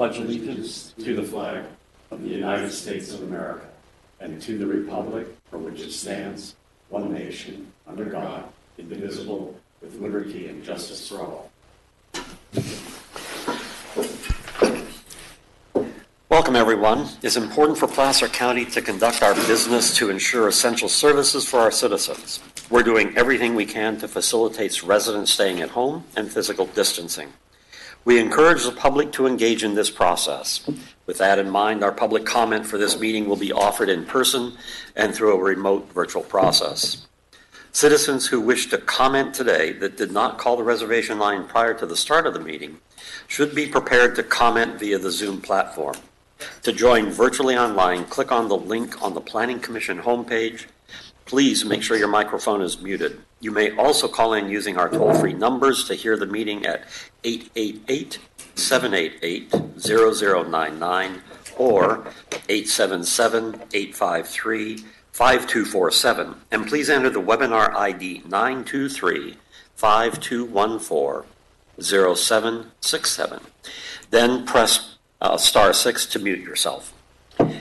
pledge allegiance to the flag of the United States of America and to the republic for which it stands, one nation, under God, indivisible, with liberty and justice for all. Welcome, everyone. It's important for Placer County to conduct our business to ensure essential services for our citizens. We're doing everything we can to facilitate residents staying at home and physical distancing. We encourage the public to engage in this process. With that in mind, our public comment for this meeting will be offered in person and through a remote virtual process. Citizens who wish to comment today that did not call the reservation line prior to the start of the meeting should be prepared to comment via the Zoom platform. To join virtually online, click on the link on the Planning Commission homepage. Please make sure your microphone is muted. You may also call in using our toll free numbers to hear the meeting at 888 788 0099 or 877 853 5247. And please enter the webinar ID 923 5214 0767. Then press uh, star 6 to mute yourself.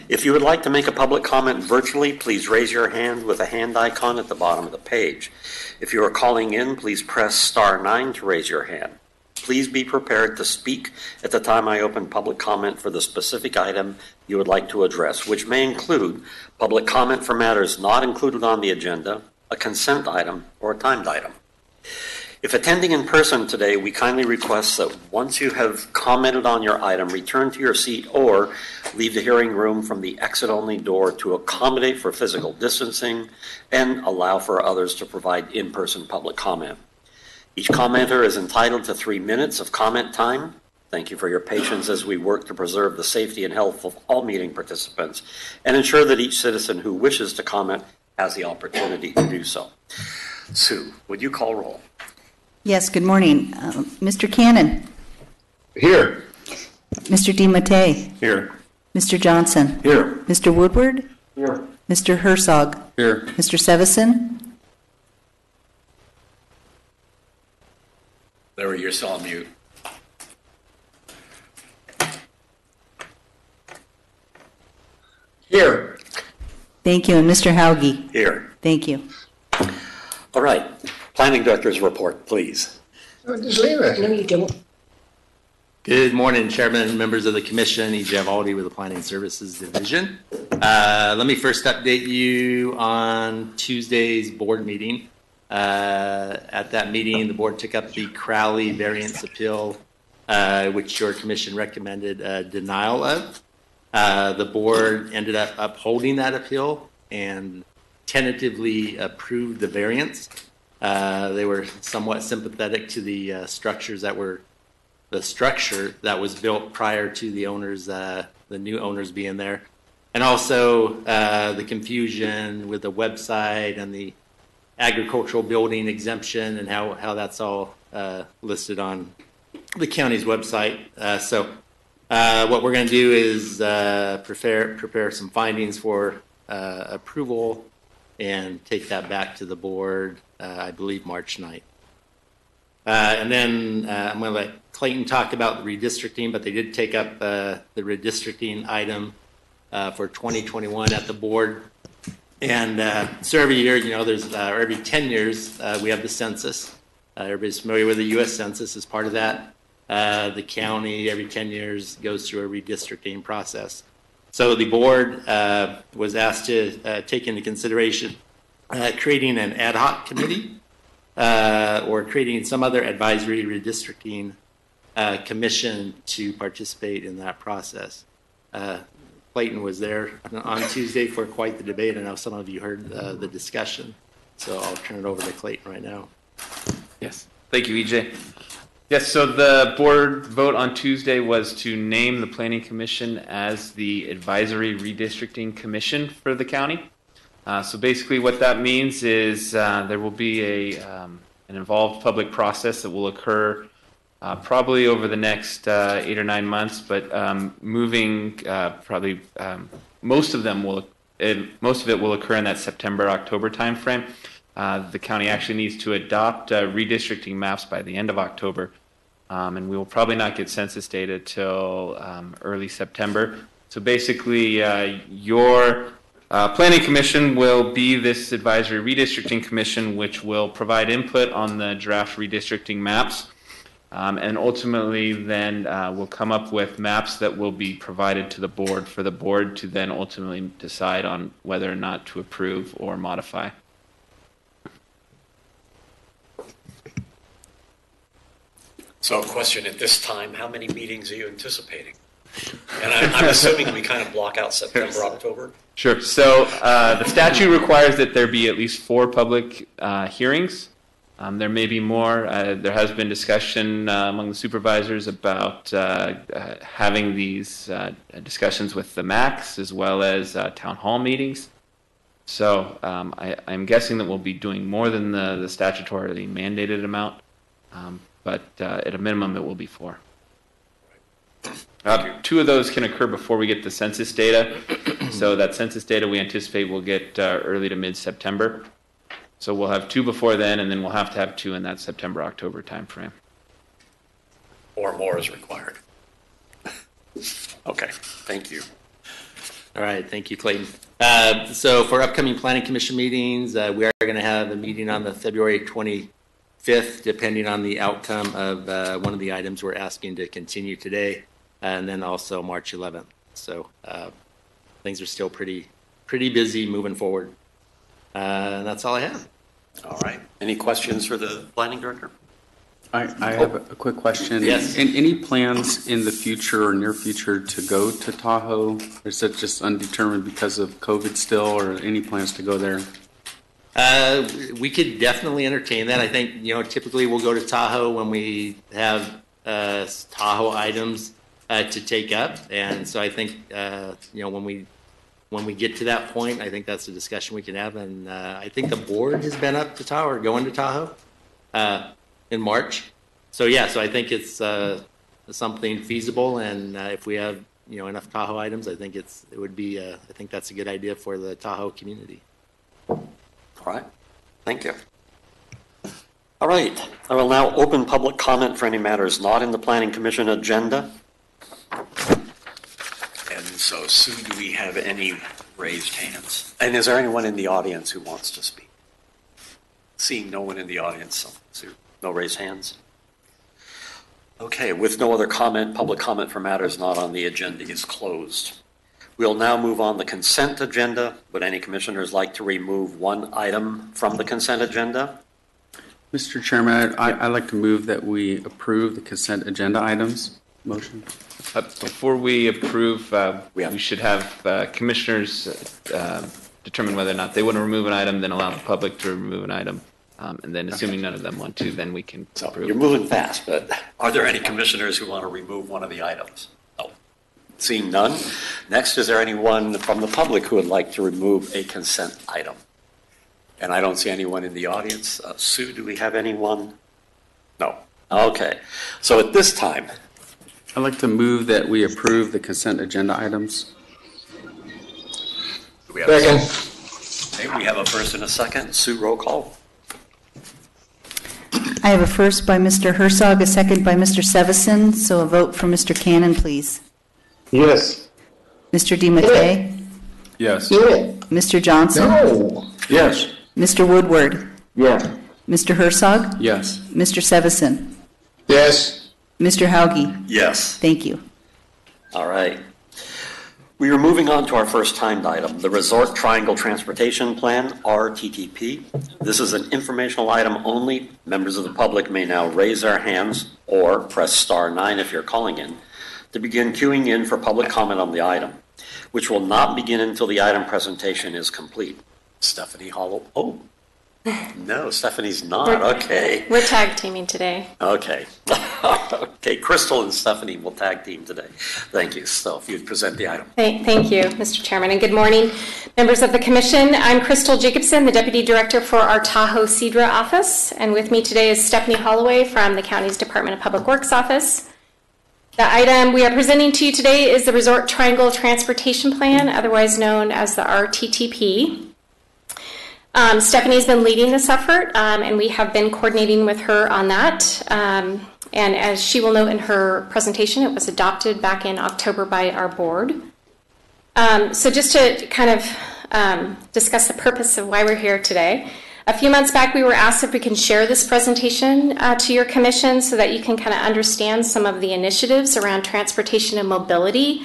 If you would like to make a public comment virtually, please raise your hand with a hand icon at the bottom of the page. If you are calling in, please press star 9 to raise your hand. Please be prepared to speak at the time I open public comment for the specific item you would like to address, which may include public comment for matters not included on the agenda, a consent item, or a timed item. If attending in person today, we kindly request that once you have commented on your item, return to your seat or leave the hearing room from the exit only door to accommodate for physical distancing and allow for others to provide in person public comment. Each commenter is entitled to three minutes of comment time. Thank you for your patience as we work to preserve the safety and health of all meeting participants and ensure that each citizen who wishes to comment has the opportunity to do so. Sue, would you call roll? Yes, good morning. Uh, Mr. Cannon, Here. Mr. DiMattei, Here. Mr. Johnson, Here. Mr. Woodward, Here. Mr. Herzog, Here. Mr. Sevison, Larry, you're still on mute. Here. thank you, and Mr. Hauge, Here. thank you. All right. Planning Director's report, please. Just leave it. No, you don't. Good morning, Chairman members of the Commission. E.J. Ivaldi with the Planning Services Division. Uh, Let me first update you on Tuesday's board meeting. Uh, At that meeting, the board took up the Crowley variance appeal, uh, which your commission recommended uh, denial of. Uh, The board ended up upholding that appeal and tentatively approved the variance. Uh, They were somewhat sympathetic to the uh, structures that were the structure that was built prior to the owners, uh, the new owners being there, and also uh, the confusion with the website and the agricultural building exemption and how, how that's all listed on the county's website. So, uh, what we're going to do is uh, prepare prepare some findings for uh, approval and take that back to the board. Uh, I believe March 9th. Uh, and then uh, I'm going to let Clayton talk about the redistricting, but they did take up the redistricting item for 2021 at the board. And so every year, you know, there's or every 10 years, we have the census. Everybody's familiar with the U.S. Census as part of that. Uh, the county, every 10 years, goes through a redistricting process. So the board uh, was asked to uh, take into consideration uh, creating an ad hoc committee uh, or creating some other advisory redistricting uh, commission to participate in that process. Uh, Clayton was there on Tuesday for quite the debate. I know some of you heard uh, the discussion, so I'll turn it over to Clayton right now. Yes, thank you, EJ. Yes, so the board vote on Tuesday was to name the planning commission as the advisory redistricting commission for the county. Uh, so basically what that means is uh, there will be a, um, an involved public process that will occur uh, probably over the next uh, eight or nine months, but um, moving uh, probably um, most of them will, it, most of it will occur in that September, October timeframe. The county actually needs to adopt redistricting maps by the end of October. um, and we will probably not get census data till um, early September. So basically, your uh, planning commission will be this advisory redistricting commission, which will provide input on the draft redistricting maps. Um, and ultimately, then uh, we'll come up with maps that will be provided to the board for the board to then ultimately decide on whether or not to approve or modify. So question at this time, how many meetings are you anticipating? And I'm, I'm assuming we kind of block out September, October? Sure. So uh, the statute requires that there be at least four public uh, hearings. Um, there may be more. Uh, there has been discussion uh, among the supervisors about uh, uh, having these uh, discussions with the MACs as well as uh, town hall meetings. So um, I, I'm guessing that we'll be doing more than the, the statutorily mandated amount, um, but uh, at a minimum, it will be four. Uh, two of those can occur before we get the census data. so that census data we anticipate will get uh, early to mid September. So we'll have two before then, and then we'll have to have two in that September October timeframe. Or more is required? Okay, thank you. All right, thank you, Clayton. Uh, So for upcoming planning commission meetings, uh, we are going to have a meeting on the February 25th, depending on the outcome of uh, one of the items we're asking to continue today, and then also March 11th. So uh, things are still pretty, pretty busy moving forward. Uh, And that's all I have. All right. Any questions for the planning director? I, I have a quick question. Yes. In, any plans in the future or near future to go to Tahoe? Or is it just undetermined because of COVID still, or any plans to go there? Uh, we could definitely entertain that. I think, you know, typically we'll go to Tahoe when we have uh, Tahoe items uh, to take up. And so I think, uh, you know, when we when we get to that point, I think that's a discussion we can have. And uh, I think the board has been up to Tahoe going to Tahoe uh, in March. So yeah, so I think it's uh, something feasible. And uh, if we have, you know, enough Tahoe items, I think it's it would be. I think that's a good idea for the Tahoe community. All right, thank you. All right, I will now open public comment for any matters not in the planning commission agenda. And so, Sue, do we have any raised hands? And is there anyone in the audience who wants to speak? Seeing no one in the audience, so, Sue, no raised hands? Okay, with no other comment, public comment for matters not on the agenda is closed. We'll now move on the consent agenda. Would any commissioners like to remove one item from the consent agenda? Mr. Chairman, I, I'd like to move that we approve the consent agenda items. Motion. Uh, Before we approve, uh, We have- we should have uh, commissioners uh, determine whether or not they want to remove an item, then allow the public to remove an item. Um, And then assuming none of them want to, then we can So you're approve. moving fast, but are there any commissioners who want to remove one of the items? No. Seeing none. Next, is there anyone from the public who would like to remove a consent item? And I don't see anyone in the audience. Uh, Sue, do we have anyone? No. Okay. So at this time, I'd like to move that we approve the consent agenda items. do we have a Okay, we have a first and a second. Sue, roll call. I have a first by Mr. Herzog, a second by Mr. Sevison, so a vote for Mr. Cannon, please. Yes. Mr. DiMattei? Yes. Do. Mr. Johnson? No. Yes. Mr. Woodward? Yeah. Mr. Herzog? Yes. Mr. Sevison? Yes. Mr. Hauge? Yes. Thank you. All right. We are moving on to our first timed item, the Resort Triangle Transportation Plan, RTTP. This is an informational item only. Members of the public may now raise their hands or press star nine if you're calling in to begin queuing in for public comment on the item, which will not begin until the item presentation is complete. Stephanie Hollow, oh, no, Stephanie's not, okay. We're tag teaming today. Okay. Okay, Crystal and Stephanie will tag team today. Thank you. So if you'd present the item. Thank thank you, Mr. Chairman, and good morning, members of the commission. I'm Crystal Jacobson, the Deputy Director for our Tahoe CDRA office, and with me today is Stephanie Holloway from the county's Department of Public Works office. The item we are presenting to you today is the Resort Triangle Transportation Plan, otherwise known as the RTTP. Um, Stephanie's been leading this effort, um, and we have been coordinating with her on that. Um, And as she will note in her presentation, it was adopted back in October by our board. Um, so just to kind of um, discuss the purpose of why we're here today. A few months back, we were asked if we can share this presentation uh, to your commission so that you can kind of understand some of the initiatives around transportation and mobility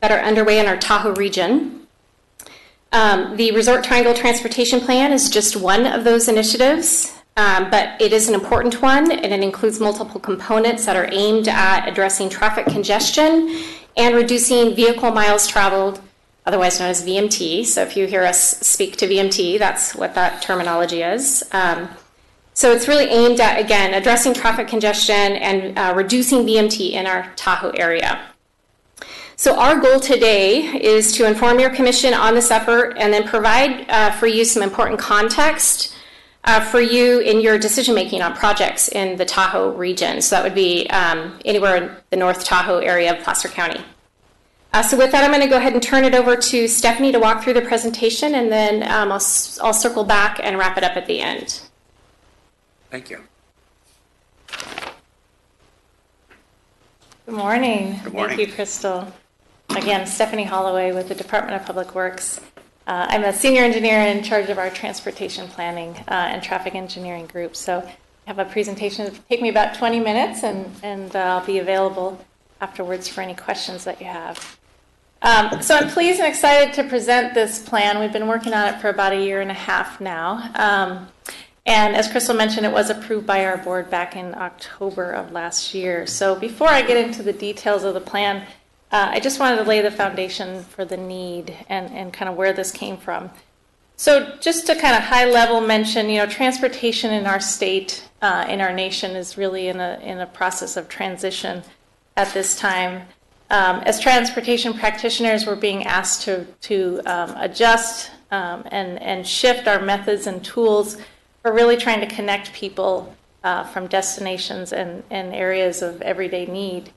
that are underway in our Tahoe region. Um, the Resort Triangle Transportation Plan is just one of those initiatives, um, but it is an important one, and it includes multiple components that are aimed at addressing traffic congestion and reducing vehicle miles traveled, otherwise known as VMT. So if you hear us speak to VMT, that's what that terminology is. Um, so it's really aimed at, again, addressing traffic congestion and uh, reducing VMT in our Tahoe area. So our goal today is to inform your commission on this effort and then provide uh, for you some important context uh, for you in your decision making on projects in the Tahoe region. So that would be um, anywhere in the North Tahoe area of Placer County. Uh, so with that, I'm going to go ahead and turn it over to Stephanie to walk through the presentation, and then um, I'll, I'll circle back and wrap it up at the end. Thank you. Good morning. Good morning. Thank you, Crystal. Again, Stephanie Holloway with the Department of Public Works. Uh, I'm a senior engineer in charge of our transportation planning uh, and traffic engineering group. So I have a presentation that take me about 20 minutes, and, and uh, I'll be available afterwards for any questions that you have. Um, so I'm pleased and excited to present this plan. We've been working on it for about a year and a half now. Um, and as Crystal mentioned, it was approved by our board back in October of last year. So before I get into the details of the plan, uh, I just wanted to lay the foundation for the need and, and kind of where this came from. So just to kind of high level mention, you know, transportation in our state, uh, in our nation, is really in a in a process of transition at this time. Um, as transportation practitioners, we're being asked to to um, adjust um, and and shift our methods and tools for really trying to connect people uh, from destinations and, and areas of everyday need.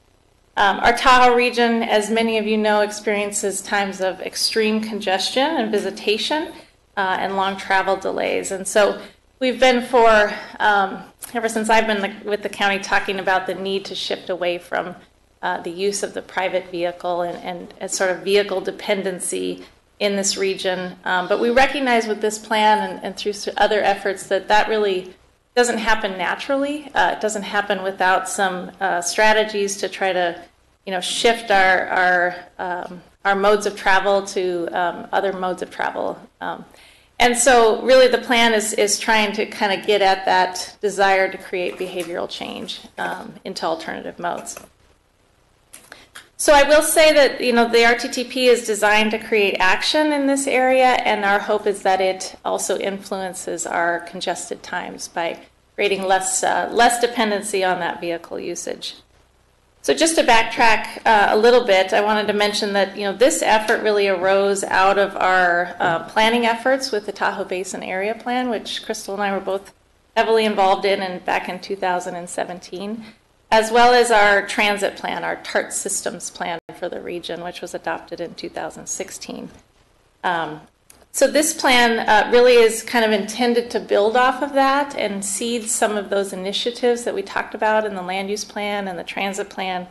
Um, our Tahoe region, as many of you know, experiences times of extreme congestion and visitation uh, and long travel delays. And so we've been for, um, ever since I've been the, with the county, talking about the need to shift away from uh, the use of the private vehicle and, and, sort of vehicle dependency in this region. Um, but we recognize with this plan and, and, through other efforts that that really doesn't happen naturally. Uh, it doesn't happen without some uh, strategies to try to, you know, shift our our um, our modes of travel to um, other modes of travel. Um, and so, really, the plan is is trying to kind of get at that desire to create behavioral change um, into alternative modes. So I will say that you know the RTTP is designed to create action in this area, and our hope is that it also influences our congested times by creating less uh, less dependency on that vehicle usage. So just to backtrack uh, a little bit, I wanted to mention that you know this effort really arose out of our uh, planning efforts with the Tahoe Basin Area Plan, which Crystal and I were both heavily involved in, and back in 2017 as well as our transit plan, our TART systems plan for the region, which was adopted in 2016. Um, so this plan uh, really is kind of intended to build off of that and seed some of those initiatives that we talked about in the land use plan and the transit plan,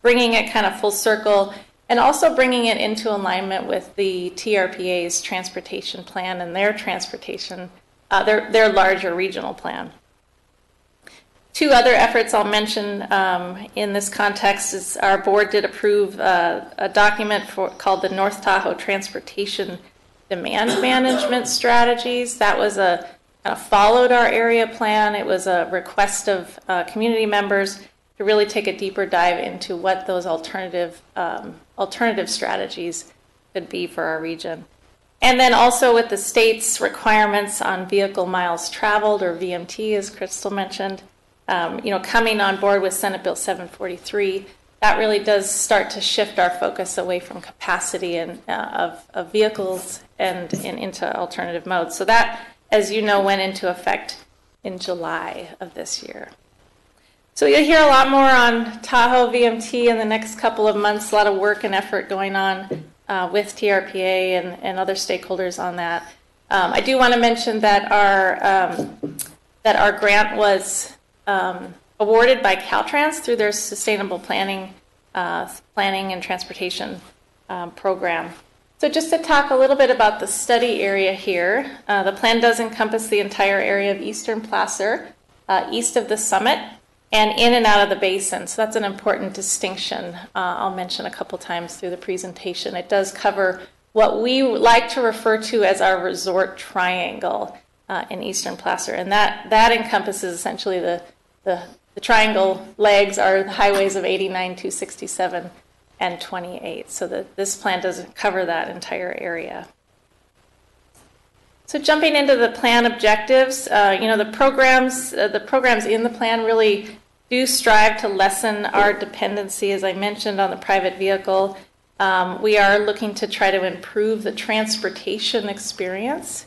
bringing it kind of full circle and also bringing it into alignment with the TRPA's transportation plan and their transportation, uh, their, their larger regional plan. Two other efforts I'll mention um, in this context is our board did approve uh, a document for, called the North Tahoe Transportation Demand Management Strategies. That was a kind of followed our area plan. It was a request of uh, community members to really take a deeper dive into what those alternative um, alternative strategies could be for our region. And then also with the state's requirements on vehicle miles traveled, or VMT, as Crystal mentioned, um, you know, coming on board with Senate Bill 743, that really does start to shift our focus away from capacity and uh, of, of vehicles and, and into alternative modes. So that, as you know, went into effect in July of this year. So you'll hear a lot more on Tahoe VMT in the next couple of months. A lot of work and effort going on uh, with TRPA and, and other stakeholders on that. Um, I do want to mention that our um, that our grant was um, awarded by Caltrans through their sustainable planning, uh, planning and transportation um, program. So just to talk a little bit about the study area here, uh, the plan does encompass the entire area of eastern Placer, uh, east of the summit, and in and out of the basin. So that's an important distinction uh, I'll mention a couple times through the presentation. It does cover what we like to refer to as our resort triangle uh, in eastern Placer, and that, that encompasses essentially the, the, the triangle legs are the highways of 89, 267, and 28. So that this plan doesn't cover that entire area. So jumping into the plan objectives, uh, you know the programs, uh, the programs in the plan really do strive to lessen our dependency, as I mentioned, on the private vehicle. Um, we are looking to try to improve the transportation experience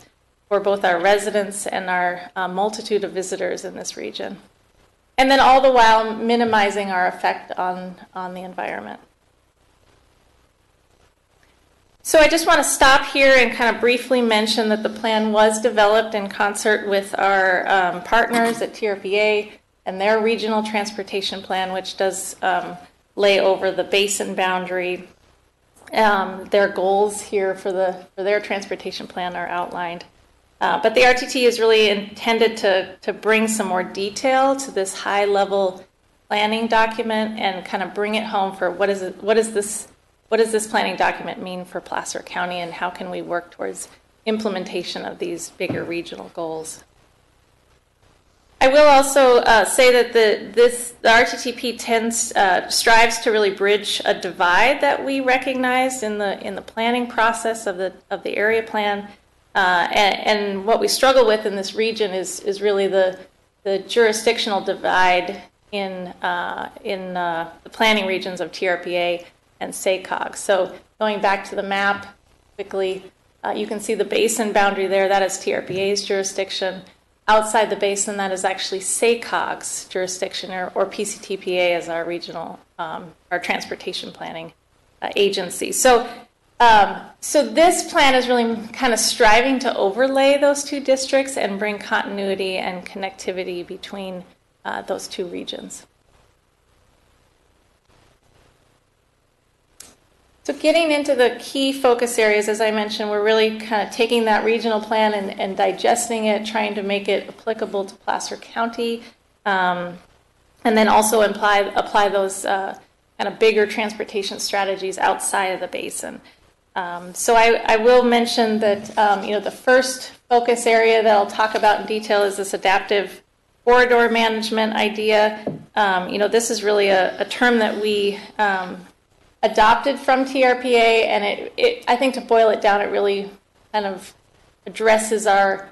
for both our residents and our uh, multitude of visitors in this region. And then all the while minimizing our effect on, on the environment. So I just want to stop here and kind of briefly mention that the plan was developed in concert with our um, partners at TRPA and their regional transportation plan, which does um, lay over the basin boundary. Um, their goals here for the for their transportation plan are outlined. Uh, but the RTT is really intended to, to bring some more detail to this high level planning document and kind of bring it home for what is it, what is this what does this planning document mean for Placer County and how can we work towards implementation of these bigger regional goals? I will also uh, say that the this the RTTP tends uh, strives to really bridge a divide that we recognized in the in the planning process of the of the area plan, uh, and, and, what we struggle with in this region is is really the the jurisdictional divide in uh, in uh, the planning regions of TRPA and SACOG. So going back to the map quickly, uh, you can see the basin boundary there. That is TRPA's jurisdiction. Outside the basin, that is actually SACOG's jurisdiction, or, or PCTPA as our regional, um, our transportation planning uh, agency. So, um, so this plan is really kind of striving to overlay those two districts and bring continuity and connectivity between uh, those two regions. So getting into the key focus areas, as I mentioned, we're really kind of taking that regional plan and, and digesting it, trying to make it applicable to Placer County, um, and then also apply, apply those uh, kind of bigger transportation strategies outside of the basin. Um, so I, I, will mention that um, you know the first focus area that I'll talk about in detail is this adaptive corridor management idea. Um, you know this is really a, a term that we um, adopted from TRPA, and it, it, I think to boil it down, it really kind of addresses our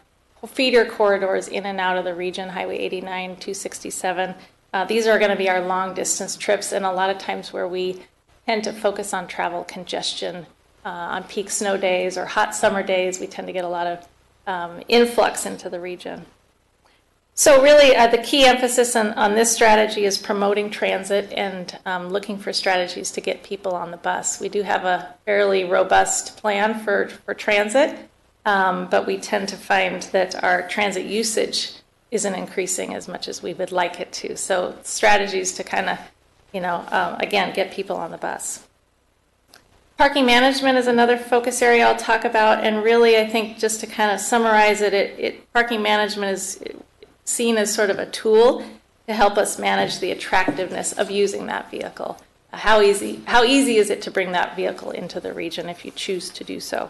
feeder corridors in and out of the region, Highway 89, 267. Uh, these are going to be our long distance trips, and a lot of times where we tend to focus on travel congestion uh, on peak snow days or hot summer days, we tend to get a lot of um, influx into the region. So really, uh, the key emphasis on, on this strategy is promoting transit and um, looking for strategies to get people on the bus. We do have a fairly robust plan for, for transit, um, but we tend to find that our transit usage isn't increasing as much as we would like it to. So strategies to kind of, you know, uh, again, get people on the bus. Parking management is another focus area I'll talk about, and really, I think just to kind of summarize it, it, it parking management is seen as sort of a tool to help us manage the attractiveness of using that vehicle. How easy, how easy is it to bring that vehicle into the region if you choose to do so?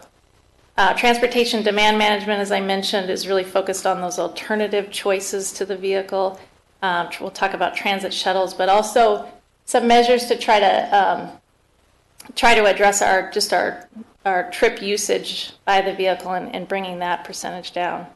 Uh, transportation demand management, as I mentioned, is really focused on those alternative choices to the vehicle. Um, we'll talk about transit shuttles, but also some measures to try to um, try to address our just our our trip usage by the vehicle and, and bringing that percentage down.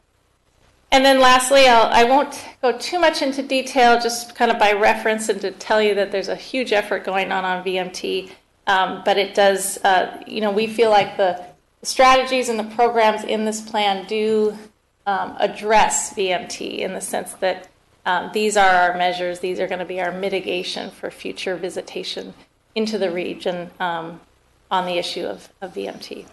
And then lastly, I'll, I will not go too much into detail, just kind of by reference, and to tell you that there's a huge effort going on on VMT. Um, but it does, uh, you know, we feel like the strategies and the programs in this plan do um, address VMT in the sense that um, these are our measures, these are going to be our mitigation for future visitation into the region um, on the issue of, of VMT.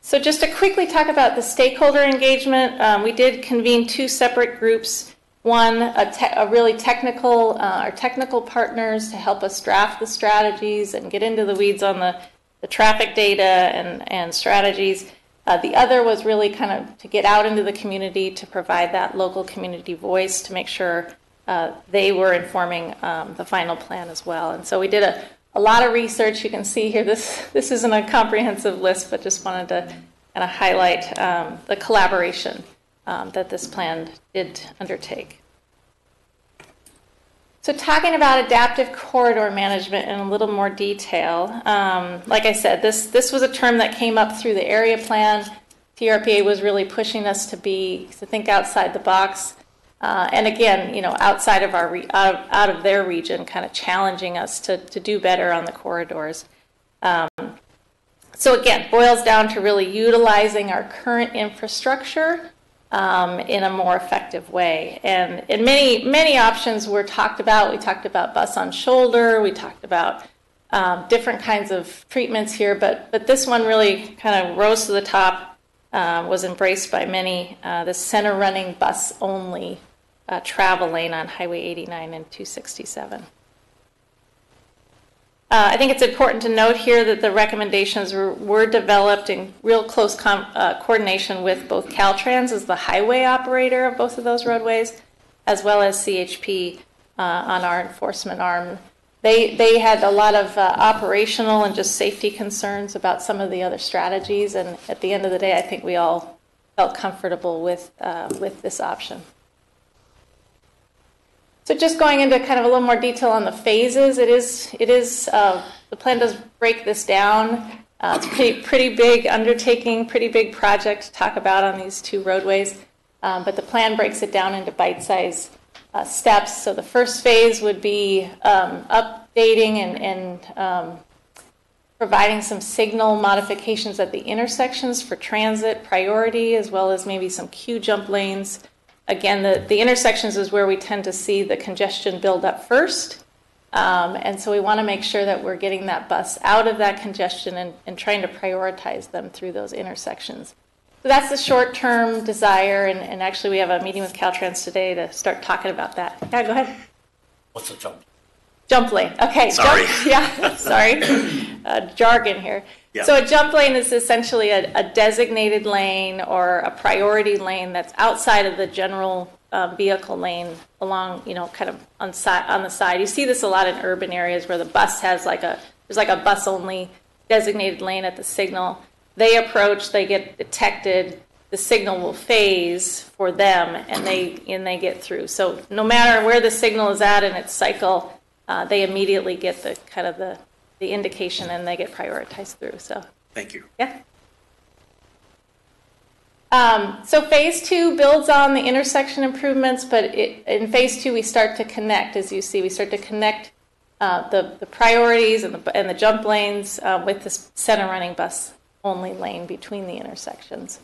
So just to quickly talk about the stakeholder engagement, um, we did convene two separate groups one, a, te- a really technical, uh, our technical partners to help us draft the strategies and get into the weeds on the, the traffic data and, and strategies. Uh, the other was really kind of to get out into the community to provide that local community voice to make sure uh, they were informing um, the final plan as well. And so we did a, a lot of research. You can see here this this isn't a comprehensive list, but just wanted to kind of highlight um, the collaboration um, that this plan did undertake. So, talking about adaptive corridor management in a little more detail, um, like I said, this this was a term that came up through the area plan. TRPA was really pushing us to be to think outside the box, uh, and again, you know, outside of our re- out, of, out of their region, kind of challenging us to to do better on the corridors. Um, so again, boils down to really utilizing our current infrastructure um, in a more effective way. And, and many, many options were talked about. We talked about bus on shoulder, we talked about um, different kinds of treatments here, but, but this one really kind of rose to the top, uh, was embraced by many. Uh, the center running bus only uh, travel lane on Highway 89 and 267. Uh, I think it's important to note here that the recommendations were, were developed in real close uh, coordination with both Caltrans as the highway operator of both of those roadways, as well as CHP uh, on our enforcement arm. They, they had a lot of uh, operational and just safety concerns about some of the other strategies, and at the end of the day, I think we all felt comfortable with, uh, with this option. So just going into kind of a little more detail on the phases, it is, it is, uh, the plan does break this down. Uh, it's pretty, pretty big undertaking, pretty big project to talk about on these two roadways. Um, but the plan breaks it down into bite-sized uh, steps. So the first phase would be um, updating and, and um, providing some signal modifications at the intersections for transit priority, as well as maybe some queue jump lanes again, the, the intersections is where we tend to see the congestion build up first. Um, and so we want to make sure that we're getting that bus out of that congestion and, and trying to prioritize them through those intersections. So that's the short term desire. And, and actually, we have a meeting with Caltrans today to start talking about that. Yeah, go ahead. What's the jump? Jump lane. Okay. Sorry. Jump, yeah, sorry. Uh, jargon here. Yeah. So a jump lane is essentially a, a, designated lane or a priority lane that's outside of the general uh, vehicle lane along, you know, kind of on, si- on the side. You see this a lot in urban areas where the bus has like a, there's like a bus only designated lane at the signal. They approach, they get detected, the signal will phase for them and they, and they get through. So no matter where the signal is at in its cycle, uh, they immediately get the kind of the the indication and they get prioritized through. So, Thank you. yeah. Um, so phase two builds on the intersection improvements, but it, in phase two we start to connect, as you see, we start to connect uh, the, the priorities and the, and the jump lanes uh, with the center running bus only lane between the intersections.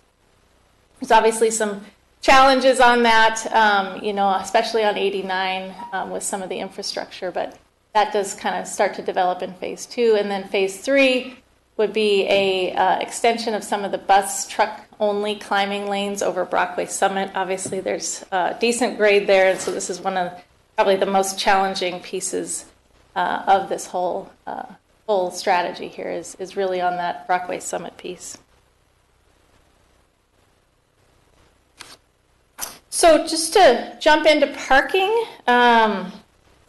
There's obviously some challenges on that, um, you know, especially on 89 um, with some of the infrastructure, but that does kind of start to develop in phase two. And then phase three would be a uh, extension of some of the bus truck only climbing lanes over Brockway Summit. Obviously, there's a decent grade there, and so this is one of probably the most challenging pieces uh, of this whole uh, whole strategy here is is really on that Brockway Summit piece. So just to jump into parking. Um,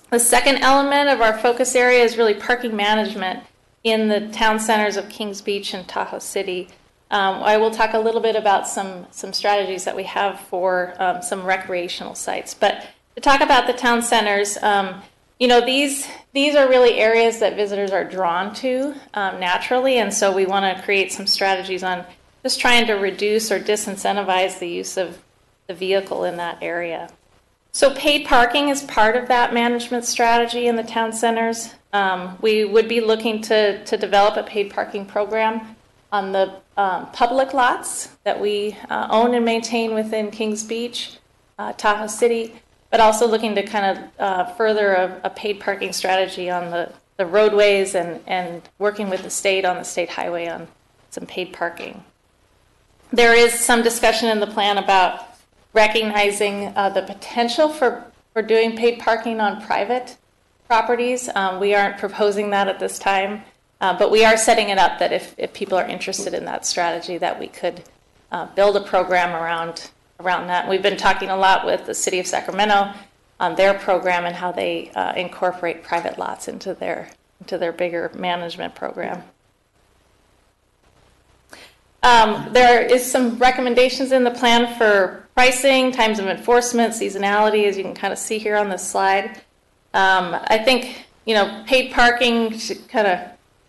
the second element of our focus area is really parking management in the town centers of Kings Beach and Tahoe City. Um, I will talk a little bit about some, some strategies that we have for um, some recreational sites. But to talk about the town centers, um, you know, these, these are really areas that visitors are drawn to um, naturally, and so we want to create some strategies on just trying to reduce or disincentivize the use of the vehicle in that area. So paid parking is part of that management strategy in the town centers. Um, we would be looking to, to develop a paid parking program on the um, public lots that we uh, own and maintain within Kings Beach, uh, Tahoe City, but also looking to kind of uh, further a, a, paid parking strategy on the, the roadways and, and working with the state on the state highway on some paid parking. There is some discussion in the plan about recognizing uh, the potential for, for doing paid parking on private properties. Um, We aren't proposing that at this time, uh, but we are setting it up that if, if people are interested in that strategy, that we could uh, build a program around, around that. We've been talking a lot with the city of Sacramento on their program and how they uh, incorporate private lots into their, into their bigger management program. Um, There is some recommendations in the plan for pricing, times of enforcement, seasonality, as you can kind of see here on this slide. Um, I think, you know, paid parking, to kind of,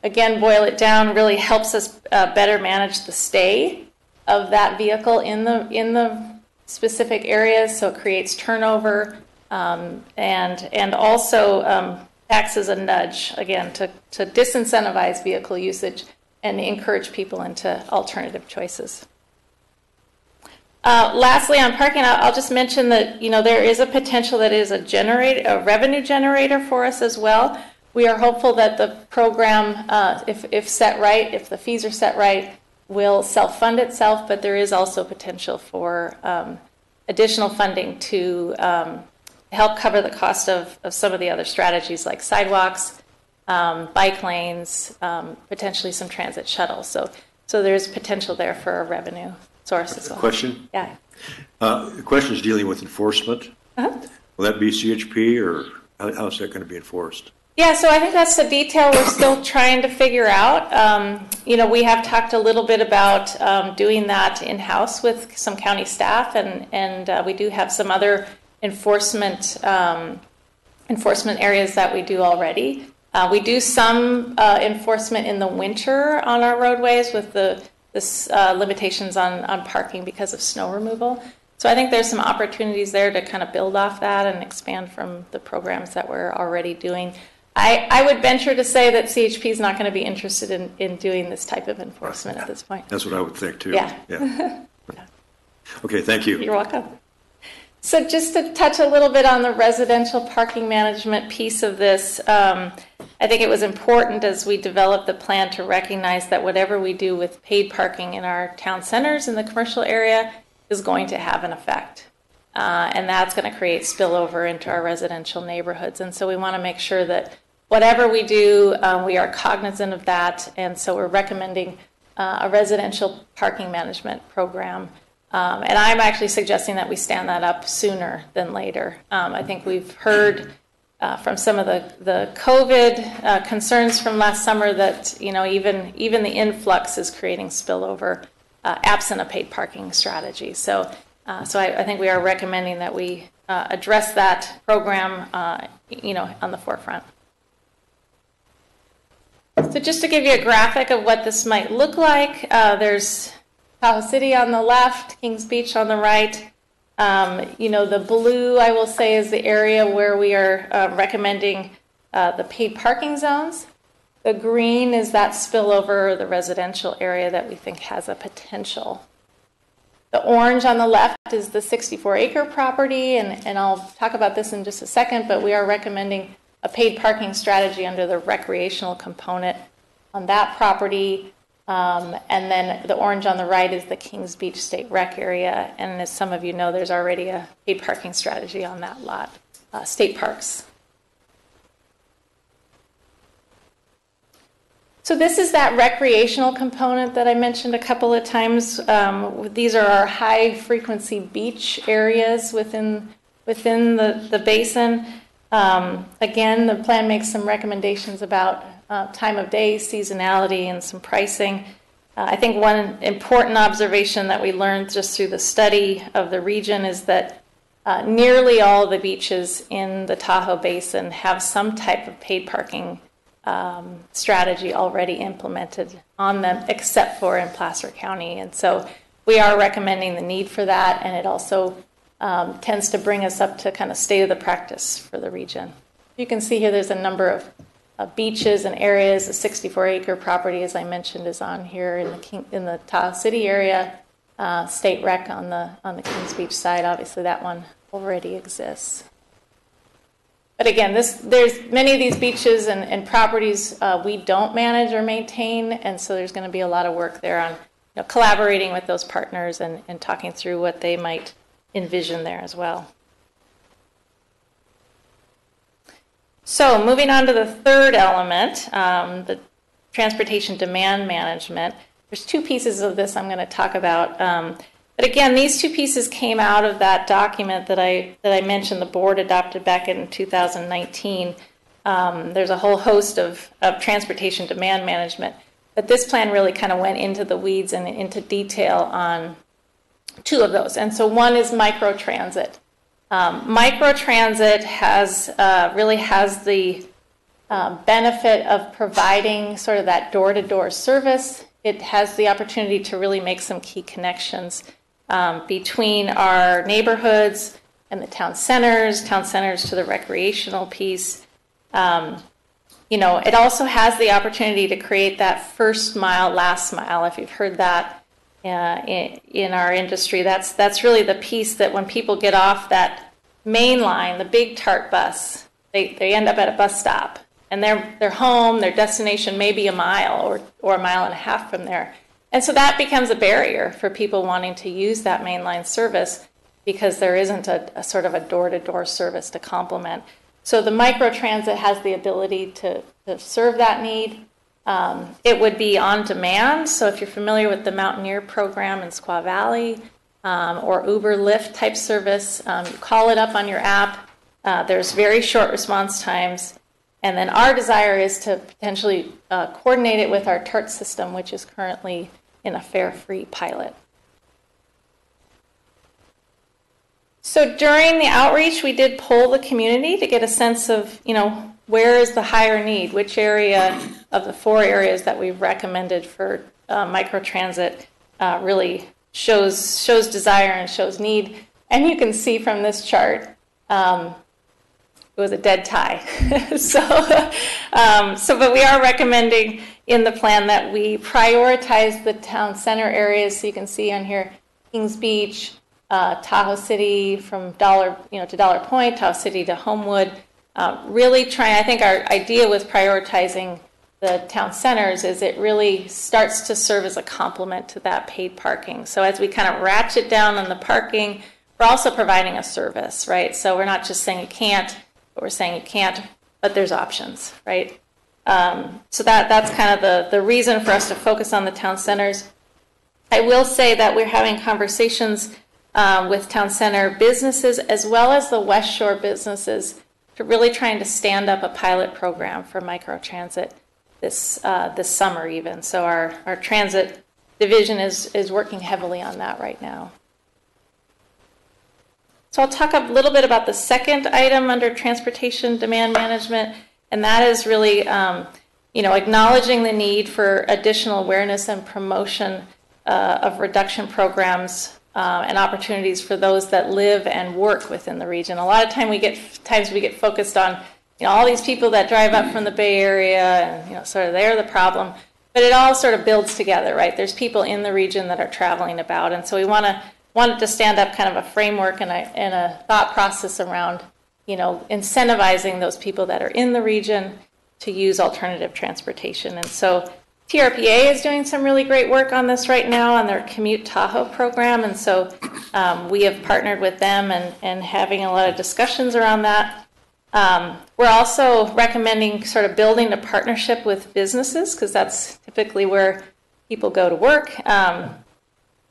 again, boil it down, really helps us uh, better manage the stay of that vehicle in the, in the specific areas, so it creates turnover, um, and, and also um, acts as a nudge, again, to, to disincentivize vehicle usage and encourage people into alternative choices. Uh, lastly, on parking, I'll, just mention that you know there is a potential that is a generate a revenue generator for us as well. We are hopeful that the program, uh, if if set right, if the fees are set right, will self-fund itself. But there is also potential for um, additional funding to um, help cover the cost of, of some of the other strategies like sidewalks, um, bike lanes, um, potentially some transit shuttles. So, so there's potential there for a revenue source as well. Question? Yeah. Uh, The question is dealing with enforcement. Uh-huh. Will that be CHP or how- how's that going to be enforced? Yeah, so I think that's the detail we're still trying to figure out. Um, you know, we have talked a little bit about um, doing that in house with some county staff, and and uh, we do have some other enforcement um, enforcement areas that we do already. Uh, we do some uh, enforcement in the winter on our roadways with the this uh, limitations on on parking because of snow removal. So I think there's some opportunities there to kind of build off that and expand from the programs that we're already doing. I, I would venture to say that CHP is not going to be interested in, in doing this type of enforcement at this point. That's what I would think too. Yeah. Yeah. Okay, thank you. You're welcome. So just to touch a little bit on the residential parking management piece of this, um, I think it was important as we developed the plan to recognize that whatever we do with paid parking in our town centers in the commercial area is going to have an effect. Uh, and that's going to create spillover into our residential neighborhoods. And so we want to make sure that whatever we do, um, we are cognizant of that. And so we're recommending uh, a residential parking management program. Um, and I'm actually suggesting that we stand that up sooner than later. Um, I think we've heard uh, from some of the, the COVID uh, concerns from last summer that, you know, even, even the influx is creating spillover uh, absent a paid parking strategy. So, uh, so I, I think we are recommending that we uh, address that program, uh, you know, on the forefront. So just to give you a graphic of what this might look like, there's Tahoe City on the left, Kings Beach on the right. Um, you know, the blue, I will say, is the area where we are uh, recommending uh, the paid parking zones. The green is that spillover, the residential area that we think has a potential. The orange on the left is the 64 acre property, and, and I'll talk about this in just a second, but we are recommending a paid parking strategy under the recreational component on that property. Um, and then the orange on the right is the Kings Beach State Rec area. And as some of you know, there's already a paid parking strategy on that lot, uh, state parks. So this is that recreational component that I mentioned a couple of times. Um, these are our high frequency beach areas within within the, the basin. Um, again, the plan makes some recommendations about uh, time of day, seasonality, and some pricing. Uh, I think one important observation that we learned just through the study of the region is that uh, nearly all the beaches in the Tahoe Basin have some type of paid parking um, strategy already implemented on them, except for in Placer County. And so we are recommending the need for that, and it also um, tends to bring us up to kind of state of the practice for the region. You can see here there's a number of uh, beaches and areas. The 64 acre property, as I mentioned, is on here in the King, in the Tahoe City area. Uh, State Rec on the on the Kings Beach side. Obviously, that one already exists. But again, this, there's many of these beaches and, and properties uh, we don't manage or maintain, and so there's going to be a lot of work there on you know, collaborating with those partners and, and talking through what they might envision there as well. So moving on to the third element, um, the transportation demand management. There's two pieces of this I'm going to talk about. Um, but again, these two pieces came out of that document that I that I mentioned the board adopted back in 2019. Um, there's a whole host of, of transportation demand management, but this plan really kind of went into the weeds and into detail on two of those. And so one is microtransit. Um, microtransit has uh, really has the uh, benefit of providing sort of that door-to-door service. It has the opportunity to really make some key connections um, between our neighborhoods and the town centers, town centers to the recreational piece. Um, you know, it also has the opportunity to create that first mile, last mile. If you've heard that uh, in, our industry, that's that's really the piece that when people get off that main line, the big TART bus, they, they end up at a bus stop and their their home, their destination may be a mile or or a mile and a half from there. And so that becomes a barrier for people wanting to use that mainline service because there isn't a, a sort of a door to door service to complement. So the microtransit has the ability to, to serve that need. Um, it would be on demand. So if you're familiar with the Mountaineer program in Squaw Valley um, or Uber Lyft type service, um, you call it up on your app. Uh, there's very short response times. And then our desire is to potentially uh, coordinate it with our TART system, which is currently in a fare free pilot. So during the outreach, we did poll the community to get a sense of, you know, where is the higher need? Which area of the four areas that we've recommended for uh, microtransit uh, really shows shows desire and shows need? And you can see from this chart, um, it was a dead tie. so, um, so, but we are recommending in the plan that we prioritize the town center areas. So you can see on here, Kings Beach, uh, Tahoe City from Dollar, you know, to Dollar Point, Tahoe City to Homewood. Uh, really trying. I think our idea with prioritizing the town centers is it really starts to serve as a complement to that paid parking. So as we kind of ratchet down on the parking, we're also providing a service, right? So we're not just saying you can't, but we're saying you can't, but there's options, right? Um, so that that's kind of the the reason for us to focus on the town centers. I will say that we're having conversations um, with town center businesses as well as the West Shore businesses really trying to stand up a pilot program for microtransit this uh, this summer even. So our, our transit division is is working heavily on that right now. So I'll talk a little bit about the second item under transportation demand management, and that is really um, you know acknowledging the need for additional awareness and promotion uh, of reduction programs uh, and opportunities for those that live and work within the region. A lot of time we get times we get focused on you know all these people that drive up from the Bay Area and you know sort of they're the problem, but it all sort of builds together, right? There's people in the region that are traveling about, and so we want to wanted to stand up kind of a framework and a, and a thought process around you know incentivizing those people that are in the region to use alternative transportation, and so TRPA is doing some really great work on this right now on their Commute Tahoe program, and so um, we have partnered with them and, and having a lot of discussions around that. Um, we're also recommending sort of building a partnership with businesses because that's typically where people go to work, um,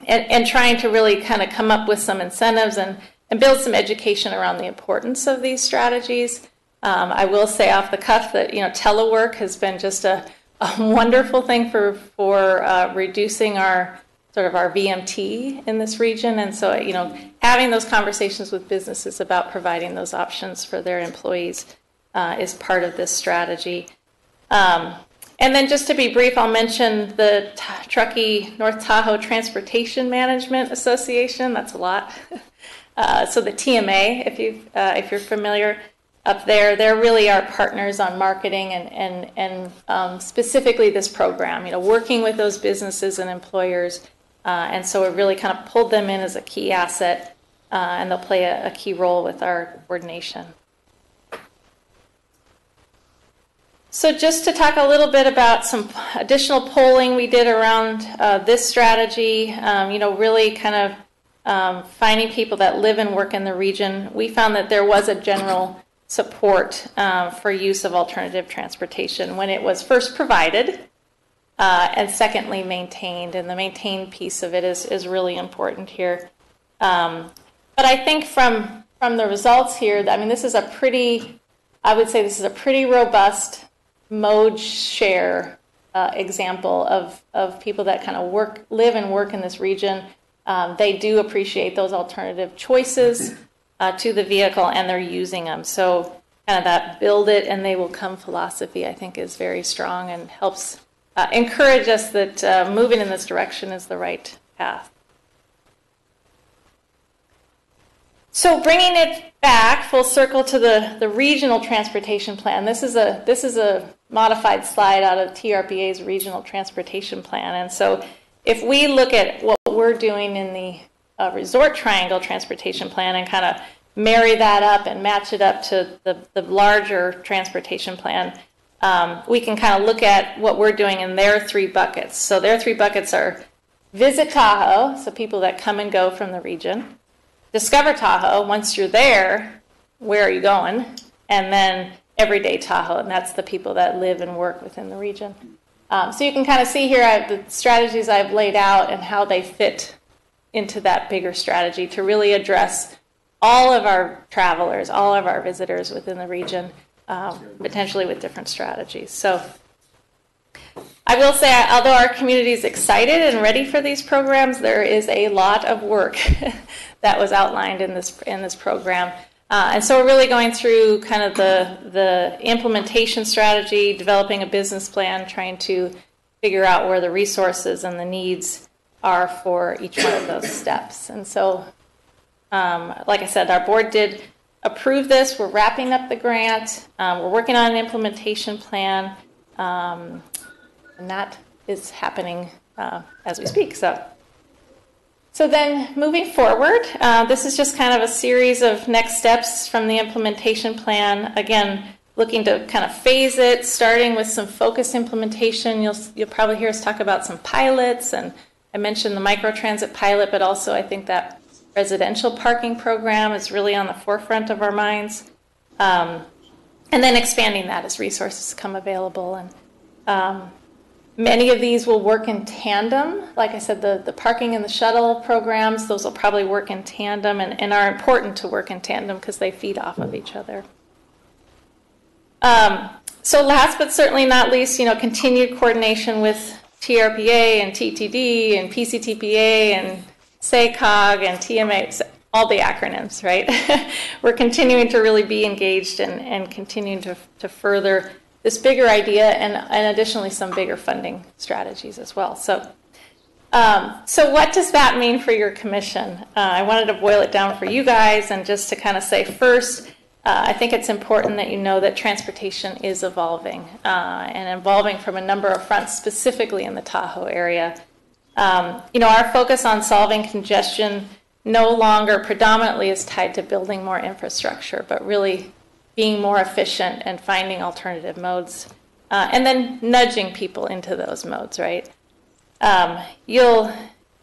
and, and trying to really kind of come up with some incentives and, and build some education around the importance of these strategies. Um, I will say off the cuff that you know telework has been just a a wonderful thing for for uh, reducing our sort of our VMT in this region. And so, you know, having those conversations with businesses about providing those options for their employees uh, is part of this strategy. Um, and then, just to be brief, I'll mention the T- Truckee North Tahoe Transportation Management Association. That's a lot. Uh, so the TMA, if you uh, if you're familiar, up there. They're really our partners on marketing and, and, and um, specifically this program, you know, working with those businesses and employers. Uh, and so it really kind of pulled them in as a key asset, uh, and they'll play a, a, key role with our coordination. So, just to talk a little bit about some additional polling we did around uh, this strategy, um, you know, really kind of um, finding people that live and work in the region, we found that there was a general support um, for use of alternative transportation when it was first provided, uh, and secondly, maintained. And the maintained piece of it is, is really important here. Um, but I think from, from the results here, I mean, this is a pretty, I would say this is a pretty robust mode share uh, example of, of people that kind of work, live and work in this region. Um, they do appreciate those alternative choices uh, to the vehicle and they're using them. So, kind of that build it and they will come philosophy, I think, is very strong and helps uh, encourage us that uh, moving in this direction is the right path. So bringing it back full circle to the, the regional transportation plan. This is a this is a modified slide out of TRPA's regional transportation plan. And so if we look at what we're doing in the uh, resort triangle transportation plan and kind of marry that up and match it up to the, the larger transportation plan, um, we can kind of look at what we're doing in their three buckets. So their three buckets are visit Tahoe, so people that come and go from the region discover Tahoe. Once you're there, where are you going? And then everyday Tahoe, and that's the people that live and work within the region. Um, so you can kind of see here uh, the strategies I've laid out and how they fit into that bigger strategy to really address all of our travelers, all of our visitors within the region, um, potentially with different strategies. So I will say, although our community is excited and ready for these programs, there is a lot of work that was outlined in this in this program. Uh, and so we're really going through kind of the the implementation strategy, developing a business plan, trying to figure out where the resources and the needs are for each one of those steps. And so, um, like I said, our board did approve this. We're wrapping up the grant. Um, we're working on an implementation plan, um, and that is happening uh, as we speak. So. So then moving forward, uh, this is just kind of a series of next steps from the implementation plan. Again, looking to kind of phase it, starting with some focused implementation. You'll, you'll probably hear us talk about some pilots, and I mentioned the microtransit pilot, but also I think that residential parking program is really on the forefront of our minds. Um, and then expanding that as resources come available. And um, Many of these will work in tandem. Like I said, the, the parking and the shuttle programs, those will probably work in tandem and, and are important to work in tandem because they feed off of each other. Um, so last but certainly not least, you know, continued coordination with TRPA and TTD and PCTPA and SACOG and TMA, all the acronyms, right? We're continuing to really be engaged and, and continuing to, to further this bigger idea and, and additionally some bigger funding strategies as well. So, um, so what does that mean for your commission? Uh, I wanted to boil it down for you guys and just to kind of say first, uh, I think it's important that you know that transportation is evolving uh, and evolving from a number of fronts, specifically in the Tahoe area. Um, you know, our focus on solving congestion no longer predominantly is tied to building more infrastructure, but really being more efficient and finding alternative modes, uh, and then nudging people into those modes, right? Um, you'll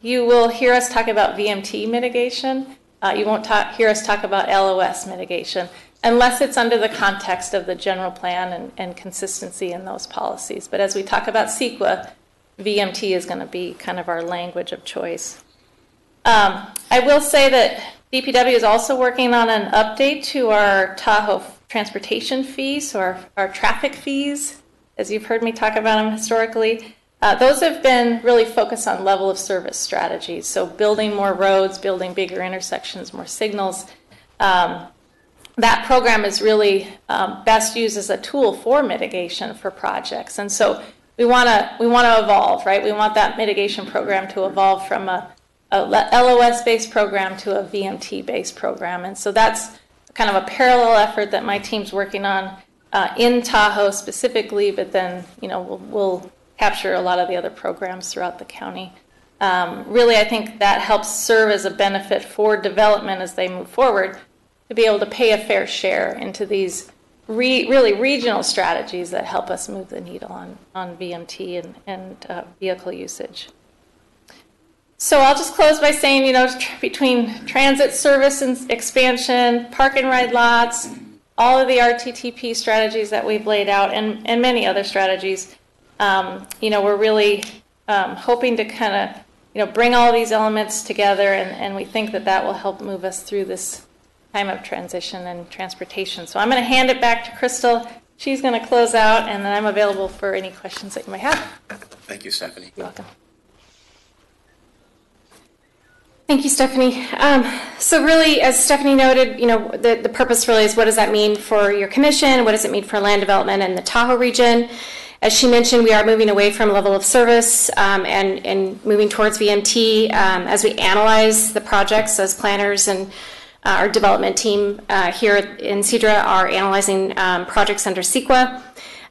you will hear us talk about VMT mitigation. Uh, you won't talk, hear us talk about LOS mitigation unless it's under the context of the general plan and, and consistency in those policies. But as we talk about CEQA, VMT is going to be kind of our language of choice. Um, I will say that DPW is also working on an update to our Tahoe transportation fees, or our, traffic fees, as you've heard me talk about them historically. Uh, those have been really focused on level of service strategies, so building more roads, building bigger intersections, more signals. Um, that program is really um, best used as a tool for mitigation for projects, and so we want to we want to evolve, right? We want that mitigation program to evolve from a, a LOS-based program to a VMT-based program, and so that's kind of a parallel effort that my team's working on uh, in Tahoe specifically, but then you know we'll, we'll, capture a lot of the other programs throughout the county. Um, really, I think that helps serve as a benefit for development as they move forward to be able to pay a fair share into these re, really regional strategies that help us move the needle on, on VMT and, and uh, vehicle usage. So I'll just close by saying, you know, tr- between transit service and expansion, park and ride lots, all of the RTTP strategies that we've laid out, and, and many other strategies, um, you know, we're really um, hoping to kind of, you know, bring all these elements together, and, and we think that that will help move us through this time of transition and transportation. So I'm going to hand it back to Crystal. She's going to close out, and then I'm available for any questions that you might have. Thank you, Stephanie. You're welcome. Thank you, Stephanie. Um, so really, as Stephanie noted, you know, the, the purpose really is what does that mean for your commission? What does it mean for land development in the Tahoe region? As she mentioned, we are moving away from level of service um, and, and moving towards VMT um, as we analyze the projects as planners and uh, our development team uh, here in CDRA are analyzing um, projects under CEQA.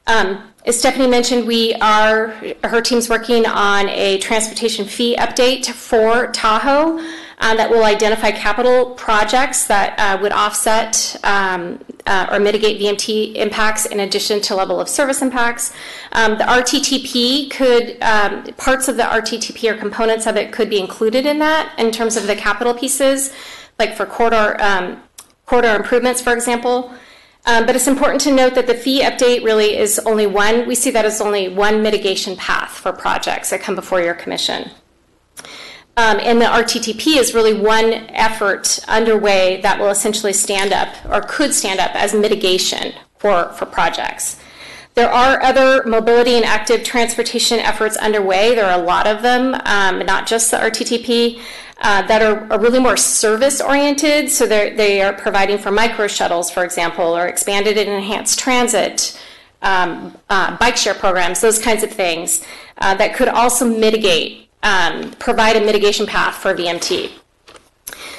Um, as Stephanie mentioned, we are, her team's working on a transportation fee update for Tahoe uh, that will identify capital projects that uh, would offset um, uh, or mitigate VMT impacts in addition to level of service impacts. Um, the RTTP could, um, parts of the RTTP or components of it could be included in that in terms of the capital pieces, like for corridor, um, corridor improvements, for example. Um, but it's important to note that the fee update really is only one, we see that as only one mitigation path for projects that come before your commission. Um, and the RTTP is really one effort underway that will essentially stand up or could stand up as mitigation for, for projects. There are other mobility and active transportation efforts underway. There are a lot of them, um, not just the RTTP, uh, that are, are, really more service oriented. So they are providing for micro shuttles, for example, or expanded and enhanced transit, um, uh, bike share programs, those kinds of things uh, that could also mitigate, um, provide a mitigation path for VMT.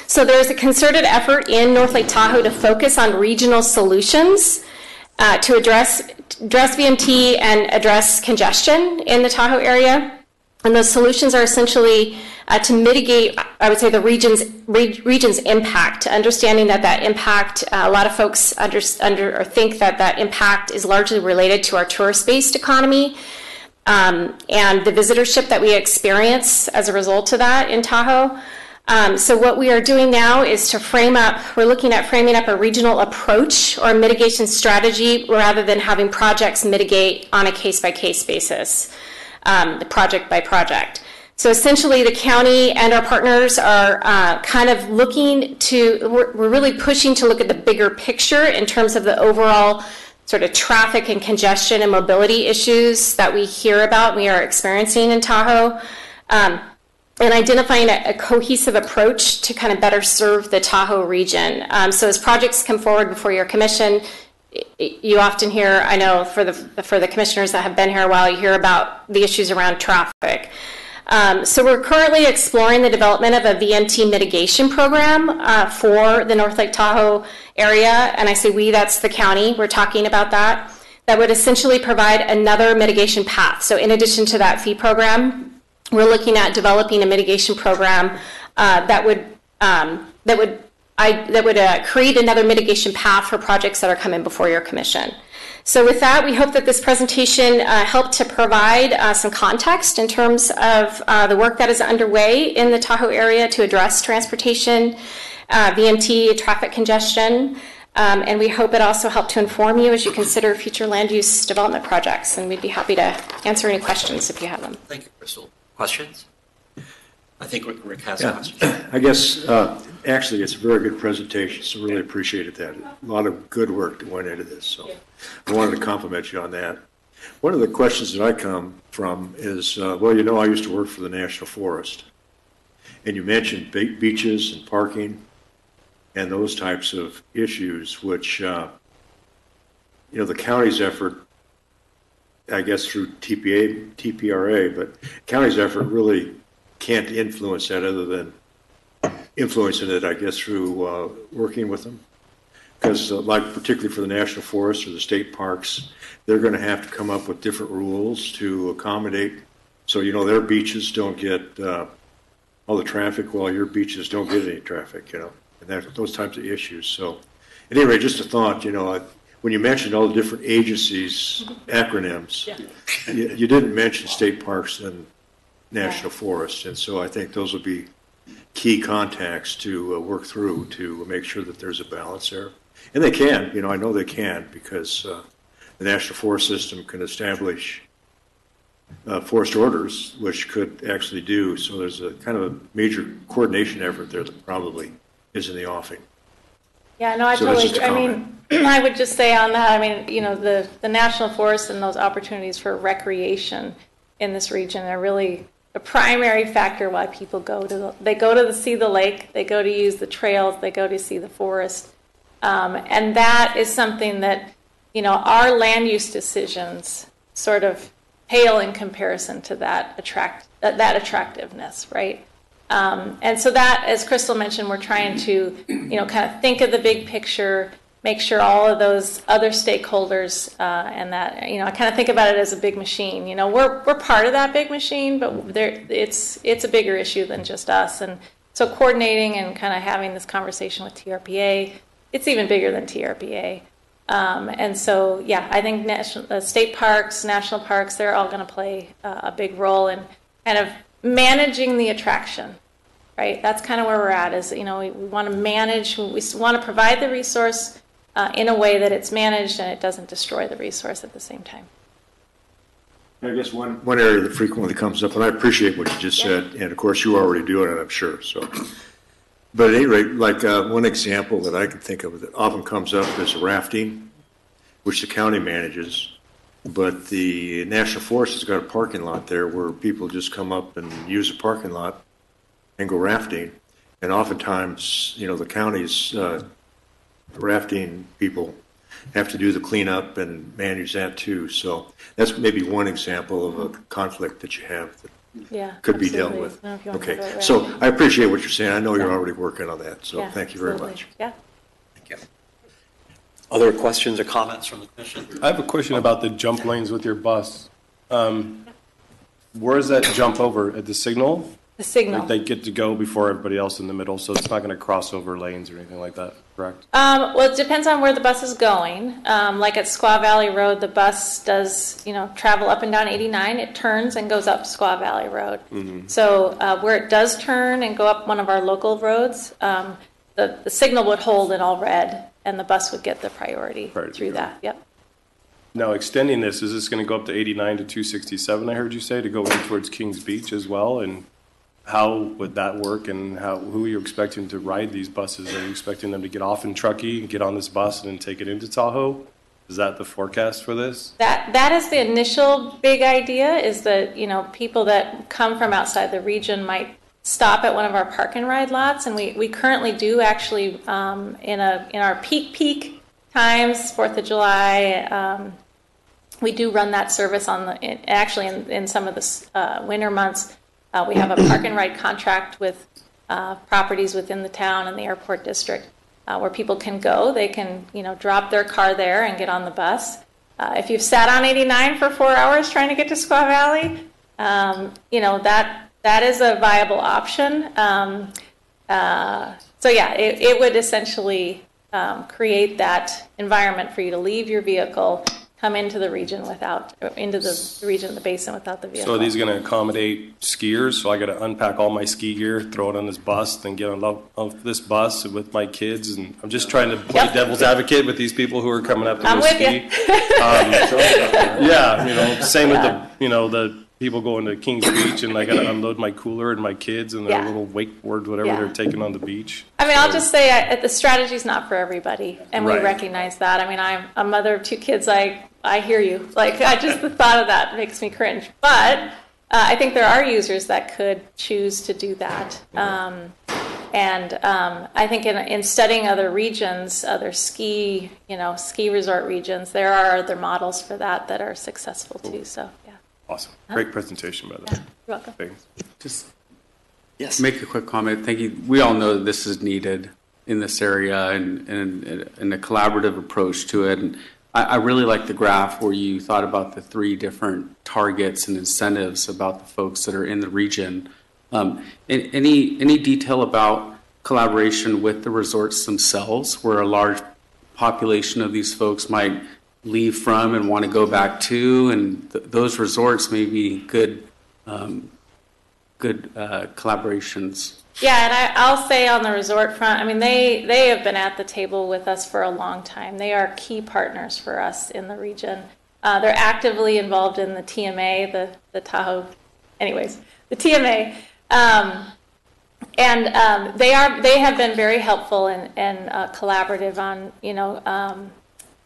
So there's a concerted effort in North Lake Tahoe to focus on regional solutions uh, to address address VMT and address congestion in the Tahoe area. And those solutions are essentially uh, to mitigate, I would say, the region's re- region's impact. Understanding that that impact, uh, a lot of folks under, under or think that that impact is largely related to our tourist-based economy. Um, and the visitorship that we experience as a result of that in Tahoe. Um, so what we are doing now is to frame up, we're looking at framing up a regional approach or mitigation strategy rather than having projects mitigate on a case-by-case basis, um, project by project. So essentially the county and our partners are uh, kind of looking to, we're, we're really pushing to look at the bigger picture in terms of the overall sort of traffic and congestion and mobility issues that we hear about, we are experiencing in Tahoe. Um, and identifying a, a, cohesive approach to kind of better serve the Tahoe region. Um, so as projects come forward before your commission, you often hear, I know for the for the commissioners that have been here a while, you hear about the issues around traffic. Um, so we're currently exploring the development of a VMT mitigation program uh, for the North Lake Tahoe area, and I say we, that's the county. We're talking about that. That would essentially provide another mitigation path. So in addition to that fee program, we're looking at developing a mitigation program uh, that would um, that would That would uh, create another mitigation path for projects that are coming before your commission. So with that, we hope that this presentation uh, helped to provide uh, some context in terms of uh, the work that is underway in the Tahoe area to address transportation, uh, VMT, traffic congestion. Um, and we hope it also helped to inform you as you consider future land use development projects. And we'd be happy to answer any questions if you have them. Thank you, Crystal. Questions? I think Rick, Rick has Yeah. questions. I guess, uh, actually, it's a very good presentation, so really appreciated that. A lot of good work that went into this, so I wanted to compliment you on that. One of the questions that I come from is, uh, well, you know, I used to work for the National Forest, and you mentioned be- beaches and parking and those types of issues, which, uh, you know, the county's effort, I guess through TPA, TPRA, but county's effort really can't influence that other than influencing it, I guess, through uh, working with them. Because, uh, like, particularly for the national forests or the state parks, they're going to have to come up with different rules to accommodate. So, you know, their beaches don't get uh, all the traffic, while your beaches don't get any traffic, you know, and that, those types of issues. So, at any rate, just a thought, you know, when you mentioned all the different agencies' acronyms, you, you didn't mention state parks and national forest. And so I think those will be key contacts to uh, work through to make sure that there's a balance there. And they can, you know, I know they can because uh, the national forest system can establish uh, forest orders, which could actually do. So there's a kind of a major coordination effort there that probably is in the offing. Yeah, no, I So totally, agree. I mean, I would just say on that, I mean, you know, the, the national forests and those opportunities for recreation in this region are really the primary factor why people go to, the they go to the- see the lake, they go to use the trails, they go to see the forest. Um, and that is something that, you know, our land use decisions sort of pale in comparison to that attract, that that attractiveness, right? Um, and so that, as Crystal mentioned, we're trying to, you know, kind of think of the big picture, make sure all of those other stakeholders, uh, and that, you know, I kind of think about it as a big machine. You know, we're we're part of that big machine, but there, it's it's a bigger issue than just us. And so coordinating and kind of having this conversation with TRPA, it's even bigger than TRPA. Um, and so, yeah, I think national, uh, state parks, national parks, they're all going to play uh, a big role in kind of managing the attraction, right? That's kind of where we're at. Is you know we, we want to manage, we want to provide the resource uh, in a way that it's managed and it doesn't destroy the resource at the same time. I guess one, one area that frequently comes up, and I appreciate what you just said, and of course you already do it, I'm sure, so. But at any rate, like, uh, one example that I can think of that often comes up is rafting, which the county manages. But the National Forest has got a parking lot there where people just come up and use the parking lot and go rafting. And oftentimes, you know, the county's, uh, rafting people have to do the cleanup and manage that too. So that's maybe one example of a conflict that you have that Yeah, could be dealt with. I don't know if you want to Okay, go so I appreciate what you're saying. I know you're already working on that, so Yeah, thank you very absolutely. much. Yeah. Thank you. Other questions or comments from the commission? I have a question about the jump lanes with your bus. Um, Where does that jump over? At the signal? The signal. Like they get to go before everybody else in the middle, so it's not going to cross over lanes or anything like that, correct? Um, well, it depends on where the bus is going. Um, like at Squaw Valley Road, the bus does, you know, travel up and down 89. It turns and goes up Squaw Valley Road. So uh, where it does turn and go up one of our local roads, um, the, the signal would hold in all red, and the bus would get the priority Priority, through that. Yep. Now, extending this, is this going to go up to 89 to 267, I heard you say, to go in towards Kings Beach as well? And how would that work and how, who are you expecting to ride these buses? Are you expecting them to get off in Truckee, get on this bus and then take it into Tahoe? Is that the forecast for this? That that is the initial big idea. Is that you know people that come from outside the region might stop at one of our park and ride lots, and we, we currently do actually um, in a in our peak peak times, Fourth of July. Um, we do run that service on the in, actually in, in some of the uh, winter months. Uh, we have a park and ride contract with uh, properties within the town and the airport district uh, where people can go. They can you know drop their car there and get on the bus. Uh, if you've sat on 89 for four hours trying to get to Squaw Valley, um, you know that that is a viable option. Um, uh, so yeah, it, it would essentially um, create that environment for you to leave your vehicle, come into the region without into the region of the basin without the vehicle. So are these going to accommodate skiers? So I got to unpack all my ski gear, throw it on this bus, then get on, lo- on this bus with my kids? And I'm just trying to play Yep. devil's advocate with these people who are coming up to I'm go with ski. you. Um, Yeah, you know, same with the, you know, the people going to Kings Beach and I got to unload my cooler and my kids and their Yeah. little wakeboards, whatever Yeah. they're taking on the beach. I mean, I'll just say I, the strategy's not for everybody, and we recognize that. I mean, I'm a mother of two kids. I I hear you. Like, I just the thought of that makes me cringe. But uh, I think there are users that could choose to do that. Um, and um, I think in, in studying other regions, other ski, you know, ski resort regions, there are other models for that that are successful too. So, yeah, Awesome. Great presentation, by the way. you're welcome. Thanks. Just Yes. make a quick comment. Thank you. We all know that this is needed in this area and, and, and a collaborative approach to it. And I, I really like the graph where you thought about the three different targets and incentives about the folks that are in the region. Um, any, any detail about collaboration with the resorts themselves, where a large population of these folks might leave from and want to go back to, and th- those resorts may be good um, good uh, collaborations. Yeah, and I, I'll say on the resort front, I mean, they, they have been at the table with us for a long time. They are key partners for us in the region. Uh, they're actively involved in the TMA, the, the Tahoe, anyways, the TMA. Um, and um, they are, they have been very helpful and, and uh, collaborative on, you know, um,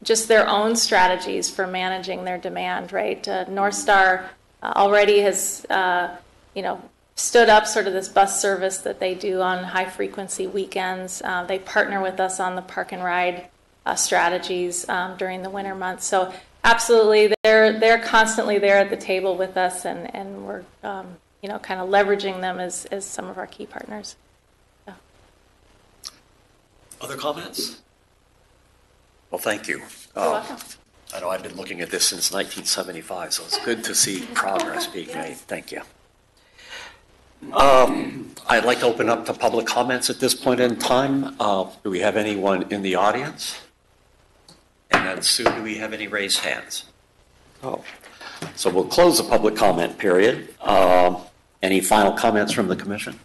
just their own strategies for managing their demand, right? Uh, Northstar uh, already has, uh, you know, stood up sort of this bus service that they do on high frequency weekends. Uh, they partner with us on the park and ride uh, strategies um, during the winter months. So absolutely, they're they're constantly there at the table with us, and and we're um, you know kind of leveraging them as as some of our key partners. Other comments? Well, thank you. You're Uh, welcome. I know I've been looking at this since 1975, so it's good to see progress being made. Thank you. Um, I'd like to open up to public comments at this point in time. Uh, Do we have anyone in the audience? And then Sue, do we have any raised hands? Oh, so we'll close the public comment period. Um, Any final comments from the commission?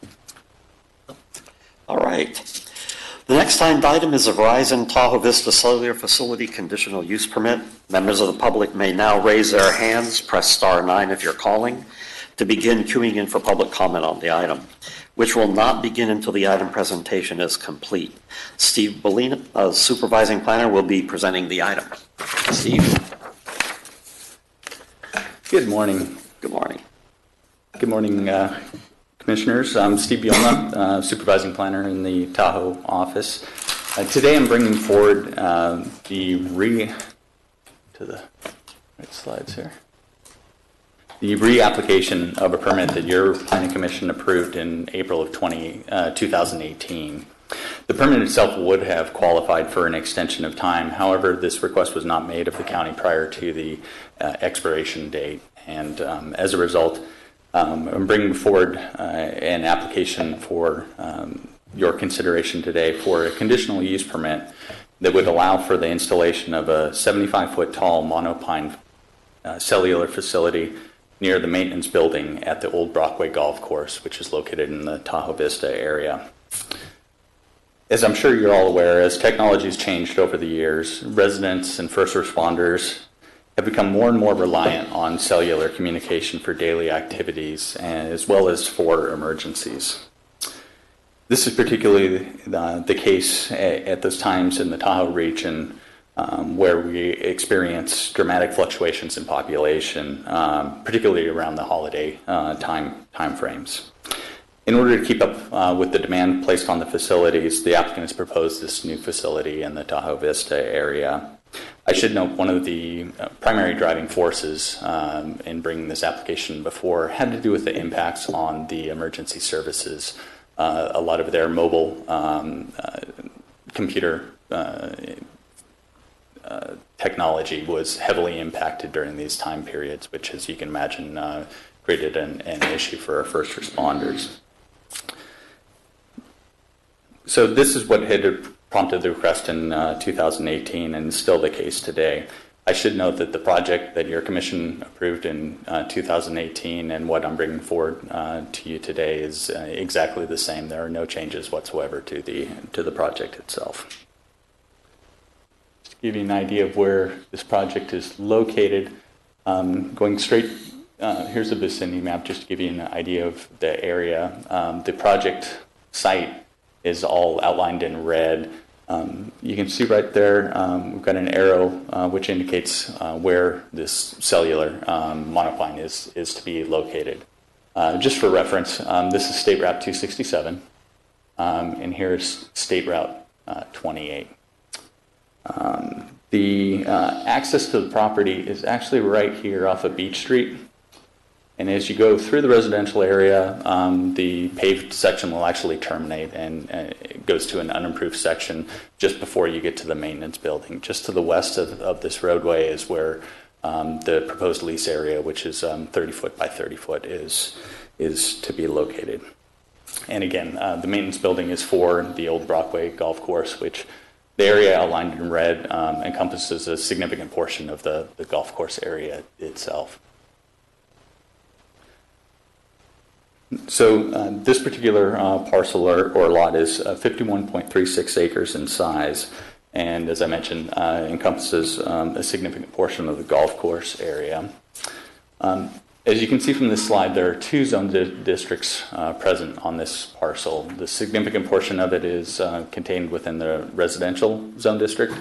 All right. The next timed item is a Verizon Tahoe Vista Cellular Facility Conditional Use Permit. Members of the public may now raise their hands, press star nine if you're calling, to begin queuing in for public comment on the item, which will not begin until the item presentation is complete. Steve Buelna, uh, supervising planner, will be presenting the item. Steve, Good morning. good morning. Good morning, uh, Commissioners. I'm Steve Buelna, uh, Supervising Planner in the Tahoe office. Uh, Today, I'm bringing forward uh, the re, to the right slides here. The reapplication of a permit that your Planning Commission approved in April of 20, uh, 2018. The permit itself would have qualified for an extension of time. However, this request was not made of the county prior to the uh, expiration date. And um, as a result, um, I'm bringing forward uh, an application for um, your consideration today for a conditional use permit that would allow for the installation of a 75-foot tall monopine uh, cellular facility near the maintenance building at the Old Brockway Golf Course, which is located in the Tahoe Vista area. As I'm sure you're all aware, as technology has changed over the years, residents and first responders have become more and more reliant on cellular communication for daily activities and as well as for emergencies. This is particularly the, the case at, at those times in the Tahoe region um, where we experience dramatic fluctuations in population, um, particularly around the holiday uh, time timeframes. In order to keep up uh, with the demand placed on the facilities, the applicant has proposed this new facility in the Tahoe Vista area. I should note one of the uh, primary driving forces um, in bringing this application before had to do with the impacts on the emergency services. Uh, a lot of their mobile um, uh, computer technology was heavily impacted during these time periods, which, as you can imagine, uh, created an, an issue for our first responders. So this is what had prompted the request in uh, 2018 and is still the case today. I should note that the project that your commission approved in uh, 2018 and what I'm bringing forward uh, to you today is uh, exactly the same. There are no changes whatsoever to the to the project itself. Give you an idea of where this project is located, um, going straight uh, here's a vicinity map just to give you an idea of the area. Um, the project site is all outlined in red. Um, you can see right there, um, we've got an arrow uh, which indicates uh, where this cellular um, monopine is, is to be located. Uh, just for reference, um, this is State Route 267, um, and here's State Route uh, 28. Um, the uh, access to the property is actually right here off of Beach Street. And as you go through the residential area, um, the paved section will actually terminate and uh, it goes to an unimproved section just before you get to the maintenance building. Just to the west of, of this roadway is where um, the proposed lease area, which is um, 30 foot by 30 foot, is, is to be located. And again, uh, the maintenance building is for the old Brockway Golf Course, which the area outlined in red um, encompasses a significant portion of the, the golf course area itself. So uh, this particular uh, parcel or, or lot is uh, 51.36 acres in size, and as I mentioned, uh, encompasses um, a significant portion of the golf course area. Um, as you can see from this slide, there are two zone di- districts uh, present on this parcel. The significant portion of it is uh, contained within the residential zone district.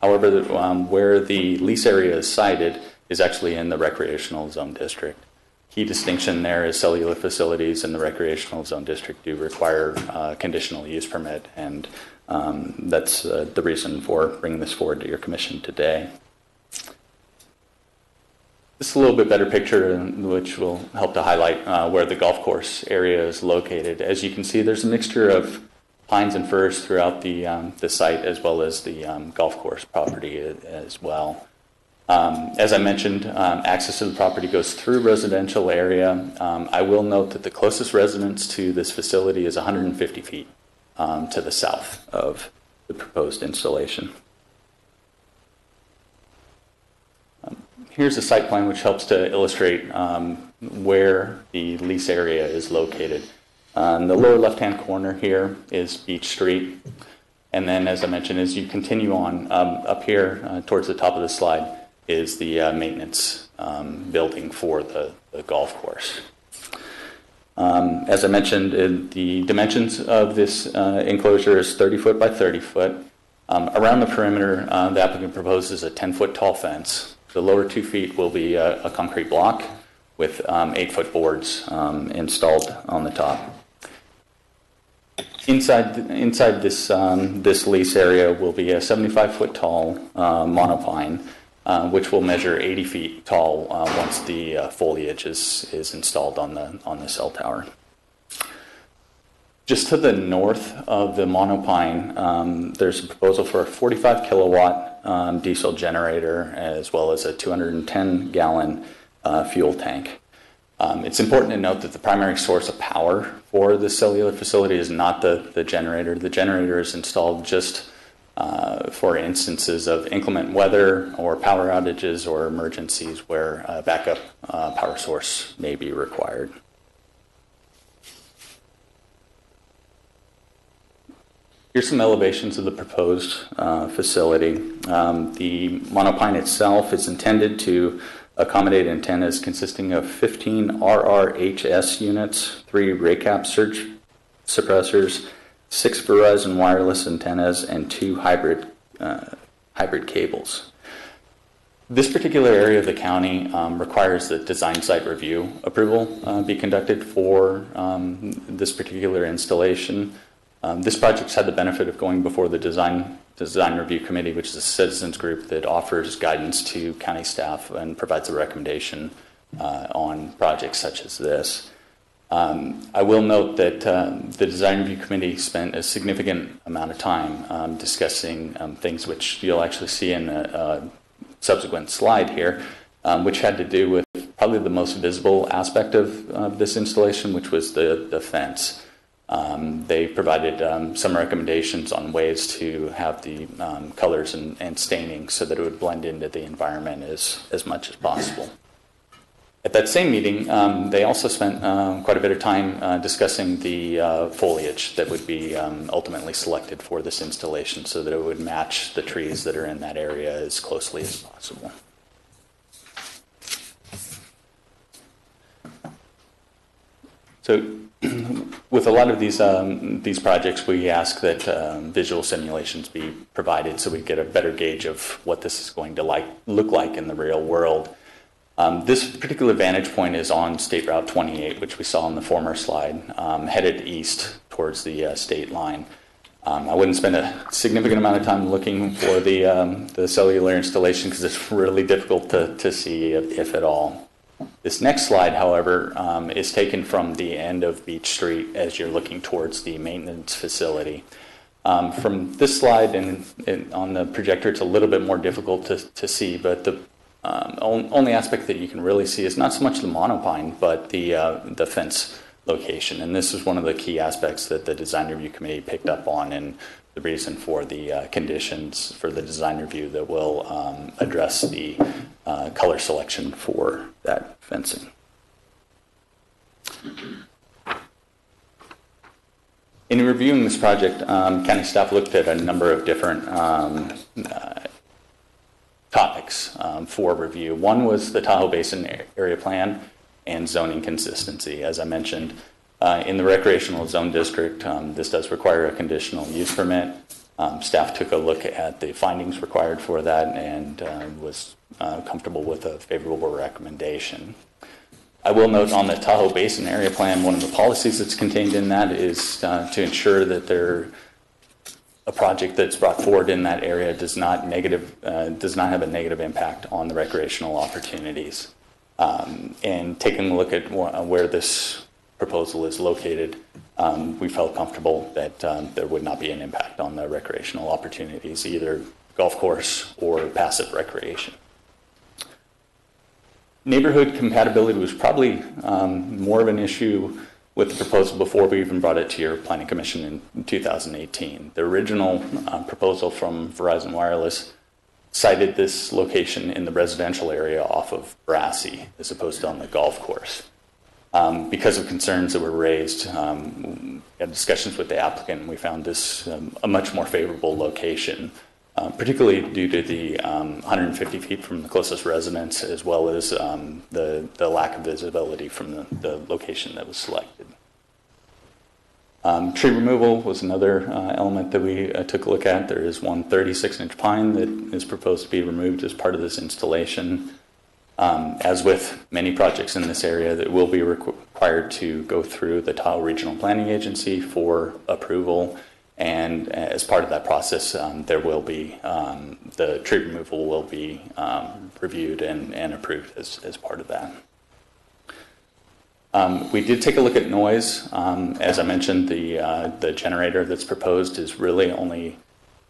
However, um, where the lease area is sited is actually in the recreational zone district. Key distinction there is cellular facilities in the recreational zone district do require uh, conditional use permit, and um, that's uh, the reason for bringing this forward to your commission today. Is a little bit better picture, which will help to highlight uh, where the golf course area is located. As you can see, there's a mixture of pines and firs throughout the um, the site, as well as the um, golf course property as well. Um, as I mentioned, um, access to the property goes through residential area. Um, I will note that the closest residence to this facility is 150 feet um, to the south of the proposed installation. Um, here's a site plan which helps to illustrate um, where the lease area is located. In the lower left-hand corner here is Beach Street. And then, as I mentioned, as you continue on up here uh, towards the top of the slide, is the uh, maintenance um, building for the, the golf course. Um, as I mentioned, uh, the dimensions of this uh, enclosure is 30 foot by 30 foot. Um, around the perimeter, the applicant proposes a 10 foot tall fence. The lower two feet will be a, a concrete block with um, eight foot boards um, installed on the top. Inside, inside this, um, this lease area will be a 75 foot tall uh, monopine uh, which will measure 80 feet tall uh, once the uh, foliage is, is installed on the, on the cell tower. Just to the north of the monopine, um, there's a proposal for a 45 kilowatt um, diesel generator as well as a 210 gallon uh, fuel tank. Um, it's important to note that the primary source of power for the cellular facility is not the, the generator. The generator is installed just uh, for instances of inclement weather or power outages or emergencies where a backup uh, power source may be required. Here's some elevations of the proposed uh, facility. Um, the monopine itself is intended to accommodate antennas consisting of 15 RRHS units, three Raycap surge suppressors, six Verizon wireless antennas, and two hybrid, uh, hybrid cables. This particular area of the county um, requires that design site review approval uh, be conducted for um, this particular installation. Um, this project's had the benefit of going before the design design review committee, which is a citizens group that offers guidance to county staff and provides a recommendation uh, on projects such as this. Um, I will note that uh, the design review committee spent a significant amount of time um, discussing um, things which you'll actually see in a, a subsequent slide here, um, which had to do with probably the most visible aspect of, of this installation, which was the, the fence. Um, they provided um, some recommendations on ways to have the colors and, and staining so that it would blend into the environment as, as much as possible. At that same meeting, um, they also spent um, quite a bit of time uh, discussing the uh, foliage that would be um, ultimately selected for this installation so that it would match the trees that are in that area as closely as possible. So, with a lot of these um, these projects, we ask that um, visual simulations be provided so we get a better gauge of what this is going to like look like in the real world. Um, this particular vantage point is on State Route 28, which we saw on the former slide, um, headed east towards the uh, state line. Um, I wouldn't spend a significant amount of time looking for the, um, the cellular installation because it's really difficult to, to see, if, if at all. This next slide, however, um, is taken from the end of Beach Street as you're looking towards the maintenance facility. Um, from this slide and, and, on the projector, it's a little bit more difficult to, to see, but the um, only aspect that you can really see is not so much the monopine, but the uh, the fence location. And this is one of the key aspects that the design review committee picked up on, and the reason for the uh, conditions for the design review that will um, address the uh, color selection for that fencing. In reviewing this project, um, county staff looked at a number of different um, uh, topics um, for review. One was the Tahoe Basin Area Plan and zoning consistency. As I mentioned, uh, in the recreational zone district, um, this does require a conditional use permit. Um, Staff took a look at the findings required for that and uh, was uh, comfortable with a favorable recommendation. I will note on the Tahoe Basin Area Plan, one of the policies that's contained in that is uh, to ensure that there, a project that's brought forward in that area does not negative, uh, does not have a negative impact on the recreational opportunities. Um, And taking a look at wh- where this proposal is located, um, we felt comfortable that um, there would not be an impact on the recreational opportunities, either golf course or passive recreation. Neighborhood compatibility was probably um, more of an issue with the proposal before we even brought it to your planning commission in 2018. The original uh, proposal from Verizon Wireless cited this location in the residential area off of Brassie as opposed to on the golf course. Um, because of concerns that were raised, um, we had discussions with the applicant, and we found this um, a much more favorable location, uh, particularly due to the um, 150 feet from the closest residence, as well as um, the, the lack of visibility from the, the location that was selected. Um, tree removal was another uh, element that we uh, took a look at. There is one 36 inch pine that is proposed to be removed as part of this installation. Um, as with many projects in this area, that will be requ- required to go through the Tahoe Regional Planning Agency for approval. And as part of that process, um, there will be um, the tree removal will be um, reviewed and, and approved as, as part of that. Um, we did take a look at noise. Um, as I mentioned, the uh, the generator that's proposed is really only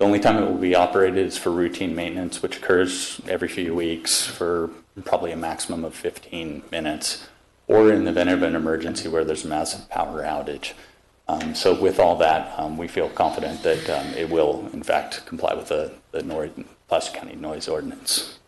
the only time it will be operated is for routine maintenance, which occurs every few weeks for probably a maximum of 15 minutes, or in the event of an emergency where there's a massive power outage. Um, so, with all that, um, we feel confident that um, it will, in fact, comply with the, the Nor- Placer County noise ordinance.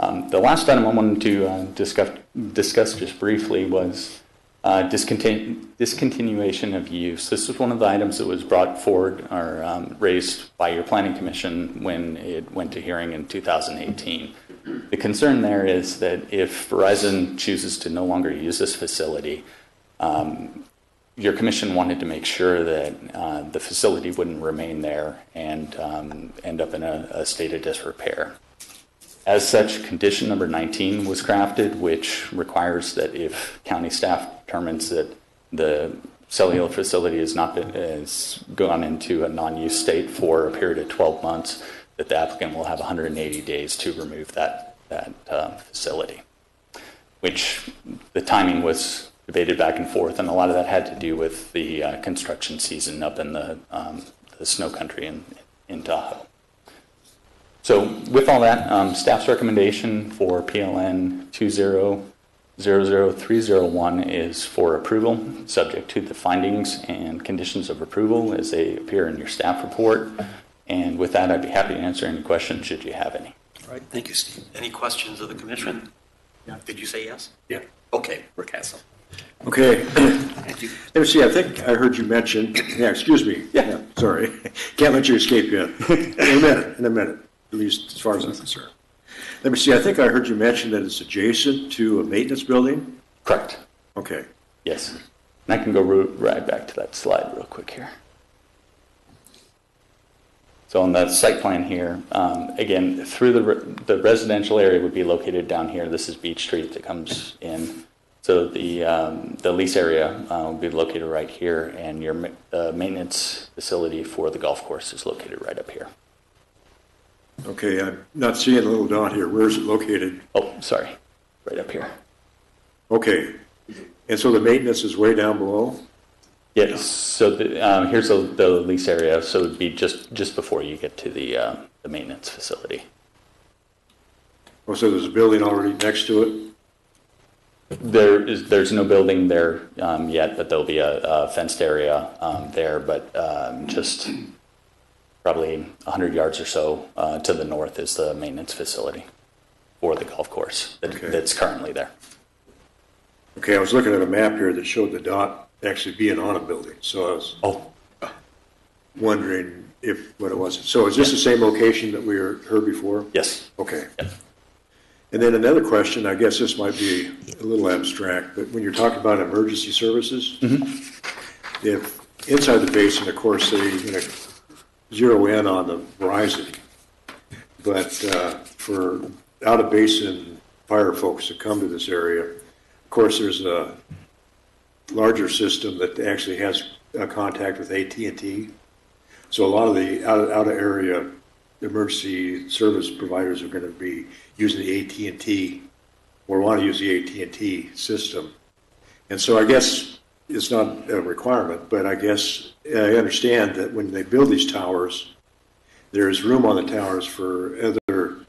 Um, the last item I wanted to uh, discuss, discuss just briefly was uh, discontinu- discontinuation of use. This is one of the items that was brought forward or um, raised by your planning commission when it went to hearing in 2018. The concern there is that if Verizon chooses to no longer use this facility, um, your commission wanted to make sure that uh, the facility wouldn't remain there and um, end up in a, a state of disrepair. As such, condition number 19 was crafted, which requires that if county staff determines that the cellular facility has not been, has gone into a non-use state for a period of 12 months, that the applicant will have 180 days to remove that, that uh, facility, which the timing was debated back and forth, and a lot of that had to do with the uh, construction season up in the, um, the snow country in, in Tahoe. So with all that, um, staff's recommendation for PLN 2000301 is for approval, subject to the findings and conditions of approval as they appear in your staff report. And with that, I'd be happy to answer any questions should you have any. All right, thank you, Steve. Any questions of the commission? Did you say yes? Yeah. Okay, Rick Hassel. Okay. Thank you. Let me see, I think I heard you mention, yeah, excuse me. Yeah. Sorry. Can't let you escape yet. In a minute, in a minute, at least as far as I'm concerned. Let me see, I think I heard you mention that it's adjacent to a maintenance building? Correct. Okay. Yes. And I can go ro- right back to that slide real quick here. So on the site plan here, um, again, through the, re- the residential area would be located down here. This is Beach Street that comes in. So the, um, the lease area uh, would be located right here, and your ma- uh, maintenance facility for the golf course is located right up here. Okay, I'm not seeing a little dot here. Where is it located? Oh, sorry, right up here. Okay. And so the maintenance is way down below? Yes, so the, um, here's the, the lease area, so it'd be just, just before you get to the, uh, the maintenance facility. Oh, so there's a building already next to it? There is, there's no building there um, yet, but there'll be a, a fenced area um, there, but um, just probably 100 yards or so uh, to the north is the maintenance facility for the golf course that, Okay. that's currently there. Okay, I was looking at a map here that showed the dot actually being on a building, so I was Oh, wondering if, what it was. So is this the same location that we heard before? Yes. Okay. And then another question, I guess this might be a little abstract, but when you're talking about emergency services, if inside the basin, of course, they, you know, zero in on the Verizon, but uh, for out-of-basin fire folks that come to this area, of course, there's a larger system that actually has a contact with AT&T. So a lot of the out, out of area emergency service providers are going to be using the AT&T or want to use the AT&T system. And so I guess it's not a requirement, but I guess I understand that when they build these towers, there's room on the towers for other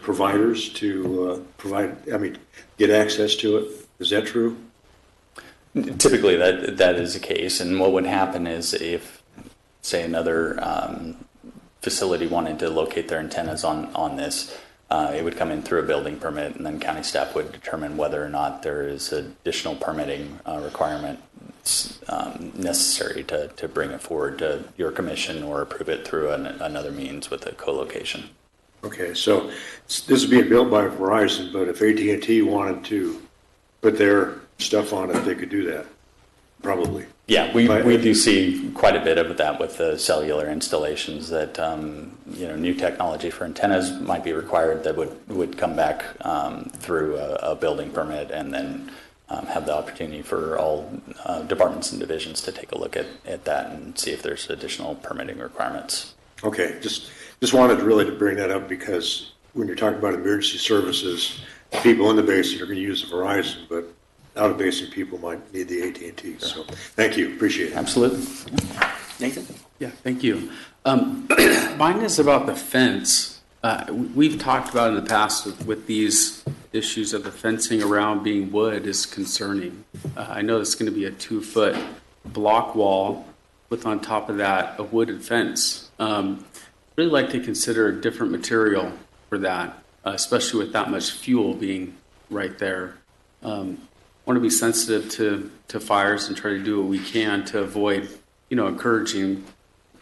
providers to uh, provide, I mean, get access to it. Is that true? Typically, that that is the case, and what would happen is if, say, another um, facility wanted to locate their antennas on on this, uh, it would come in through a building permit, and then county staff would determine whether or not there is additional permitting uh, requirement um, necessary to to bring it forward to your commission or approve it through an, another means with a co-location. Okay, so this is being built by Verizon, but if AT&T wanted to put their stuff on it, they could do that, probably. Yeah, we, But- we do see quite a bit of that with the cellular installations that, um, you know, new technology for antennas might be required that would, would come back um, through a, a building permit and then um, have the opportunity for all uh, departments and divisions to take a look at, at that and see if there's additional permitting requirements. Okay, just, just wanted really to bring that up because when you're talking about emergency services, people in the basin are going to use the Verizon, but out of basin people might need the AT&T. So, thank you, appreciate it. Absolutely. Nathan? Yeah, thank you. Um, Mine is about the fence. Uh, we- We've talked about in the past with- with these issues of the fencing around being wood is concerning. Uh, I know it's going to be a two-foot block wall with on top of that a wooden fence. Um, Really like to consider a different material for that, uh, especially with that much fuel being right there. Um, Want to be sensitive to, to fires and try to do what we can to avoid, you know, encouraging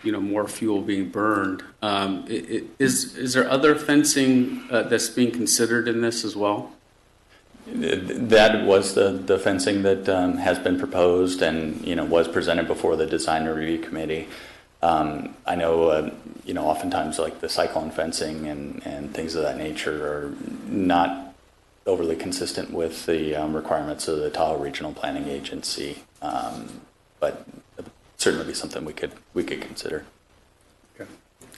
you know, more fuel being burned. Um, i- i- Is, is there other fencing uh, that's being considered in this as well? That was the, the fencing that um, has been proposed and, you know, was presented before the design review committee. Um, I know, uh, you know, oftentimes like the cyclone fencing and, and things of that nature are not overly consistent with the um, requirements of the Tahoe Regional Planning Agency. Um, But certainly be something we could, we could consider.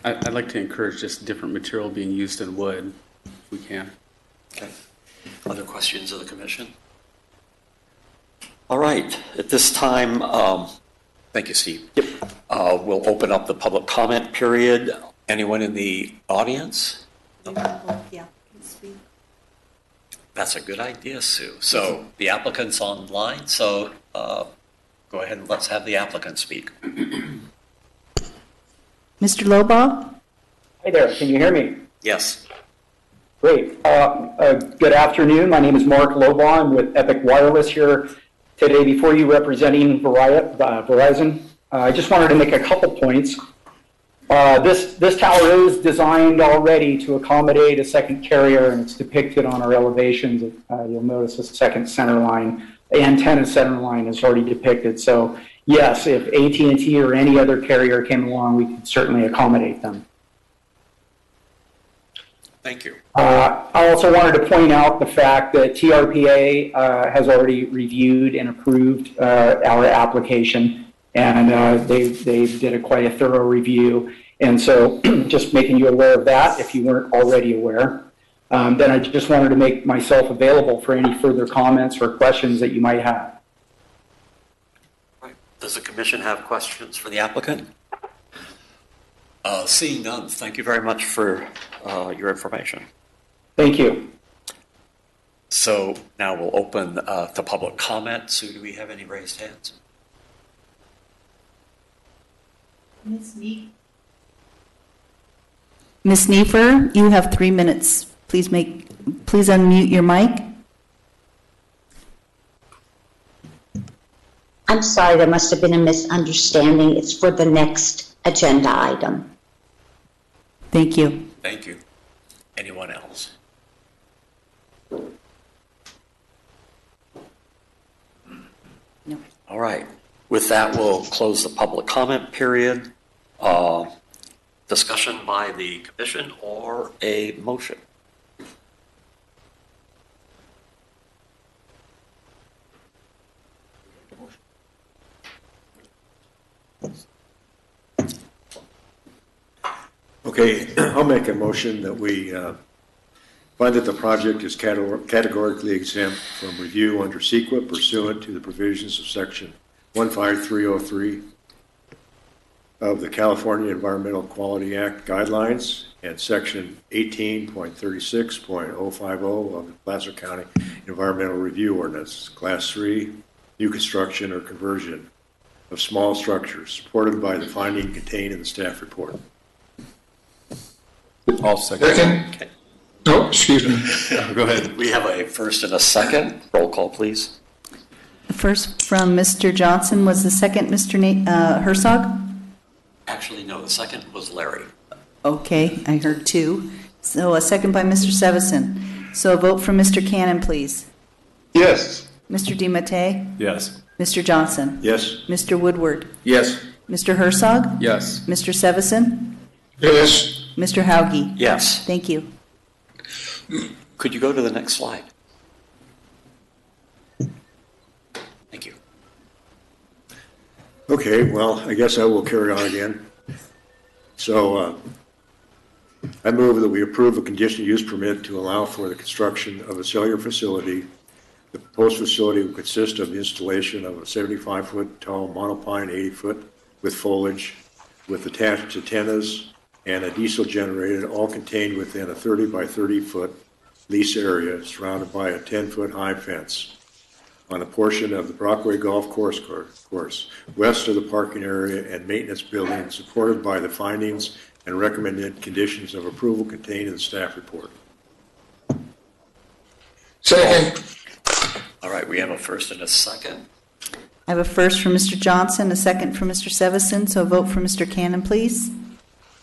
I- I'd like to encourage just different material being used in wood, if we can. Okay. Other questions of the commission? All right, at this time, um, thank you, Steve. Yep. Uh, We'll open up the public comment period. Anyone in the audience? That's a good idea, Sue. So the applicant's online, so uh, go ahead and let's have the applicant speak. Mr. Lobaugh? Hi there, can you hear me? Yes. Great. Uh, uh, Good afternoon, my name is Mark Lobaugh, I'm with Epic Wireless here today before you representing uh, Verizon. Uh, I just wanted to make a couple points. Uh, This, this tower is designed already to accommodate a second carrier, and it's depicted on our elevations. Uh, You'll notice a second center line, the antenna center line is already depicted. So yes, if AT&T or any other carrier came along, we could certainly accommodate them. Thank you. Uh, I also wanted to point out the fact that TRPA uh, has already reviewed and approved uh, our application, and uh, they they did a quite a thorough review. And so, just making you aware of that, if you weren't already aware. Um, Then I just wanted to make myself available for any further comments or questions that you might have. Does the commission have questions for the applicant? Uh, Seeing none, thank you very much for uh, your information. Thank you. So now we'll open uh, to public comment. Sue, do we have any raised hands? Ms. Niefer, you have three minutes. Please make, please unmute your mic. I'm sorry, there must have been a misunderstanding. It's for the next agenda item. Thank you. Thank you. Anyone else? No. All right. With that, we'll close the public comment period. Uh, Discussion by the commission or a motion? Okay, I'll make a motion that we uh, find that the project is categor- categorically exempt from review under CEQA pursuant to the provisions of section 15303 of the California Environmental Quality Act guidelines and section 18.36.050 of the Placer County Environmental Review Ordinance, Class 3, new construction or conversion of small structures, supported by the finding contained in the staff report. I'll second. Second. Oh, excuse me. Go ahead. We have a first and a second. Roll call, please. The first from Mr. Johnson was the second, Mr. Na- uh, Herzog? Actually, no, the second was Larry. Okay, I heard two. So a second by Mr. Sevison. So a vote from Mr. Cannon, please. Yes. Mr. DiMattei? Yes. Mr. Johnson? Yes? Mr. Woodward? Yes. Mr. Herzog? Yes. Mr. Sevison? Yes. Mr. Hauge? Yes. Thank you. Could you go to the next slide? Thank you. Okay, well, I guess I will carry on again. So uh, I move that we approve a conditional use permit to allow for the construction of a cellular facility. The proposed facility will consist of the installation of a 75-foot tall monopine 80-foot with foliage with attached antennas and a diesel generator, all contained within a 30 by 30-foot lease area surrounded by a 10-foot high fence on a portion of the Brockway Golf Course course, west of the parking area and maintenance building, supported by the findings and recommended conditions of approval contained in the staff report. Second. All right, we have a first and a second. I have a first from Mr. Johnson, a second from Mr. Sevison, so a vote for Mr. Cannon, please.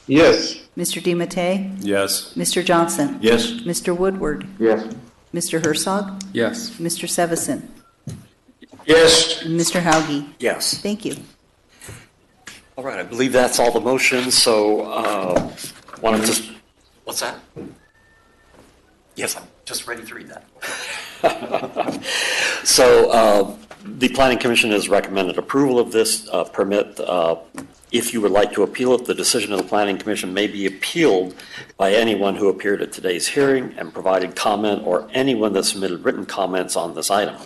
Yes. Mr. DiMattei? Yes. Mr. Johnson? Yes? Mr. Woodward? Yes. Mr. Herzog? Yes. Mr. Sevison? Yes. Mr. Hauge? Yes. Thank you. All right, I believe that's all the motions, so uh, want to just, what's that? Yes, I'm just ready to read that. So uh, the Planning Commission has recommended approval of this uh, permit. If you would like to appeal it, the decision of the Planning Commission may be appealed by anyone who appeared at today's hearing and provided comment or anyone that submitted written comments on this item.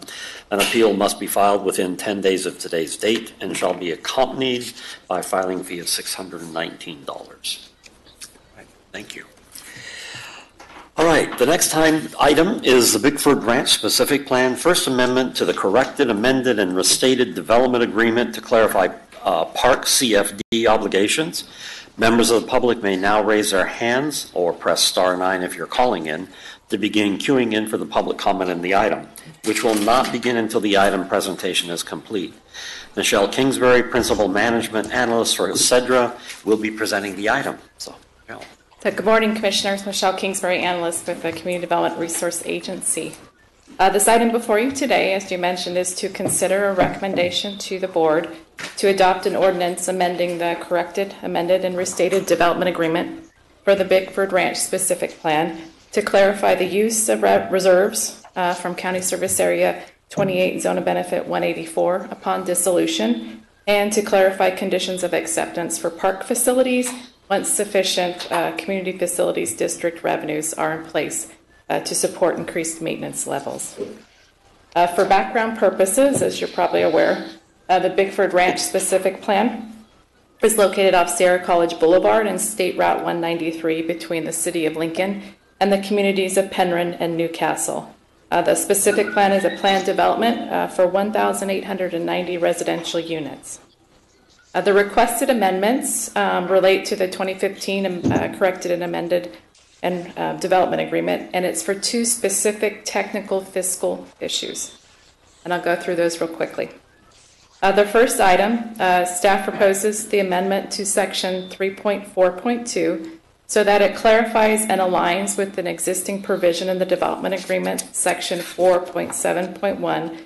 An appeal must be filed within 10 days of today's date and shall be accompanied by filing fee of $619. All right, Thank you. All right, the next time, item is the Bickford Ranch Specific Plan, First Amendment to the corrected, amended, and restated development agreement to clarify uh, park CFD obligations. Members of the public may now raise their hands or press star nine if you're calling in to begin queuing in for the public comment on the item, which will not begin until the item presentation is complete. Michelle Kingsbury, Principal Management Analyst for CDRA, will be presenting the item. So, Michelle. So, good morning, Commissioners. Michelle Kingsbury, Analyst with the Community Development Resource Agency. Uh, This item before you today, as you mentioned, is to consider a recommendation to the Board to adopt an ordinance amending the corrected, amended, and restated development agreement for the Bickford Ranch specific plan to clarify the use of re- reserves uh, from County Service Area 28 Zone of Benefit 184 upon dissolution, and to clarify conditions of acceptance for park facilities once sufficient uh, community facilities district revenues are in place uh, to support increased maintenance levels. Uh, For background purposes, as you're probably aware, uh, the Bickford Ranch specific plan is located off Sierra College Boulevard and State Route 193 between the city of Lincoln and the communities of Penryn and Newcastle. Uh, The specific plan is a planned development uh, for 1,890 residential units. Uh, The requested amendments um, relate to the 2015 um, uh, corrected and amended and uh, development agreement, and it's for two specific technical fiscal issues. And I'll go through those real quickly. Uh, The first item, uh, staff proposes the amendment to section 3.4.2 so that it clarifies and aligns with an existing provision in the development agreement, section 4.7.1,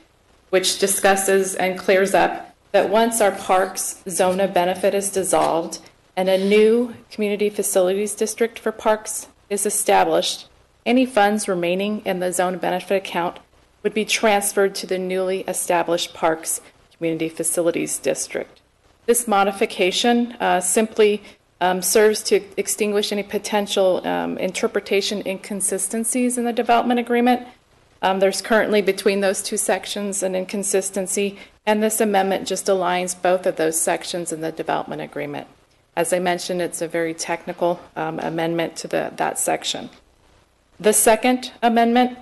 which discusses and clears up that once our parks zone of benefit is dissolved and a new community facilities district for parks is established, any funds remaining in the zone benefit account would be transferred to the newly established Parks Community Facilities District. This modification uh, simply um, serves to extinguish any potential um, interpretation inconsistencies in the development agreement. Um, there's currently between those two sections an inconsistency, and this amendment just aligns both of those sections in the development agreement. As I mentioned, it's a very technical um, amendment to the, that section. The second amendment,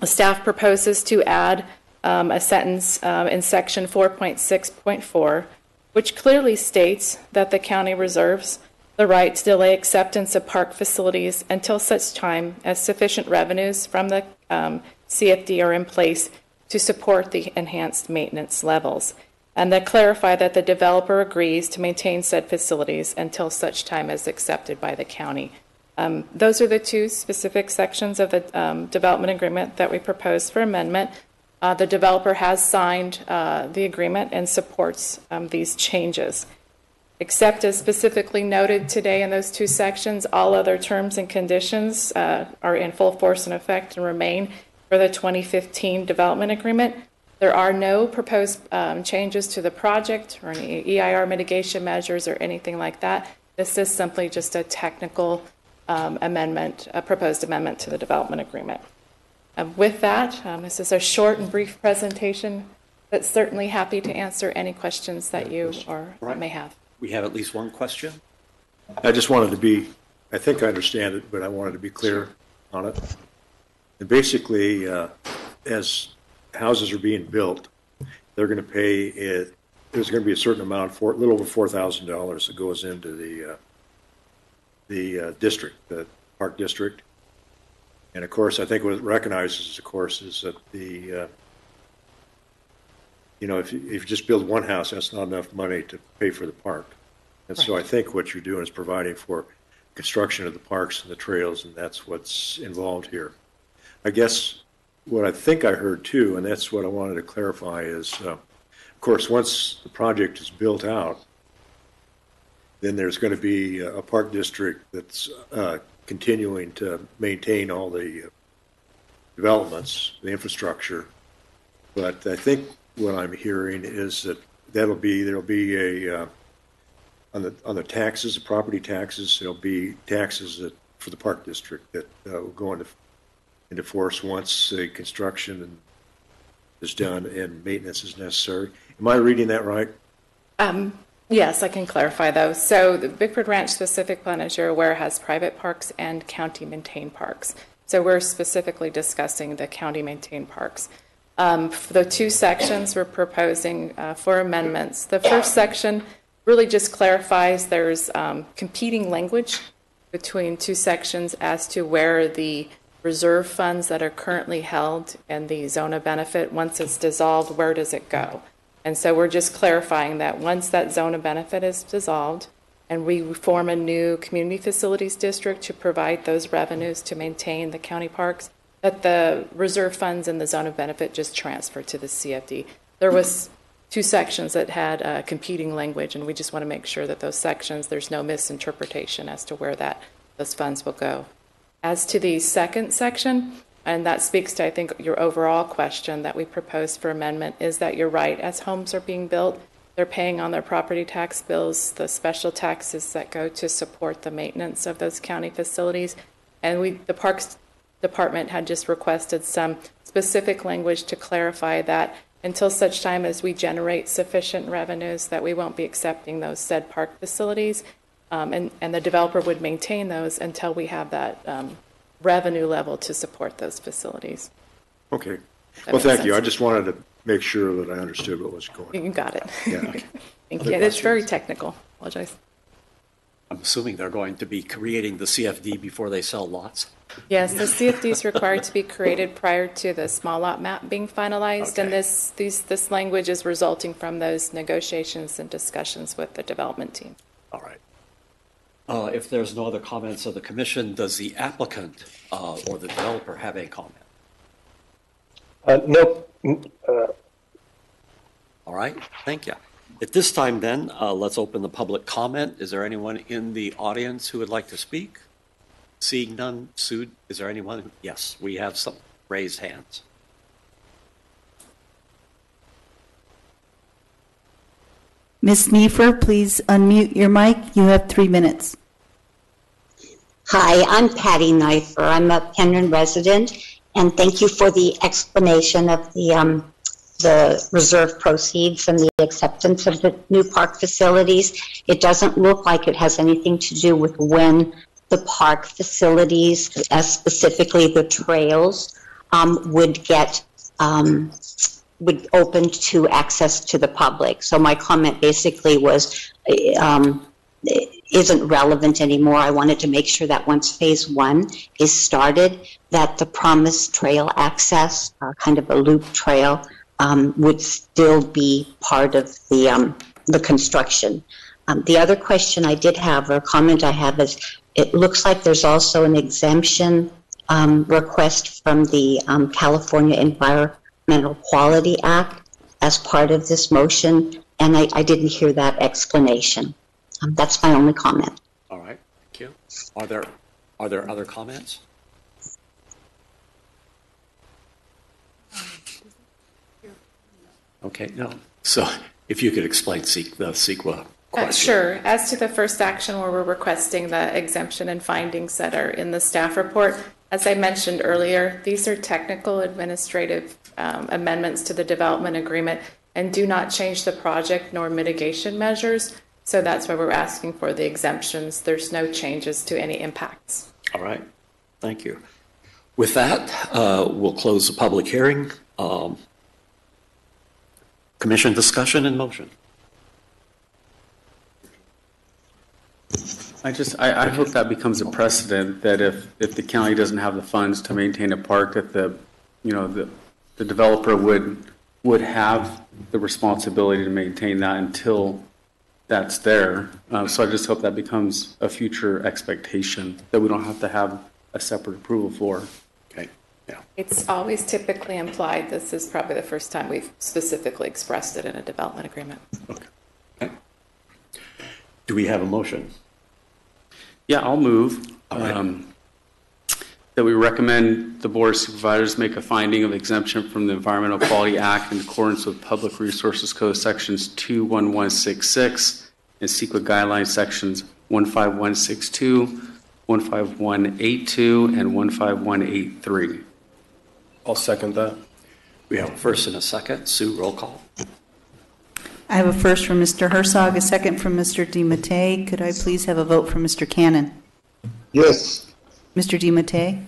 the staff proposes to add um, a sentence um, in section 4.6.4, which clearly states that the county reserves the right to delay acceptance of park facilities until such time as sufficient revenues from the um, CFD are in place to support the enhanced maintenance levels, and that clarify that the developer agrees to maintain said facilities until such time as accepted by the county. Um, those are the two specific sections of the um, development agreement that we propose for amendment. Uh, the developer has signed uh, the agreement and supports um, these changes. Except as specifically noted today in those two sections, all other terms and conditions uh, are in full force and effect and remain for the 2015 development agreement. There are no proposed um, changes to the project or any EIR mitigation measures or anything like that. This is simply just a technical um, amendment, a proposed amendment to the development agreement. And with that, um, this is a short and brief presentation, but certainly happy to answer any questions that you or may have. We have at least one question. I just wanted to be, I think I understand it, but I wanted to be clear on it. And basically, uh, as houses are being built, they're going to pay it, there's going to be a certain amount, for, a little over $4,000 that goes into the, uh, the uh, district, the park district. And of course, I think what it recognizes, of course, is that the, uh, you know, if you, if you just build one house, that's not enough money to pay for the park. And so I think what you're doing is providing for construction of the parks and the trails, and that's what's involved here. I guess what I think I heard too, and that's what I wanted to clarify, is, uh, of course, once the project is built out, then there's going to be a park district that's uh, continuing to maintain all the uh, developments, the infrastructure. But I think what I'm hearing is that that'll be there'll be a uh, on the on the taxes, the property taxes. There'll be taxes that for the park district that uh, will go into into force once the construction is done and maintenance is necessary. Am I reading that right? Um, yes, I can clarify those. So the Bickford Ranch specific plan, as you're aware, has private parks and county maintained parks. So we're specifically discussing the county maintained parks. Um, the two sections we're proposing uh, for amendments, the first section really just clarifies there's um, competing language between two sections as to where the reserve funds that are currently held in the zone of benefit, once it's dissolved, where does it go? And so we're just clarifying that once that zone of benefit is dissolved and we form a new community facilities district to provide those revenues to maintain the county parks, that the reserve funds and the zone of benefit just transfer to the CFD. There was two sections that had uh, competing language, and we just want to make sure that those sections, there's no misinterpretation as to where that those funds will go. As to the second section, and that speaks to, I think, your overall question that we propose for amendment, is that you're right. As homes are being built, they're paying on their property tax bills the special taxes that go to support the maintenance of those county facilities. And we, the Parks Department had just requested some specific language to clarify that until such time as we generate sufficient revenues that we won't be accepting those said park facilities. Um, and, and the developer would maintain those until we have that um, revenue level to support those facilities. Okay. That Well, makes thank you. I just wanted to make sure that I understood what was going on. You got it. Yeah. Thank Other you. It's very questions? technical. Apologize. I'm assuming they're going to be creating the CFD before they sell lots? Yes, the CFD is required to be created prior to the small lot map being finalized, and this, these, this language is resulting from those negotiations and discussions with the development team. All right. Uh, If there's no other comments of the commission, does the applicant uh, or the developer have a comment? Uh, nope. Uh, All right, thank you. At this time then, uh, let's open the public comment. Is there anyone in the audience who would like to speak? Seeing none, Sue, is there anyone? Yes, we have some raised hands. Ms. Niefer, please unmute your mic. You have three minutes. Hi, I'm Patty Niefer. I'm a Penryn resident, and thank you for the explanation of the, um, the reserve proceeds and the acceptance of the new park facilities. It doesn't look like it has anything to do with when the park facilities, uh, specifically the trails, um, would get, um, would open to access to the public. So my comment basically was, um, isn't relevant anymore. I wanted to make sure that once phase one is started, that the promised trail access, uh, kind of a loop trail, um, would still be part of the, um, the construction. Um, the other question I did have, or comment I have is, it looks like there's also an exemption, um, request from the, um, California Environmental Quality Act as part of this motion, and I, I didn't hear that explanation. Um, That's my only comment. All right, thank you. Are there, are there other comments? Okay, no. So if you could explain Se- the CEQA Uh, question. Sure. As to the first action where we're requesting the exemption and findings that are in the staff report, as I mentioned earlier, these are technical administrative um, amendments to the development agreement and do not change the project nor mitigation measures. So that's why we're asking for the exemptions. There's no changes to any impacts. All right, thank you. With that, uh, we'll close the public hearing. Um, Commission discussion and motion. I just, I, I hope that becomes a precedent, that if, if the county doesn't have the funds to maintain a park, that the, you know, the, the developer would, would have the responsibility to maintain that until that's there. Uh, so I just hope that becomes a future expectation, that we don't have to have a separate approval for. Okay, yeah. It's always typically implied. This is probably the first time we've specifically expressed it in a development agreement. Okay. Do we have a motion? Yeah, I'll move. All right. um, That we recommend the Board of Supervisors make a finding of exemption from the Environmental Quality Act in accordance with Public Resources Code Sections 21166 and CEQA Guidelines Sections 15162, 15182, and 15183. I'll second that. We have a first and a second. Sue, roll call. I have a first from Mr. Herzog, a second from Mr. DiMattei. Could I please have a vote from Mr. Cannon? yes. Mr. DiMattei?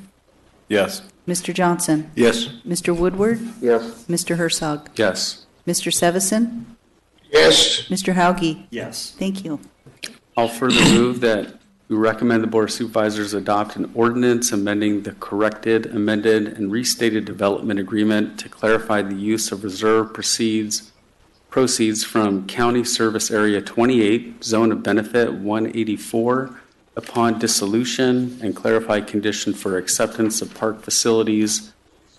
Yes. Mr. Johnson? Yes. Mr. Woodward? Yes. Mr. Herzog? Yes. Mr. Sevison? Yes. Mr. Hauge? Yes. Thank you. I'll further move that we recommend the Board of Supervisors adopt an ordinance amending the corrected, amended, and restated development agreement to clarify the use of reserve proceeds, proceeds from County Service Area 28, Zone of Benefit 184, upon dissolution, and clarify condition for acceptance of park facilities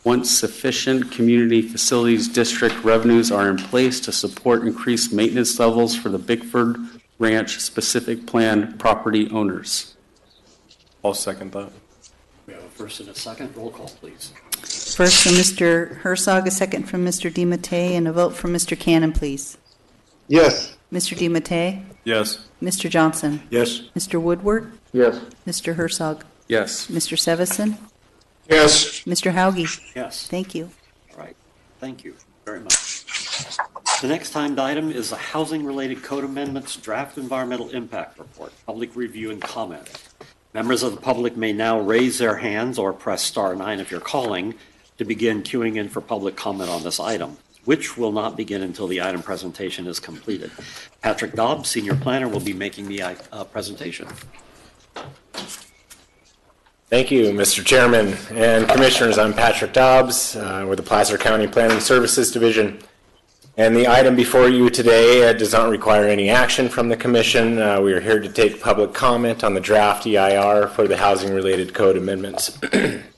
once sufficient community facilities district revenues are in place to support increased maintenance levels for the Bickford Ranch specific plan property owners. I'll second that. We have a first and a second. Roll call, please. First from Mr. Herzog, a second from Mr. DiMattei, and a vote from Mr. Cannon, please. Yes. Mr. DiMattei? Yes. Mr. Johnson? Yes. Mr. Woodward? Yes. Mr. Herzog? Yes. Mr. Sevison? Yes. Mr. Hauge? Yes. Thank you. All right, thank you very much. The next timed item is the Housing-Related Code Amendments Draft Environmental Impact Report, public review and comment. Members of the public may now raise their hands or press star nine if you're calling to begin queuing in for public comment on this item. which will not begin until the item presentation is completed. Patrick Dobbs, Senior Planner, will be making the uh, presentation. Thank you, Mr. Chairman and Commissioners. I'm Patrick Dobbs uh, with the Placer County Planning Services Division. And the item before you today uh, does not require any action from the Commission. Uh, we are here to take public comment on the draft EIR for the housing related code amendments.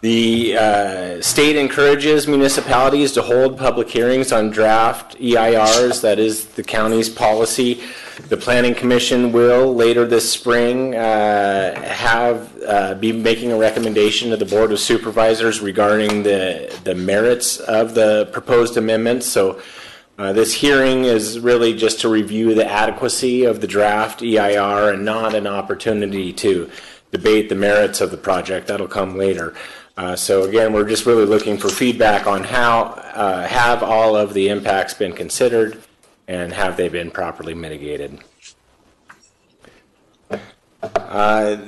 The uh, state encourages municipalities to hold public hearings on draft EIRs. That is the county's policy. The Planning Commission will later this spring uh, have uh, be making a recommendation to the Board of Supervisors regarding the the merits of the proposed amendments. So. Uh, this hearing is really just to review the adequacy of the draft EIR and not an opportunity to debate the merits of the project. That'll come later. Uh, so again, we're just really looking for feedback on how uh, have all of the impacts been considered and have they been properly mitigated. Uh,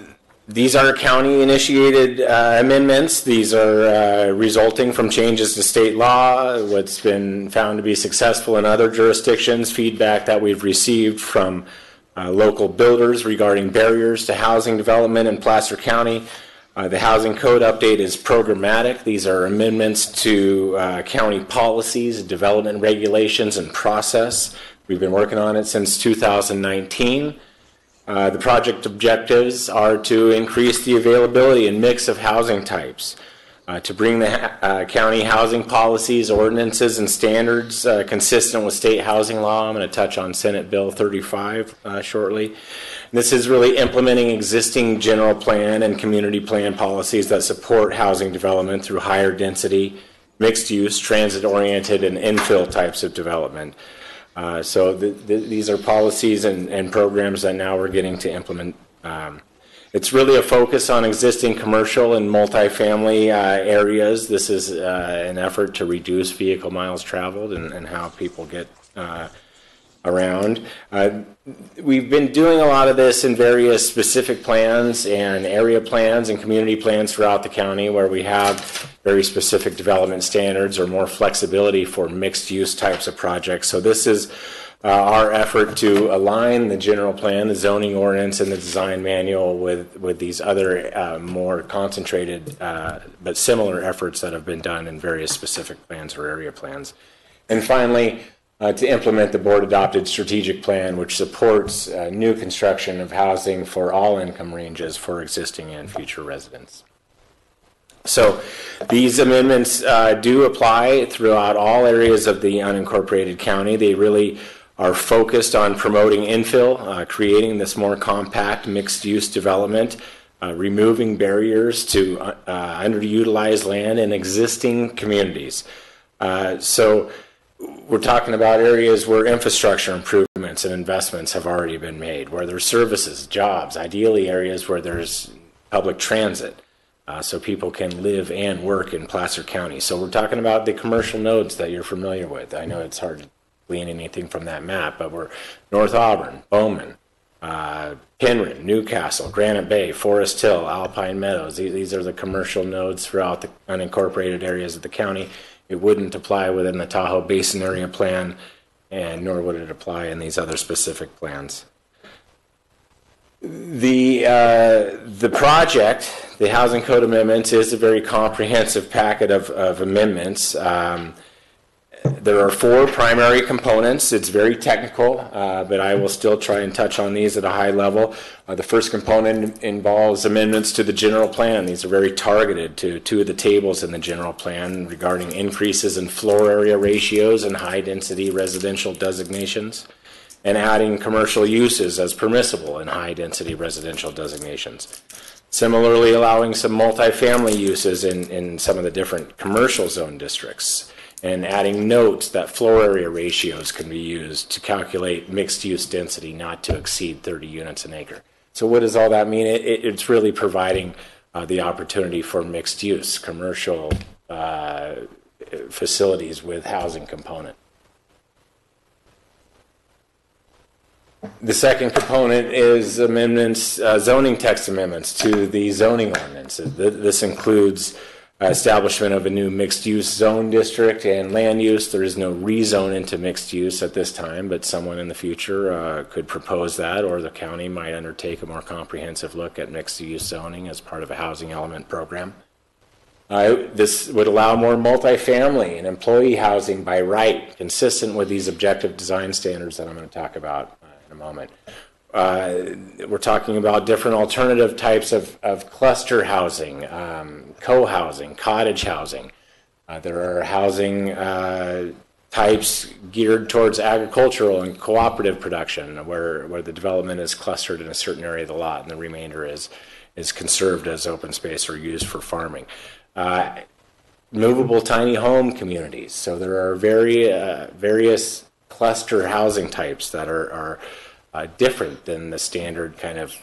these are county initiated uh, amendments. These are uh, resulting from changes to state law, what's been found to be successful in other jurisdictions, feedback that we've received from local builders regarding barriers to housing development in Placer County. Uh, the housing code update is programmatic. These are amendments to uh, county policies, development regulations, and process. We've been working on it since 2019. Uh, the project objectives are to increase the availability and mix of housing types, uh, to bring the uh, county housing policies, ordinances, and standards uh, consistent with state housing law. I'm going to touch on Senate Bill 35 shortly this is really implementing existing general plan and community plan policies that support housing development through higher density, mixed use, transit oriented, and infill types of development. Uh, so the, the, these are policies and, and, programs that now we're getting to implement. Um, it's really a focus on existing commercial and multifamily uh, areas. This is uh, an effort to reduce vehicle miles traveled and, and how people get uh, around. Uh, we've been doing a lot of this in various specific plans and area plans and community plans throughout the county where we have very specific development standards or more flexibility for mixed use types of projects. So this is uh, our effort to align the general plan, the zoning ordinance, and the design manual with, with these other uh, more concentrated uh, but similar efforts that have been done in various specific plans or area plans. And finally, uh, to implement the board adopted strategic plan, which supports uh, new construction of housing for all income ranges for existing and future residents. So these amendments uh, do apply throughout all areas of the unincorporated county. They really are focused on promoting infill, uh, creating this more compact mixed use development, uh, removing barriers to uh, underutilized land in existing communities. so we're talking about areas where infrastructure improvements and investments have already been made, where there's services, jobs, ideally areas where there's public transit, uh, so people can live and work in Placer County. So we're talking about the commercial nodes that you're familiar with. I know it's hard to glean anything from that map, but we're North Auburn, Bowman, uh, Penryn, Newcastle, Granite Bay, Forest Hill, Alpine Meadows. These are the commercial nodes throughout the unincorporated areas of the county. It wouldn't apply within the Tahoe Basin Area Plan, and nor would it apply in these other specific plans. The, uh, the project, the Housing Code Amendments, is a very comprehensive packet of, of amendments. Um, there are four primary components. It's very technical, uh, but I will still try and touch on these at a high level. Uh, the first component involves amendments to the general plan. These are very targeted to two of the tables in the general plan regarding increases in floor area ratios and high density residential designations, and adding commercial uses as permissible in high density residential designations. Similarly, allowing some multifamily uses in, in some of the different commercial zone districts and adding notes that floor area ratios can be used to calculate mixed use density not to exceed 30 units an acre. So what does all that mean? It, it, it's really providing uh, the opportunity for mixed use, commercial uh, facilities with housing component. The second component is amendments, uh, zoning text amendments to the zoning ordinance. This includes establishment of a new mixed-use zone district and land use. There is no rezone into mixed use at this time, but someone in the future uh, could propose that, or the county might undertake a more comprehensive look at mixed-use zoning as part of a housing element program. Uh, This would allow more multifamily and employee housing by right, consistent with these objective design standards that I'm going to talk about uh, in a moment. Uh, We're talking about different alternative types of, of cluster housing, um, co-housing, cottage housing. Uh, There are housing uh, types geared towards agricultural and cooperative production, where, where the development is clustered in a certain area of the lot, and the remainder is, is conserved as open space or used for farming. Uh, movable tiny home communities. So there are very, uh, various cluster housing types that are, are uh, different than the standard kind of,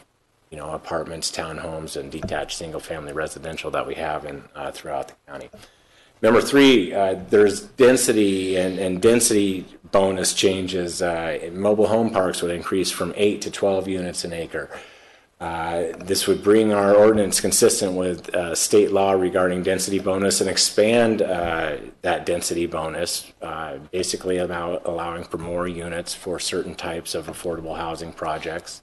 you know, apartments, townhomes, and detached single-family residential that we have in uh, throughout the county. Number three, uh, there's density and, and density bonus changes. Uh, mobile home parks would increase from eight to 12 units an acre. Uh, This would bring our ordinance consistent with uh, state law regarding density bonus and expand uh, that density bonus, uh, basically allow- allowing for more units for certain types of affordable housing projects.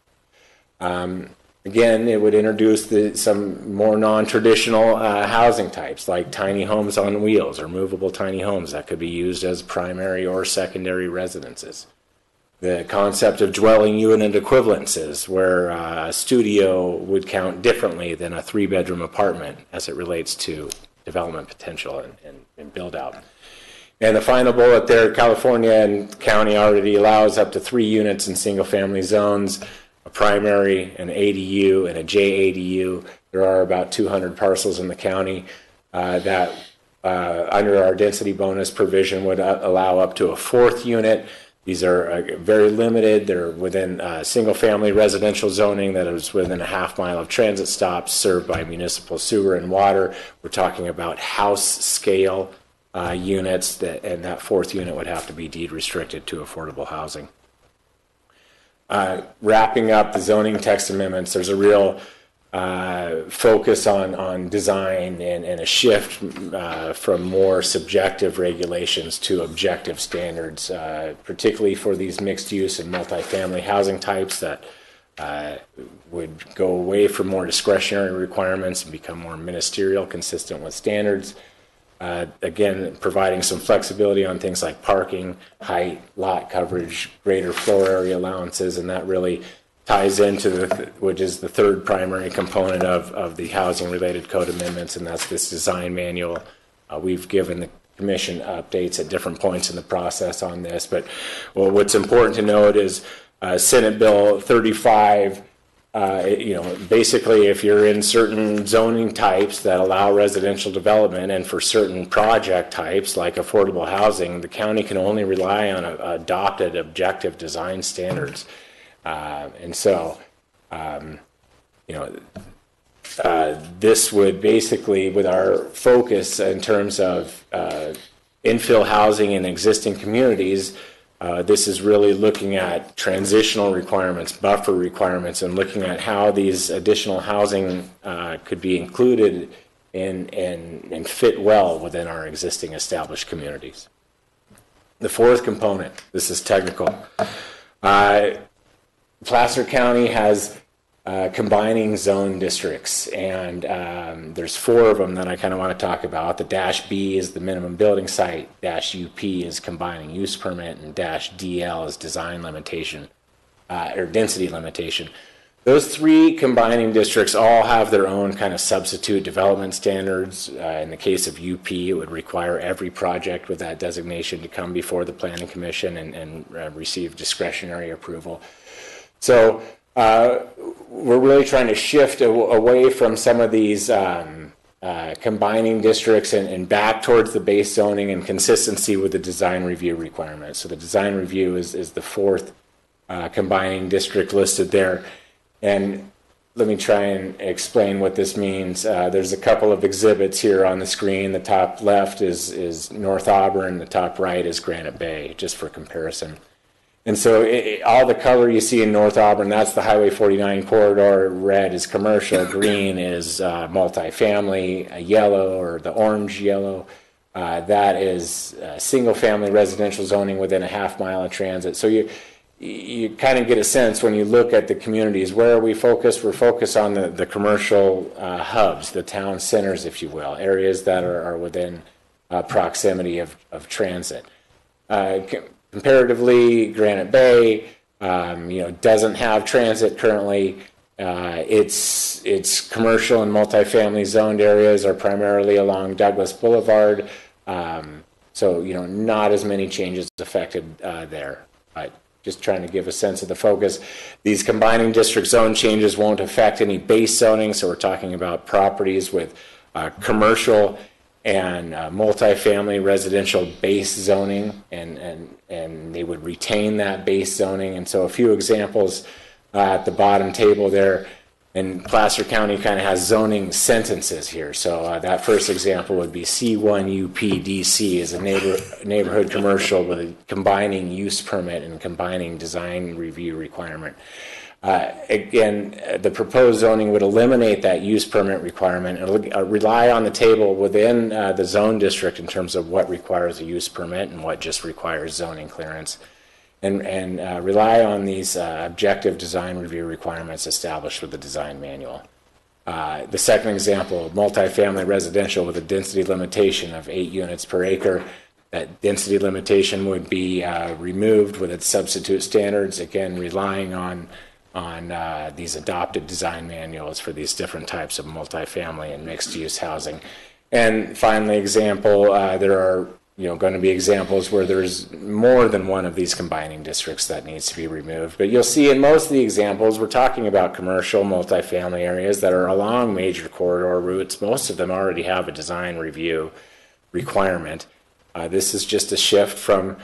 Um, Again, it would introduce the, some more non-traditional uh, housing types like tiny homes on wheels or movable tiny homes that could be used as primary or secondary residences the concept of dwelling unit equivalences, where uh, a studio would count differently than a three bedroom apartment as it relates to development potential and, and, and build out. And the final bullet there California and county already allows up to three units in single family zones, a primary, an ADU, and a JADU. There are about 200 parcels in the county uh, that, uh, under our density bonus provision, would uh, allow up to a fourth unit. These are uh, very limited. They're within uh, single-family residential zoning that is within a half mile of transit stops served by municipal sewer and water. We're talking about house-scale uh, units, that, and that fourth unit would have to be deed restricted to affordable housing. Uh, Wrapping up the zoning text amendments, there's a real uh, focus on, on design and, and a shift uh, from more subjective regulations to objective standards, uh, particularly for these mixed use and multifamily housing types that uh, would go away from more discretionary requirements and become more ministerial, consistent with standards. Uh, again, providing some flexibility on things like parking, height, lot coverage, greater floor area allowances, and that really ties into the, which is the third primary component of, of the housing related code amendments, and that's this design manual. Uh, we've given the commission updates at different points in the process on this, but well, what's important to note is uh, Senate Bill 35. Uh, you know, basically, if you're in certain zoning types that allow residential development, and for certain project types like affordable housing, the county can only rely on a, adopted objective design standards. Uh, and so, um, you know, uh, this would basically, with our focus in terms of uh, infill housing in existing communities, uh, this is really looking at transitional requirements, buffer requirements, and looking at how these additional housing uh, could be included and, and, and fit well within our existing established communities. The fourth component, this is technical. Uh, Placer County has uh, combining zone districts, and um, there's four of them that I kind of want to talk about. The dash B is the minimum building site, dash UP is combining use permit, and dash DL is design limitation uh, or density limitation. Those three combining districts all have their own kind of substitute development standards. Uh, in the case of UP, it would require every project with that designation to come before the Planning Commission and, and uh, receive discretionary approval. So uh, we're really trying to shift away from some of these um, uh, combining districts and, and back towards the base zoning and consistency with the design review requirements. So the design review is, is the fourth uh, combining district listed there. And let me try and explain what this means. Uh, there's a couple of exhibits here on the screen. The top left is, is North Auburn, the top right is Granite Bay, just for comparison. And so it, all the color you see in North Auburn, that's the Highway 49 corridor. Red is commercial, green is uh, multifamily, uh, yellow or the orange yellow. Uh, that is uh, single-family residential zoning within a half mile of transit. So you you kind of get a sense when you look at the communities where are we focused? We're focused on the the commercial uh, hubs, the town centers, if you will, areas that are, are within uh, proximity of of transit. Uh, comparatively, Granite Bay, um, you know, doesn't have transit currently. Uh, its its commercial and multifamily zoned areas are primarily along Douglas Boulevard. Um, so you know, not as many changes affected uh, there. But just trying to give a sense of the focus. These combining district zone changes won't affect any base zoning. So we're talking about properties with uh, commercial and uh, multifamily residential base zoning, and, and, and they would retain that base zoning. And so a few examples uh, at the bottom table there, and Placer County kind of has zoning sentences here. So uh, that first example would be C1 UPDC is a neighbor, neighborhood commercial with a combining use permit and combining design review requirement. Uh, Again, uh, the proposed zoning would eliminate that use permit requirement and uh, rely on the table within uh, the zone district in terms of what requires a use permit and what just requires zoning clearance. And, and uh, rely on these objective design review requirements established with the design manual. The second example, multifamily residential with a density limitation of eight units per acre. That density limitation would be removed with its substitute standards, again, relying on, on uh, these adopted design manuals for these different types of multifamily and mixed-use housing. And finally, example, uh, there are, you know, going to be examples where there's more than one of these combining districts that needs to be removed. But you'll see in most of the examples, we're talking about commercial multifamily areas that are along major corridor routes. Most of them already have a design review requirement. Uh, this is just a shift from,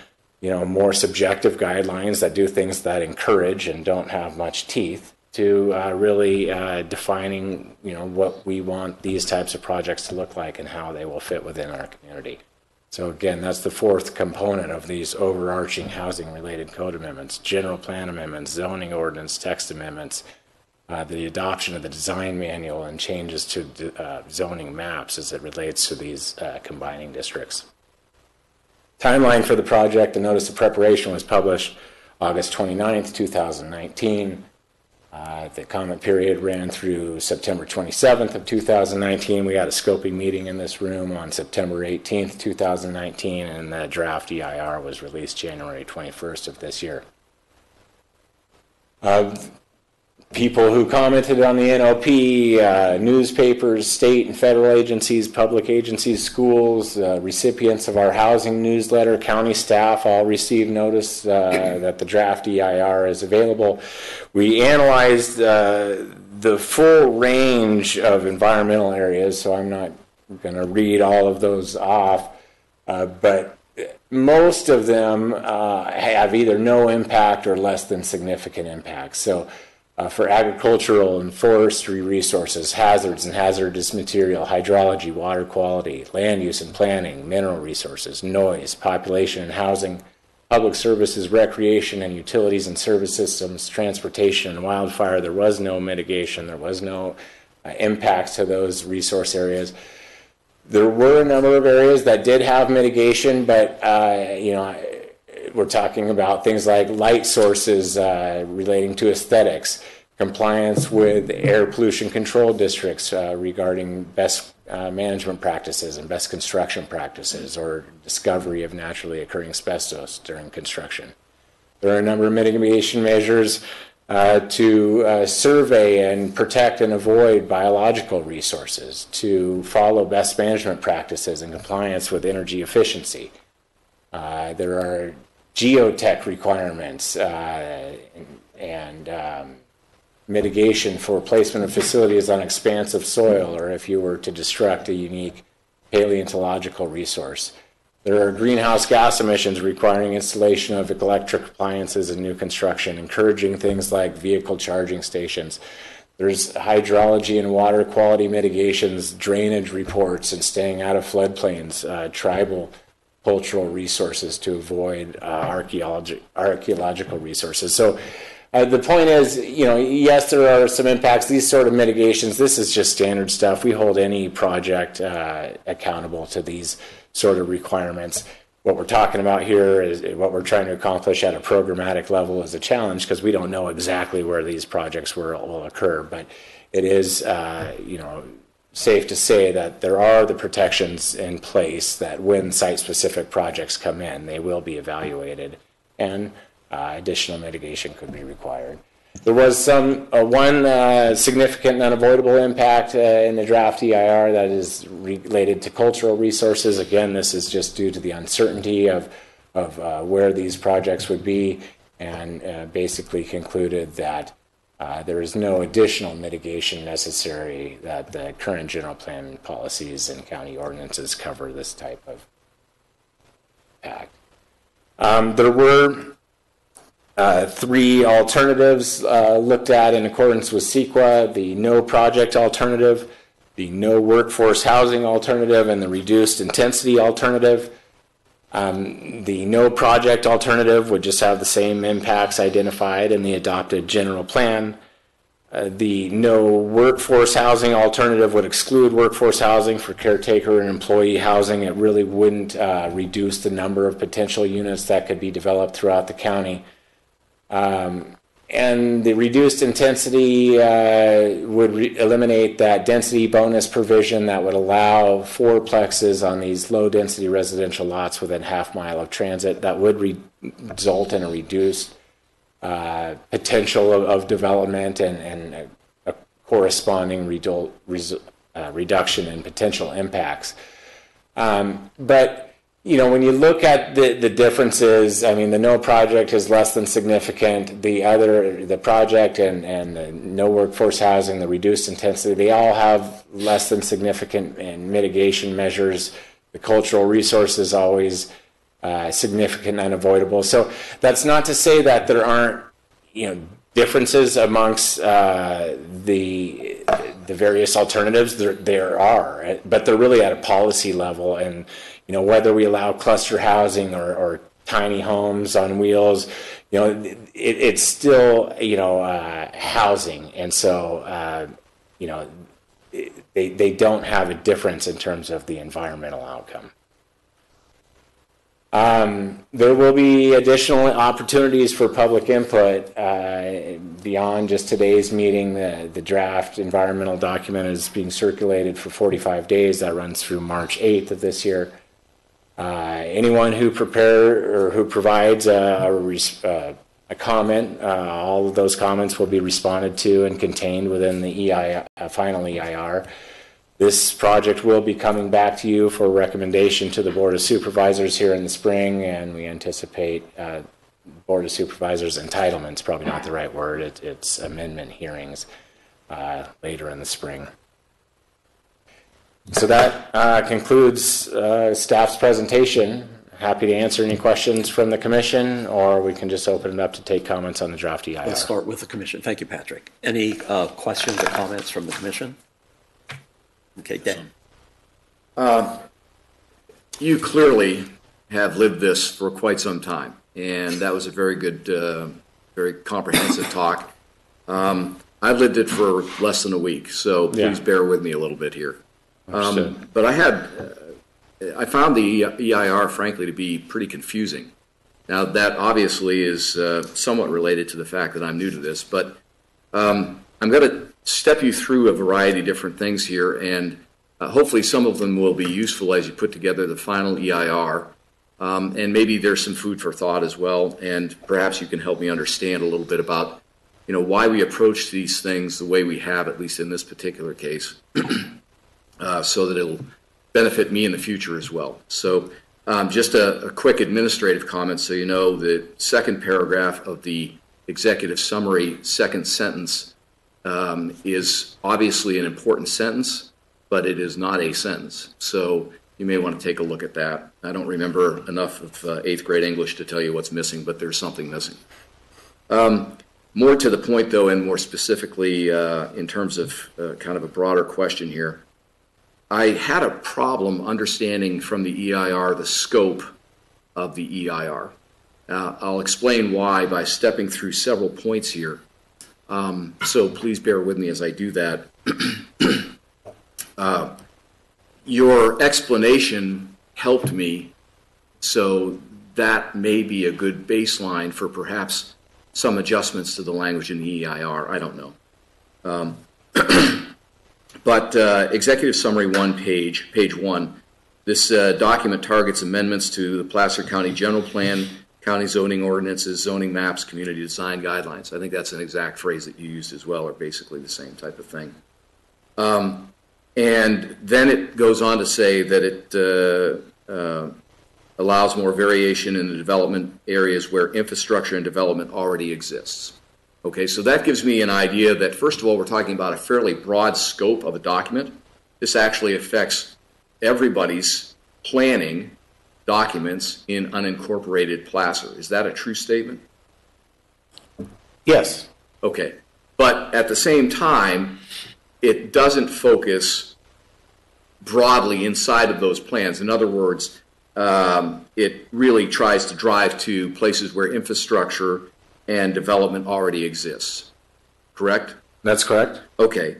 you know, more subjective guidelines that do things that encourage and don't have much teeth to uh, really uh, defining, you know, what we want these types of projects to look like and how they will fit within our community. So again, that's the fourth component of these overarching housing-related code amendments, general plan amendments, zoning ordinance, text amendments, uh, the adoption of the design manual and changes to uh, zoning maps as it relates to these uh, combining districts. Timeline for the project, the notice of preparation was published August 29th, 2019. Uh, The comment period ran through September 27th of 2019. We had a scoping meeting in this room on September 18th, 2019, and the draft EIR was released January 21st of this year. Uh, People who commented on the NLP, uh, newspapers, state and federal agencies, public agencies, schools, uh, recipients of our housing newsletter, county staff all received notice uh, that the draft EIR is available. We analyzed uh, the full range of environmental areas, so I'm not going to read all of those off, uh, but most of them uh, have either no impact or less than significant impact. So uh, for agricultural and forestry resources, hazards and hazardous material, hydrology, water quality, land use and planning, mineral resources, noise, population and housing, public services, recreation and utilities and service systems, transportation and wildfire. There was no mitigation. There was no uh, to those resource areas. There were a number of areas that did have mitigation, but uh, you know, we're talking about things like light sources uh, relating to aesthetics, compliance with air pollution control districts uh, regarding best uh, management practices and best construction practices, or discovery of naturally occurring asbestos during construction. There are a number of mitigation measures uh, to uh, survey and protect and avoid biological resources, to follow best management practices and compliance with energy efficiency. Uh, there are geotech requirements uh, and um, mitigation for placement of facilities on expansive soil or if you were to destruct a unique paleontological resource. There are greenhouse gas emissions requiring installation of electric appliances in new construction, encouraging things like vehicle charging stations. There's hydrology and water quality mitigations, drainage reports, and staying out of floodplains, uh, tribal cultural resources to avoid uh, archaeology, archaeological resources. So uh, the point is, you know, yes, there are some impacts. These sort of mitigations, this is just standard stuff. We hold any project uh, accountable to these sort of requirements. What we're talking about here is what we're trying to accomplish at a programmatic level is a challenge because we don't know exactly where these projects will, will occur. But it is, uh, you know, safe to say that there are the protections in place that when site-specific projects come in, they will be evaluated and uh, additional mitigation could be required. There was some uh, one uh, significant and unavoidable impact uh, in the draft EIR that is related to cultural resources. Again, this is just due to the uncertainty of of uh, where these projects would be, and uh, basically concluded that uh, there is no additional mitigation necessary. That the current general plan policies and county ordinances cover this type of impact. Um, there were uh, three alternatives uh, looked at in accordance with CEQA, the no project alternative, the no workforce housing alternative, and the reduced intensity alternative. Um, the no project alternative would just have the same impacts identified in the adopted general plan. Uh, the no workforce housing alternative would exclude workforce housing for caretaker and employee housing. It really wouldn't uh, reduce the number of potential units that could be developed throughout the county. Um, and the reduced intensity uh, would re- eliminate that density bonus provision that would allow fourplexes on these low density residential lots within half mile of transit. That would re- result in a reduced uh, potential of, of, development and, and a, a corresponding redu- res- uh, reduction in potential impacts. Um, but you know, when you look at the, the differences, I mean, the no project is less than significant. The other, the project and, and the no workforce housing, the reduced intensity, they all have less than significant and mitigation measures. The cultural resources always uh, significant and unavoidable. So that's not to say that there aren't, you know, differences amongst uh, the the various alternatives. There there are, but they're really at a policy level and you know, whether we allow cluster housing or, or tiny homes on wheels, you know, it, it's still, you know, uh, housing. And so, uh, you know, they, they don't have a difference in terms of the environmental outcome. Um, there will be additional opportunities for public input uh, beyond just today's meeting. The, the draft environmental document is being circulated for 45 days. That runs through March 8th of this year. Uh, anyone who prepare or who provides a, a, uh, a comment, uh, all of those comments will be responded to and contained within the EI, uh, final EIR. This project will be coming back to you for recommendation to the Board of Supervisors here in the spring, and we anticipate uh, Board of Supervisors entitlements, probably not the right word, it, it's amendment hearings uh, later in the spring. So that uh, concludes uh, staff's presentation. Happy to answer any questions from the commission, or we can just open it up to take comments on the draft EIR. Let's start with the commission. Thank you, Patrick. Any uh, questions or comments from the commission? Okay, Dan. Uh, you clearly have lived this for quite some time, and that was a very good, uh, very comprehensive talk. Um, I've lived it for less than a week, so please yeah. bear with me a little bit here. Um, but I had, uh, I found the EIR, frankly, to be pretty confusing. Now, that obviously is uh, somewhat related to the fact that I'm new to this, but um, I'm going to step you through a variety of different things here, and uh, hopefully some of them will be useful as you put together the final EIR. Um, and maybe there's some food for thought as well, and perhaps you can help me understand a little bit about, you know, why we approach these things the way we have, at least in this particular case. uh, so that it'll benefit me in the future as well. So, um, just a, a, quick administrative comment so you know the second paragraph of the executive summary, second sentence, um, is obviously an important sentence, but it is not a sentence. So, you may want to take a look at that. I don't remember enough of uh, eighth grade English to tell you what's missing, but there's something missing. Um, more to the point, though, and more specifically uh, in terms of uh, kind of a broader question here. I had a problem understanding from the EIR the scope of the EIR. Uh, I'll explain why by stepping through several points here. Um, so please bear with me as I do that. uh, your explanation helped me, so that may be a good baseline for perhaps some adjustments to the language in the EIR. I don't know. Um, but uh, executive summary one page, page one. This uh, document targets amendments to the Placer County General Plan, county zoning ordinances, zoning maps, community design guidelines. I think that's an exact phrase that you used as well, or basically the same type of thing. Um, and then it goes on to say that it uh, uh, allows more variation in the development areas where infrastructure and development already exists. Okay, so that gives me an idea that, first of all, we're talking about a fairly broad scope of a document. This actually affects everybody's planning documents in unincorporated Placer. Is that a true statement? Yes. Okay. But at the same time, it doesn't focus broadly inside of those plans. In other words, um, it really tries to drive to places where infrastructure and development already exists. Correct? That's correct. Okay.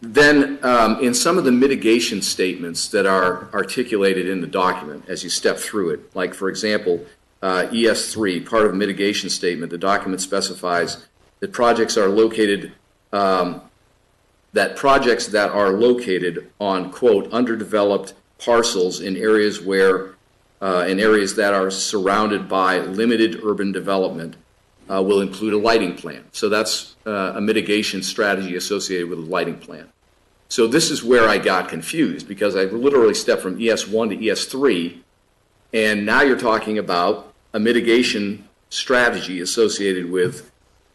Then, um, in some of the mitigation statements that are articulated in the document as you step through it, like for example, uh, ES3, part of a mitigation statement, the document specifies that projects are located, um, that projects that are located on, quote, underdeveloped parcels in areas where, uh, in areas that are surrounded by limited urban development uh, will include a lighting plan. So that's uh, a mitigation strategy associated with a lighting plan. So this is where I got confused because I literally stepped from ES1 to ES3, and now you're talking about a mitigation strategy associated with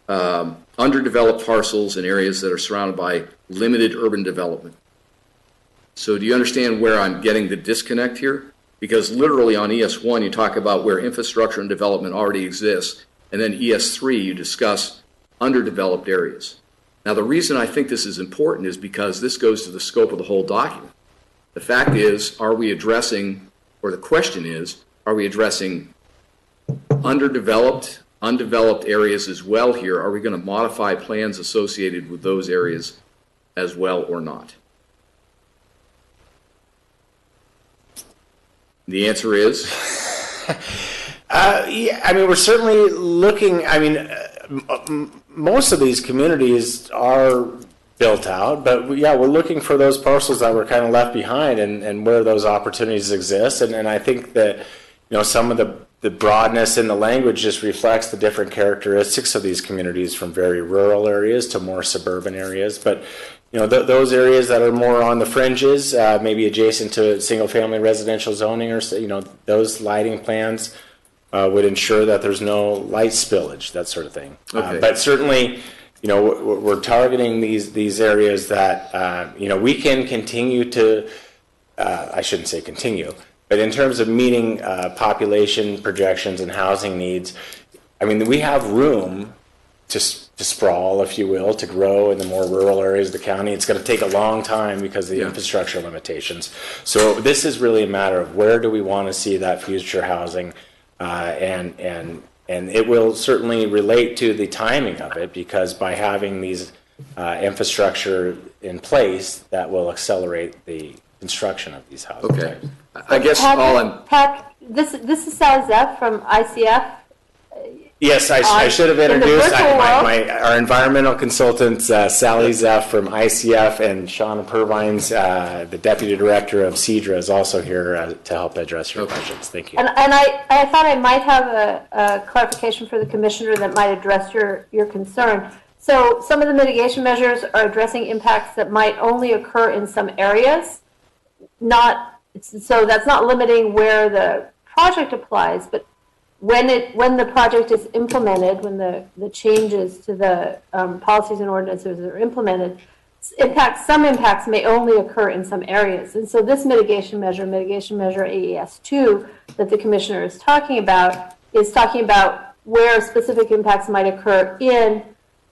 um, underdeveloped parcels in areas that are surrounded by limited urban development. So do you understand where I'm getting the disconnect here? Because literally on ES1, you talk about where infrastructure and development already exists, and then ES3, you discuss underdeveloped areas. Now, the reason I think this is important is because this goes to the scope of the whole document. The fact is, are we addressing, or the question is, are we addressing underdeveloped, undeveloped areas as well here? Are we going to modify plans associated with those areas as well or not? The answer is Uh, yeah, I mean, we're certainly looking. I mean, uh, most of these communities are built out, but we, yeah, we're looking for those parcels that were kind of left behind and, and where those opportunities exist. And, and I think that you know some of the the broadness in the language just reflects the different characteristics of these communities from very rural areas to more suburban areas. But you know, th- those areas that are more on the fringes, uh, maybe adjacent to single-family residential zoning, or you know, those lighting plans uh, would ensure that there's no light spillage, that sort of thing. Okay. Uh, but certainly, you know, we're, we're targeting these these areas that uh, you know we can continue to. Uh, I shouldn't say continue, but in terms of meeting uh, population projections and housing needs, I mean, we have room to, to sprawl, if you will, to grow in the more rural areas of the county. It's going to take a long time because of the infrastructure limitations. So this is really a matter of where do we want to see that future housing, uh, and and and it will certainly relate to the timing of it because by having these uh, infrastructure in place, that will accelerate the construction of these houses. Okay. I guess all I'm Pat, this, this is Sal Zeff from ICF. Yes, I, I should have in introduced I, my, my, our environmental consultants, uh, Sally Zeff from ICF and Shauna Purvines, uh, the deputy director of CDRA, is also here uh, to help address your questions. Thank you. And, and I, I thought I might have a, a clarification for the commissioner that might address your, your concern. So some of the mitigation measures are addressing impacts that might only occur in some areas, not, so that's not limiting where the project applies, but when it, when the project is implemented, when the, the changes to the um, policies and ordinances are implemented, impacts, some impacts may only occur in some areas. And so this mitigation measure, mitigation measure AES two, that the commissioner is talking about, is talking about where specific impacts might occur in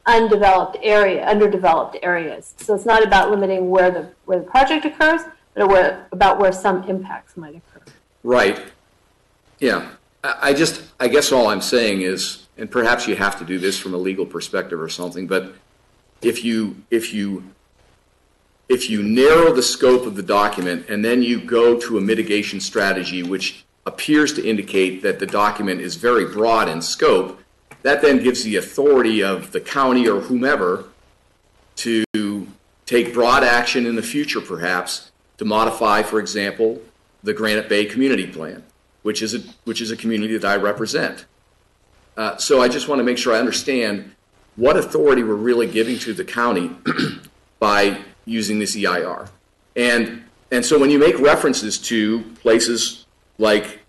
undeveloped area, underdeveloped areas. So it's not about limiting where the, where the project occurs, but where- about where some impacts might occur. Right. Yeah. I, just, I guess all I'm saying is, and perhaps you have to do this from a legal perspective or something, but if you, if you, if you narrow the scope of the document and then you go to a mitigation strategy which appears to indicate that the document is very broad in scope, that then gives the authority of the county or whomever to take broad action in the future, perhaps, to modify, for example, the Granite Bay Community Plan, which is a, which is a community that I represent. Uh, so I just want to make sure I understand what authority we're really giving to the county by using this EIR. And, and so when you make references to places like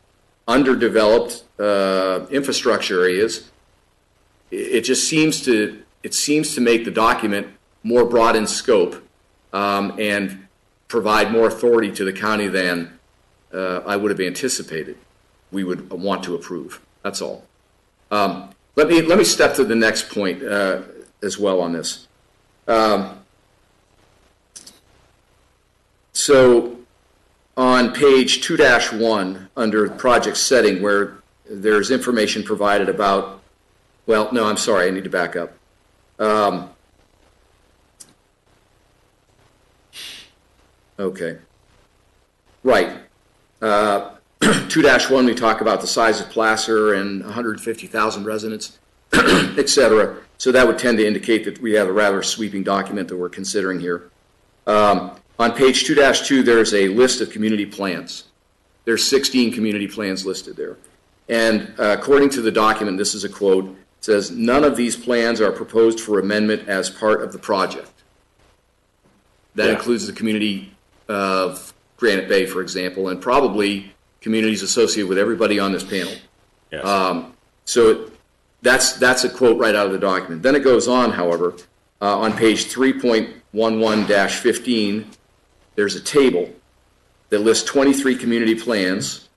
underdeveloped uh, infrastructure areas, it, it just seems to, it seems to make the document more broad in scope um, and provide more authority to the county than uh, I would have anticipated we would want to approve. That's all. Um, let me let me step to the next point uh, as well on this. Um, so on page 2-1 under project setting where there's information provided about well no i'm sorry i need to back up um, Okay. Right. Uh, 2-1, we talk about the size of Placer and 150,000 residents, et cetera. So that would tend to indicate that we have a rather sweeping document that we're considering here. Um, on page 2-2, there's a list of community plans. There's 16 community plans listed there. And uh, according to the document, this is a quote, it says, none of these plans are proposed for amendment as part of the project. That Yeah. includes the community of Granite Bay, for example, and probably communities associated with everybody on this panel. Um, so that's, that's a quote right out of the document. Then it goes on, however, uh, on page 3.11-15, there's a table that lists 23 community plans,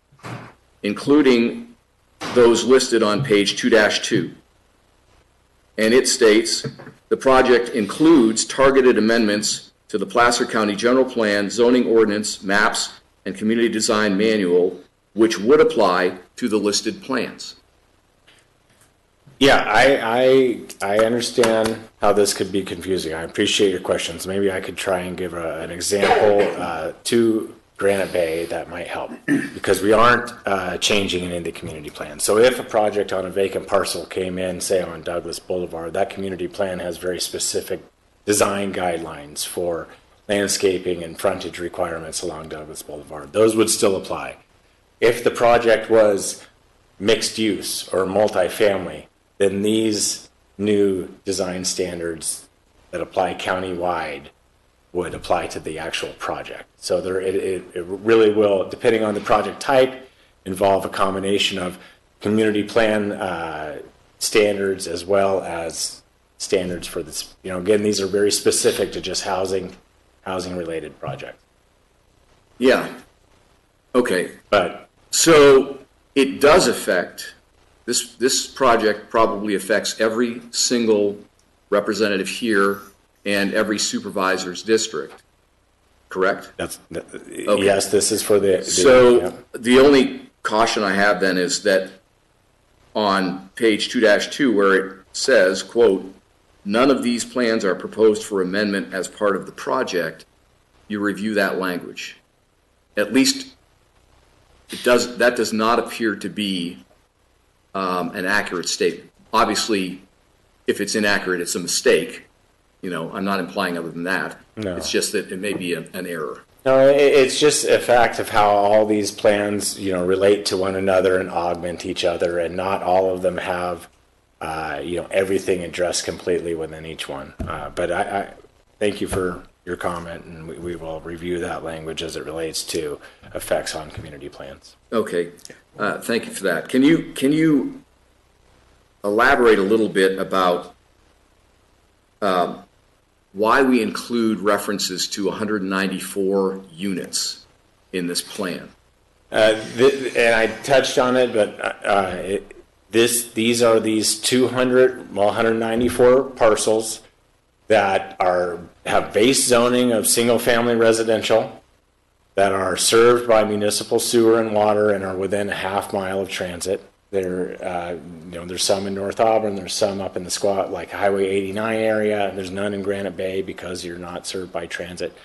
including those listed on page 2-2. And it states, the project includes targeted amendments to the Placer County General Plan, zoning ordinance, maps, and community design manual, which would apply to the listed plans. Yeah, I, I, I understand how this could be confusing. I appreciate your questions. Maybe I could try and give a, an example uh, to Granite Bay that might help because we aren't uh, changing of the community plan. So if a project on a vacant parcel came in, say on Douglas Boulevard, that community plan has very specific design guidelines for landscaping and frontage requirements along Douglas Boulevard. Those would still apply. If the project was mixed use or multifamily, then these new design standards that apply countywide would apply to the actual project. So there, it, it, it really will, depending on the project type, involve a combination of community plan uh, standards as well as standards for this. You know, again, these are very specific to just housing, housing related project. Yeah. Okay. But so it does affect this. This project probably affects every single representative here and every supervisor's district. Correct. That's yes. This is for the. the So yeah. the only caution I have then is that on page 2-2 where it says, quote, none of these plans are proposed for amendment as part of the project, you review that language. At least it does, that does not appear to be um, an accurate statement. Obviously, if it's inaccurate, it's a mistake. You know, I'm not implying other than that. No. It's just that it may be a- an error. No, it's just a fact of how all these plans, you know, relate to one another and augment each other, and not all of them have, uh, you know, everything addressed completely within each one. Uh, but I, I thank you for your comment, and we, we will review that language as it relates to effects on community plans. Okay, uh, thank you for that. Can you, can you elaborate a little bit about um, why we include references to 194 units in this plan? Uh, th- and I touched on it, but uh, it, this these are these 200, well, 194 parcels that are have base zoning of single family residential, that are served by municipal sewer and water and are within a half mile of transit. There, uh, you know, there's some in North Auburn, there's some up in the Squaw, like Highway 89 area, there's none in Granite Bay because you're not served by transit.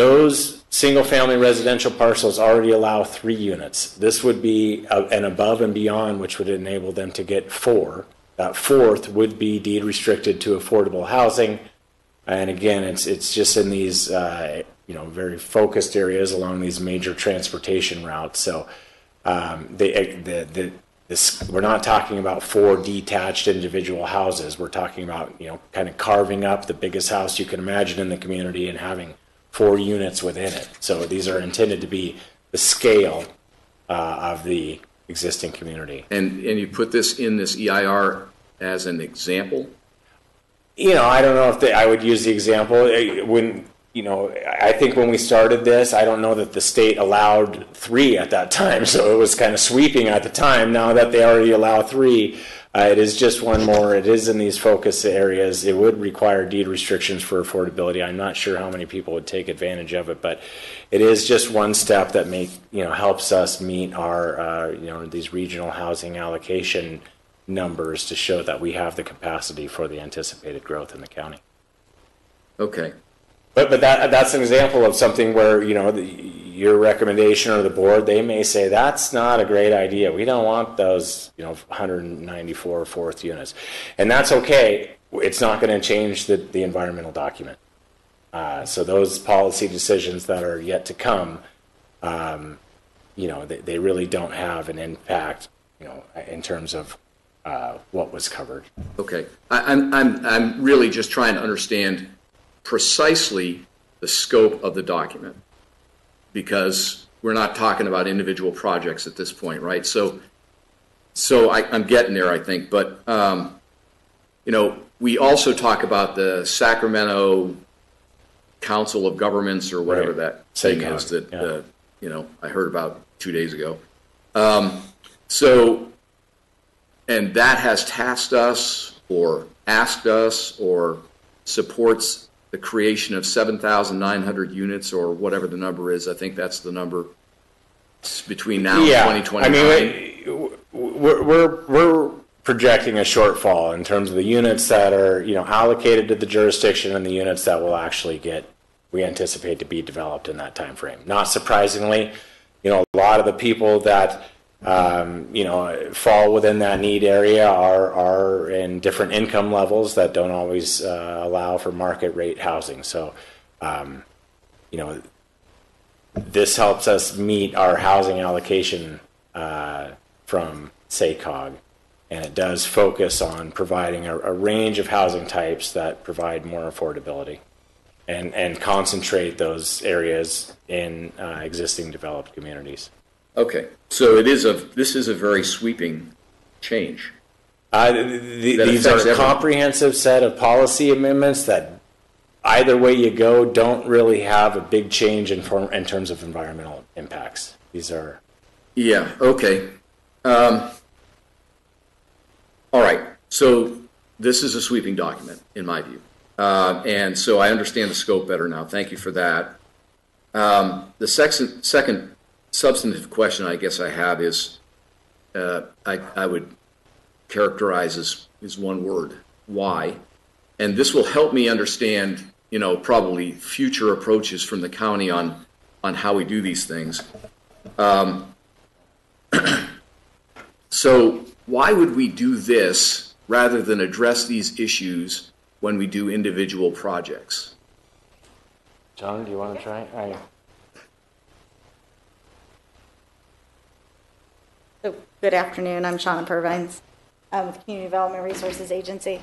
Those single-family residential parcels already allow three units. This would be a- an above and beyond, which would enable them to get four. That fourth would be deed restricted to affordable housing. And again, it's, it's just in these, uh, you know, very focused areas along these major transportation routes. So um, the, the, this, we're not talking about four detached individual houses. We're talking about, you know, kind of carving up the biggest house you can imagine in the community and having four units within it. So these are intended to be the scale uh, of the existing community. And, and you put this in this EIR as an example? you know, I don't know if they, I would use the example when, you know, I think when we started this, I don't know that the state allowed three at that time, so it was kind of sweeping at the time. Now that they already allow three, uh, it is just one more. It is in these focus areas. It would require deed restrictions for affordability. I'm not sure how many people would take advantage of it, but it is just one step that make you know helps us meet our uh, you know these regional housing allocation numbers to show that we have the capacity for the anticipated growth in the county. Okay. But but that that's an example of something where you know the, your recommendation or the board they may say that's not a great idea. We don't want those you know 194 fourth units, and that's okay. It's not going to change the the environmental document. Uh, so those policy decisions that are yet to come, um, you know, they, they really don't have an impact, you know, in terms of uh, what was covered. Okay. I, I'm, I'm, I'm really just trying to understand precisely the scope of the document because we're not talking about individual projects at this point, right? So, so I, I'm getting there, I think. But, um, you know, we also talk about the Sacramento Council of Governments or whatever Right. that thing is that, yeah. uh, you know, I heard about two days ago. Um, so, and that has tasked us or asked us or supports the creation of 7,900 units or whatever the number is. I think that's the number between now yeah, and 2029. I mean, we- we're, we're, we're projecting a shortfall in terms of the units that are, you know, allocated to the jurisdiction and the units that will actually get, we anticipate to be developed in that time frame. Not surprisingly, you know, a lot of the people that, um, you know, fall within that need area are, are in different income levels that don't always uh, allow for market rate housing. So, um, you know, this helps us meet our housing allocation uh, from SACOG. And it does focus on providing a, a range of housing types that provide more affordability and, and concentrate those areas in uh, existing developed communities. Okay, so it is a, this is a very sweeping change. Uh, th- th- That these are a everyone. comprehensive set of policy amendments that either way you go don't really have a big change in, form, in terms of environmental impacts. These are Yeah, okay. Um, all right, so this is a sweeping document, in my view. Uh, and so I understand the scope better now. Thank you for that. Um, the second, second substantive question I guess I have is uh, I, I would characterize as, as one word why. And this will help me understand, you know, probably future approaches from the county on, on how we do these things. Um, so, why would we do this rather than address these issues when we do individual projects? John, do you want to try? So, Good afternoon, I'm Shauna Purvines um, with Community Development Resources Agency.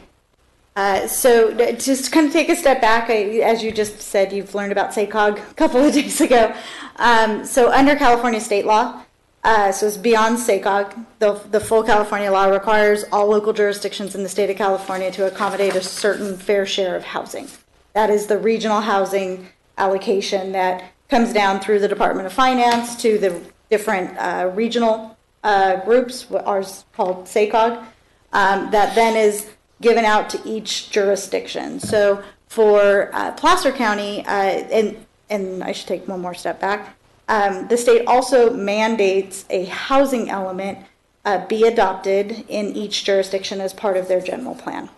Uh, So just to kind of take a step back, I- as you just said, you've learned about SACOG a couple of days ago. Um, So under California state law, uh, so it's beyond SACOG, the, the full California law requires all local jurisdictions in the state of California to accommodate a certain fair share of housing. That is the regional housing allocation that comes down through the Department of Finance to the different uh, regional uh, groups, ours called SACOG, um, that then is given out to each jurisdiction. So for uh, Placer County, uh, and and I should take one more step back. Um, the state also mandates a housing element uh, be adopted in each jurisdiction as part of their general plan.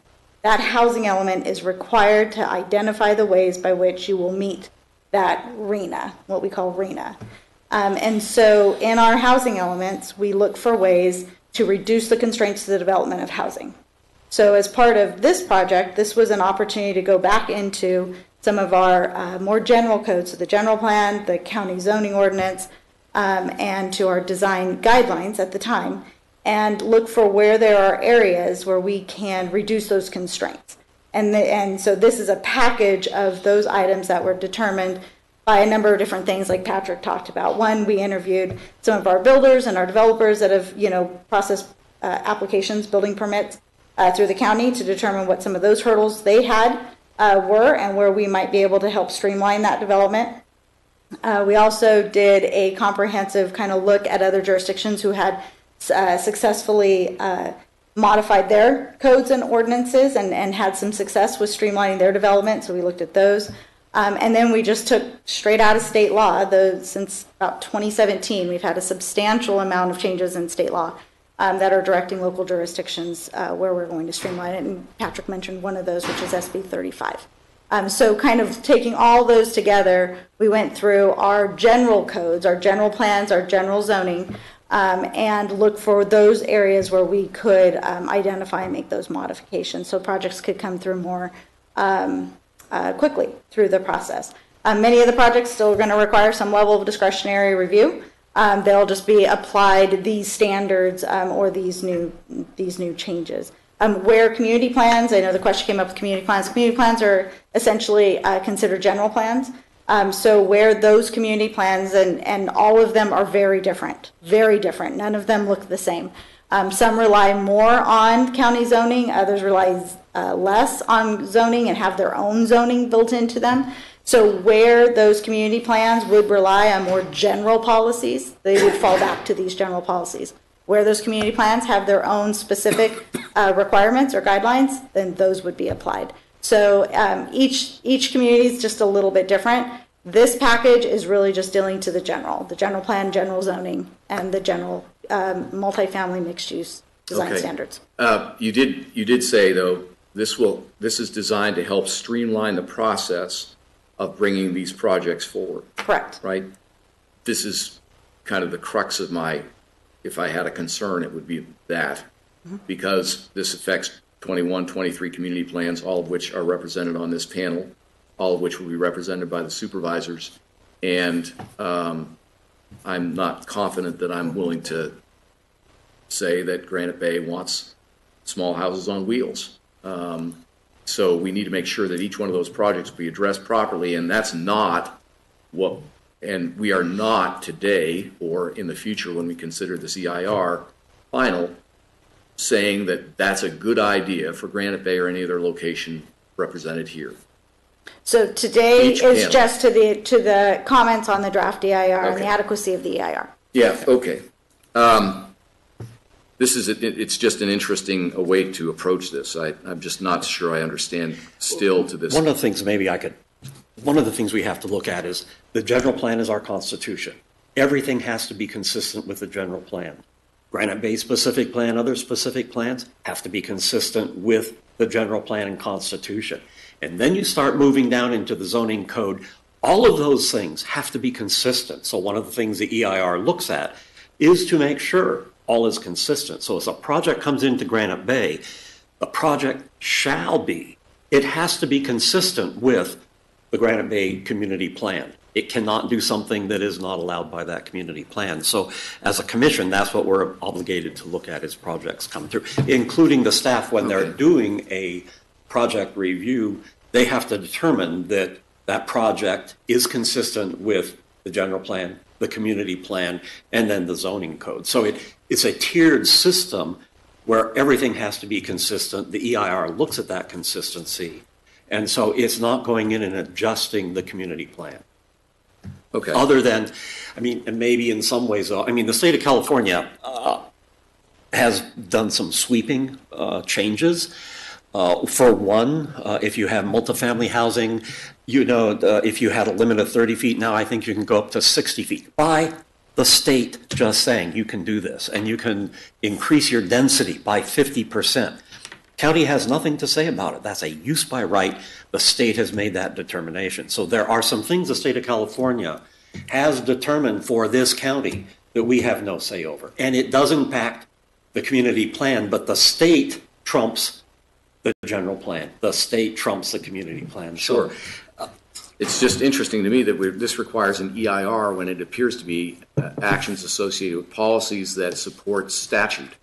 That housing element is required to identify the ways by which you will meet that RHNA, what we call RHNA. Um, and so in our housing elements, we look for ways to reduce the constraints to the development of housing. So as part of this project, this was an opportunity to go back into some of our uh, more general codes, so the general plan, the county zoning ordinance, um, and to our design guidelines at the time, and look for where there are areas where we can reduce those constraints. And, the, and so this is a package of those items that were determined by a number of different things like Patrick talked about. One, we interviewed some of our builders and our developers that have, you know, processed uh, applications, building permits uh, through the county to determine what some of those hurdles they had uh, were and where we might be able to help streamline that development. Uh, we also did a comprehensive kind of look at other jurisdictions who had uh, successfully uh, modified their codes and ordinances and, and had some success with streamlining their development. So we looked at those. Um, and then we just took straight out of state law. The, since about 2017, we've had a substantial amount of changes in state law um, that are directing local jurisdictions uh, where we're going to streamline it. And Patrick mentioned one of those, which is SB 35. Um, so, kind of taking all those together, we went through our general codes, our general plans, our general zoning, um, and look for those areas where we could um, identify and make those modifications so projects could come through more um, uh, quickly through the process. Um, many of the projects still are going to require some level of discretionary review. Um, they'll just be applied these standards um, or these new these new changes. Um, where community plans, I know the question came up with community plans. Community plans are essentially uh, considered general plans. Um, so where those community plans and, and all of them are very different, very different. None of them look the same. Um, some rely more on county zoning, others rely uh, less on zoning and have their own zoning built into them. So where those community plans would rely on more general policies, they would fall back to these general policies. Where those community plans have their own specific uh, requirements or guidelines, then those would be applied. So um, each each community is just a little bit different. This package is really just dealing to the general, the general plan, general zoning, and the general um, multifamily mixed use design Okay. standards. Uh, You did, you did say, though, this will, this is designed to help streamline the process of bringing these projects forward, Correct. right? This is kind of the crux of my, if I had a concern, it would be that. Because this affects 21, 23 community plans, all of which are represented on this panel, all of which will be represented by the supervisors. And um, I'm not confident that I'm willing to say that Granite Bay wants small houses on wheels. Um, so we need to make sure that each one of those projects be addressed properly, and that's not what, and we are not today or in the future when we consider the EIR final, saying that that's a good idea for Granite Bay or any other location represented here. So today Each is panel. just to the to the comments on the draft EIR and the Okay. adequacy of the EIR. Yeah, okay. Um, This is, it- it's just an interesting way to approach this. I, I'm just not sure I understand still to this. One of the things maybe I could, one of the things we have to look at is the general plan is our constitution. Everything has to be consistent with the general plan. Granite Bay specific plan, other specific plans have to be consistent with the general plan and constitution. And then you start moving down into the zoning code. All of those things have to be consistent. So one of the things the EIR looks at is to make sure all is consistent. So as a project comes into Granite Bay, the project shall be, it has to be consistent with the Granite Bay Community Plan. It cannot do something that is not allowed by that community plan. So as a commission, that's what we're obligated to look at as projects come through, including the staff when they're doing a project review, they have to determine that that project is consistent with the general plan, the community plan, and then the zoning code. So it, it's a tiered system where everything has to be consistent. The EIR looks at that consistency. And so it's not going in and adjusting the community plan. Okay. Other than, I mean, and maybe in some ways, uh, I mean, the state of California uh, has done some sweeping uh, changes. Uh, for one, uh, if you have multifamily housing, you know, the- if you had a limit of 30 feet, now I think you can go up to 60 feet. By the state just saying you can do this, and you can increase your density by 50%. County has nothing to say about it. That's a use by right. The state has made that determination. So there are some things the state of California has determined for this county that we have no say over. And it does impact the community plan, but the state trumps the general plan. The state trumps the community plan. So Sure. It's just interesting to me that we're, this requires an EIR when it appears to be uh, actions associated with policies that support statute.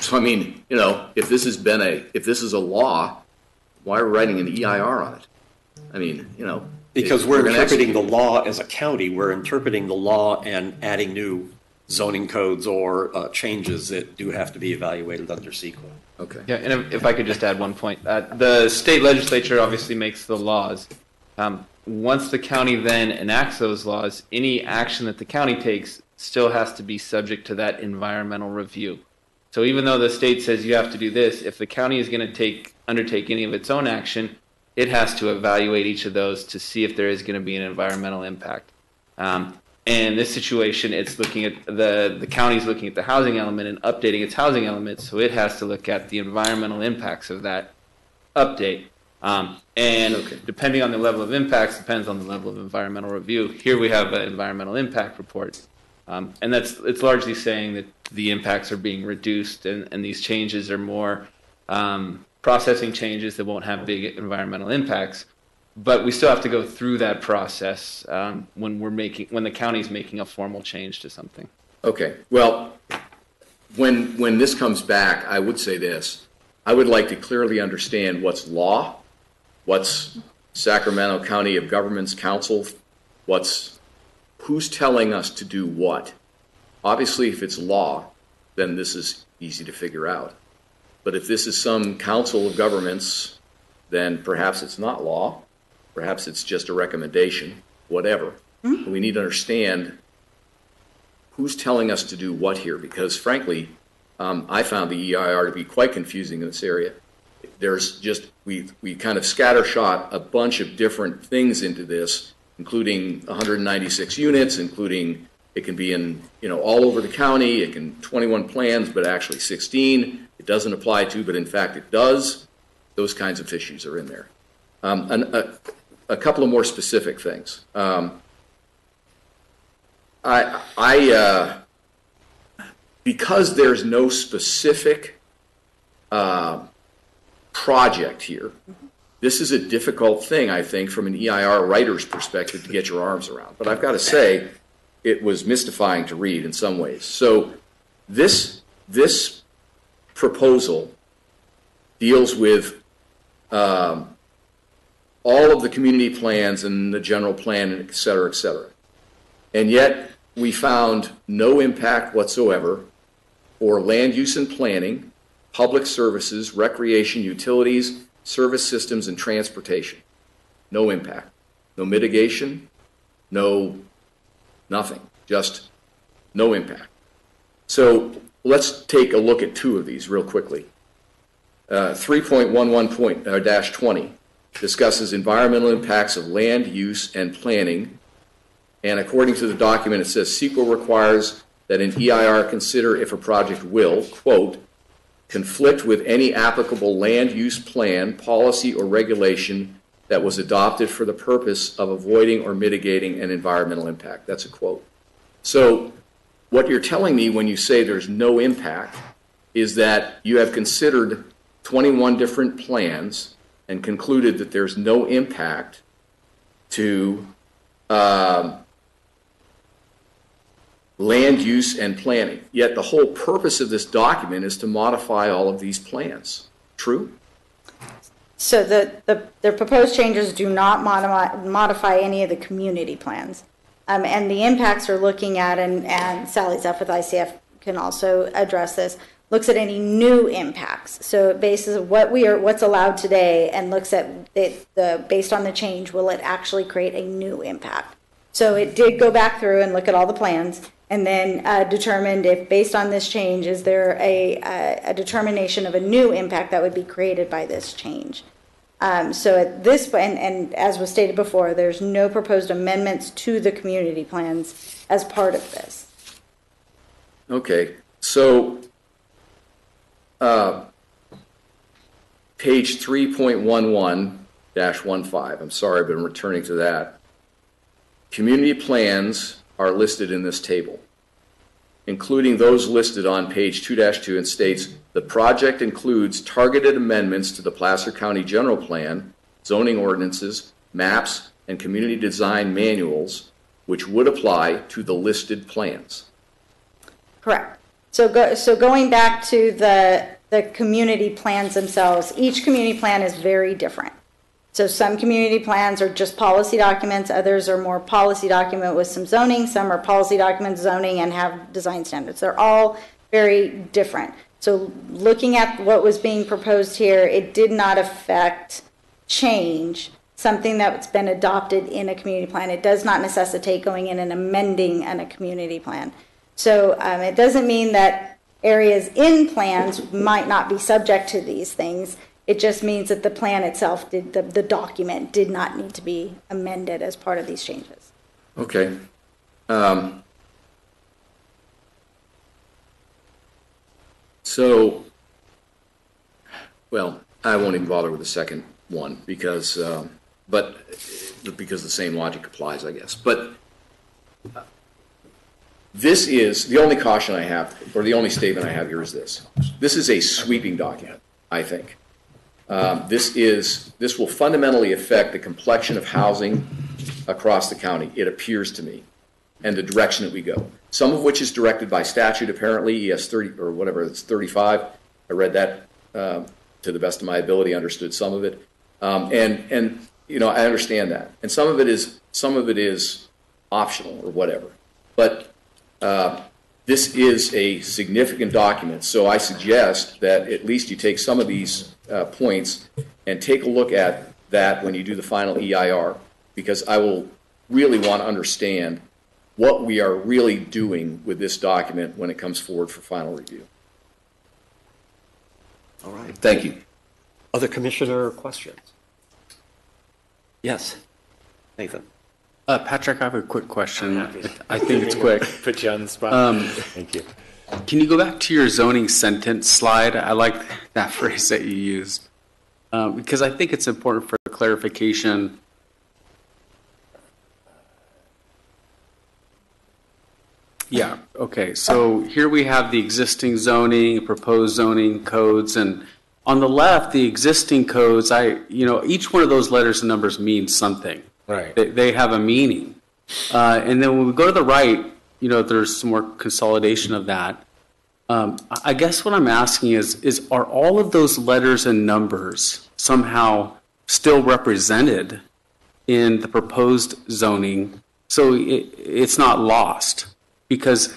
So I mean, you know, if this has been a, if this is a law, why are we writing an EIR on it? I mean, you know. Because if we're gonna interpreting the law as a county, we're interpreting the law and adding new zoning codes or uh, changes that do have to be evaluated under CEQA. Okay. Yeah, and if, if I could just add one point, uh, the state legislature obviously makes the laws. Um, once the county then enacts those laws, any action that the county takes still has to be subject to that environmental review. So even though the state says you have to do this, if the county is going to take undertake any of its own action, it has to evaluate each of those to see if there is going to be an environmental impact. Um, and in this situation, it's looking at the the county's looking at the housing element and updating its housing element, so it has to look at the environmental impacts of that update. Um, and depending on the level of impacts, depends on the level of environmental review. Here we have an environmental impact report, um, and that's it's largely saying that the impacts are being reduced, and, and these changes are more um, processing changes that won't have big environmental impacts. But we still have to go through that process um, when we're making when the county's making a formal change to something. Okay, well, when, when this comes back, I would say this. I would like to clearly understand what's law, what's Sacramento County of Governments Council, what's, who's telling us to do what. Obviously, if it's law, then this is easy to figure out. But if this is some council of governments, then perhaps it's not law, perhaps it's just a recommendation, whatever. We need to understand who's telling us to do what here? Because frankly, um, I found the EIR to be quite confusing in this area. There's just, we, we kind of scattershot a bunch of different things into this, including 196 units, including it can be in, you know, all over the county, it can, 21 plans, but actually 16, it doesn't apply to, but in fact it does. Those kinds of issues are in there. Um, and a, a couple of more specific things. Um, I, I, uh, because there's no specific uh, project here, this is a difficult thing, I think, from an EIR writer's perspective to get your arms around. But I've got to say, it was mystifying to read in some ways. So this, this proposal deals with um, all of the community plans and the general plan, and et cetera, et cetera. And yet, we found no impact whatsoever for land use and planning, public services, recreation, utilities, service systems, and transportation. No impact. No mitigation, no nothing, just no impact. So let's take a look at two of these real quickly. Uh, 3.11 point, uh, dash 20 discusses environmental impacts of land use and planning and according to the document, it says CEQA requires that an EIR consider if a project will, quote, conflict with any applicable land use plan, policy, or regulation that was adopted for the purpose of avoiding or mitigating an environmental impact. That's a quote. So, what you're telling me when you say there's no impact is that you have considered 21 different plans and concluded that there's no impact to um, land use and planning. Yet the whole purpose of this document is to modify all of these plans. True? So the, the, the proposed changes do not modify, modify any of the community plans. Um, and the impacts we're looking at, and, and Sally Zeff with ICF can also address this, looks at any new impacts. So it bases what we are, what's allowed today and looks at it, the, based on the change, will it actually create a new impact? So it did go back through and look at all the plans and then uh, determined if, based on this change, is there a, a, a determination of a new impact that would be created by this change? Um, so at this point, and, and as was stated before, there's no proposed amendments to the community plans as part of this. Okay, so, uh, page three point one one dash one five, I'm sorry, I've been returning to that. Community plans are listed in this table, including those listed on page 2-2 and states, the project includes targeted amendments to the Placer County General Plan, zoning ordinances, maps, and community design manuals, which would apply to the listed plans. Correct. So go, so going back to the, the community plans themselves, each community plan is very different. So some community plans are just policy documents, others are more policy document with some zoning, some are policy document zoning and have design standards. They're all very different. So looking at what was being proposed here, it did not affect change something that's been adopted in a community plan. It does not necessitate going in and amending in a community plan. So um, it doesn't mean that areas in plans might not be subject to these things. It just means that the plan itself did, the, the document did not need to be amended as part of these changes. Okay. Um, so, well, I won't even bother with the second one because, um, but because the same logic applies, I guess. But this is the only caution I have, or the only statement I have here is this: this is a sweeping document. I think um, this is this will fundamentally affect the complexion of housing across the county. It appears to me, and the direction that we go. Some of which is directed by statute, apparently ES 30 or whatever it's 35. I read that uh, to the best of my ability, understood some of it, um, and and you know I understand that, and some of it is some of it is optional or whatever, but uh, this is a significant document, so I suggest that at least you take some of these uh, points and take a look at that when you do the final EIR, because I will really want to understand what we are really doing with this document when it comes forward for final review. All right. Thank you. Other commissioner questions? Yes. Nathan? Uh, Patrick, I have a quick question. I think it's quick. Put you on the spot. Um, Thank you. Can you go back to your zoning sentence slide? I like that phrase that you used. Um, because I think it's important for clarification. Yeah, okay, so here we have the existing zoning, proposed zoning codes, and on the left, the existing codes, I, you know, each one of those letters and numbers means something. Right. They, they have a meaning. Uh, and then when we go to the right, you know, there's some more consolidation of that. Um, I guess what I'm asking is, is are all of those letters and numbers somehow still represented in the proposed zoning so it, it's not lost? Because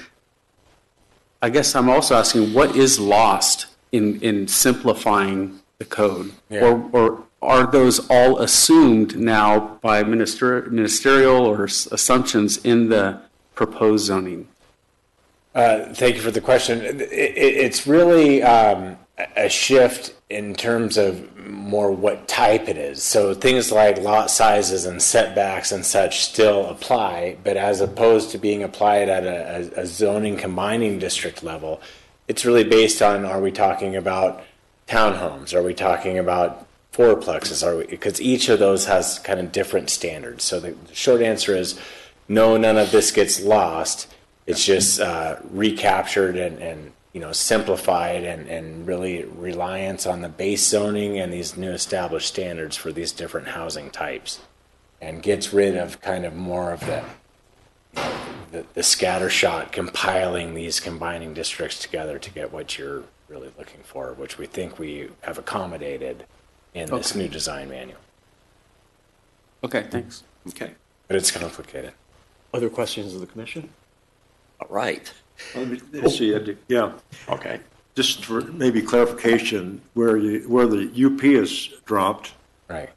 I guess I'm also asking what is lost in, in simplifying the code? Yeah. Or, or are those all assumed now by minister, ministerial or assumptions in the proposed zoning? Uh, Thank you for the question. It- it- It's really um, a shift in terms of more what type it is. So things like lot sizes and setbacks and such still apply, but as opposed to being applied at a- a zoning combining district level, it's really based on, are we talking about townhomes? Are we talking about fourplexes? Are we, because each of those has kind of different standards. So the short answer is, no, none of this gets lost. It's just uh, recaptured and, and you know simplified and, and really reliance on the base zoning and these new established standards for these different housing types, and gets rid of kind of more of the the, the scattershot compiling these combining districts together to get what you're really looking for, which we think we have accommodated in this Okay. new design manual. Okay, thanks. Okay. But it's complicated. Other questions of the commission? All right. Let's see, I yeah. Okay. Just for maybe clarification, where you, where the UP is dropped, Right.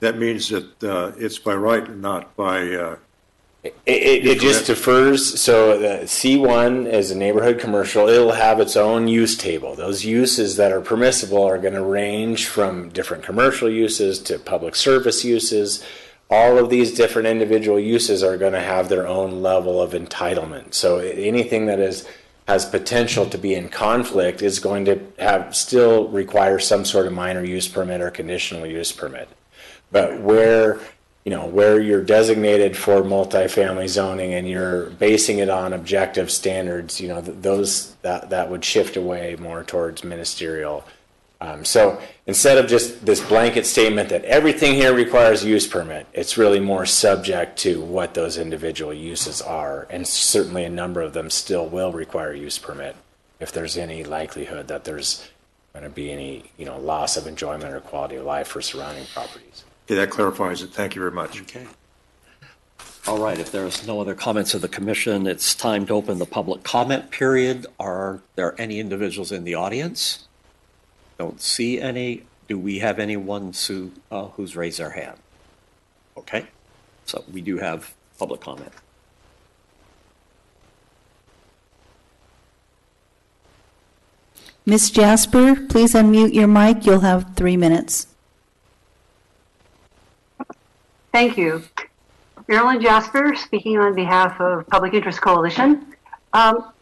that means that uh, it's by right and not by uh, It, it, it just defers, so the C1 is a neighborhood commercial, it'll have its own use table. Those uses that are permissible are gonna range from different commercial uses to public service uses. All of these different individual uses are gonna have their own level of entitlement. So anything that is, has potential to be in conflict is going to have, still require some sort of minor use permit or conditional use permit. But where, you know, where you're designated for multifamily zoning and you're basing it on objective standards, you know, th- those, that, that would shift away more towards ministerial. Um, so instead of just this blanket statement that everything here requires a use permit, it's really more subject to what those individual uses are. And certainly a number of them still will require a use permit if there's any likelihood that there's going to be any, you know, loss of enjoyment or quality of life for surrounding properties. Okay, that clarifies it. Thank you very much. Okay. All right, if there's no other comments of the commission, it's time to open the public comment period. Are there any individuals in the audience? Don't see any. Do we have anyone who, uh, who's raised their hand? Okay, so we do have public comment. Ms. Jasper, please unmute your mic. You'll have three minutes. Thank you. Marilyn Jasper, speaking on behalf of Public Interest Coalition. Um,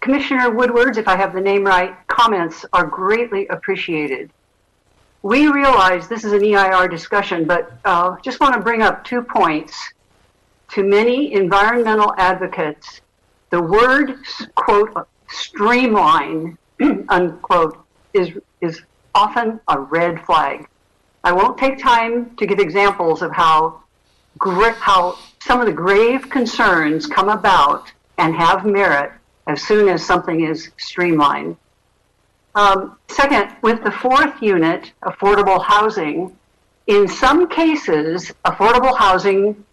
Commissioner Woodward's, if I have the name right, comments are greatly appreciated. We realize this is an EIR discussion, but uh, just want to bring up two points. To many environmental advocates, the word, quote, streamline, unquote, is, is often a red flag. I won't take time to give examples of how how some of the grave concerns come about and have merit as soon as something is streamlined. Um, second, with the fourth unit, affordable housing, in some cases, affordable housing,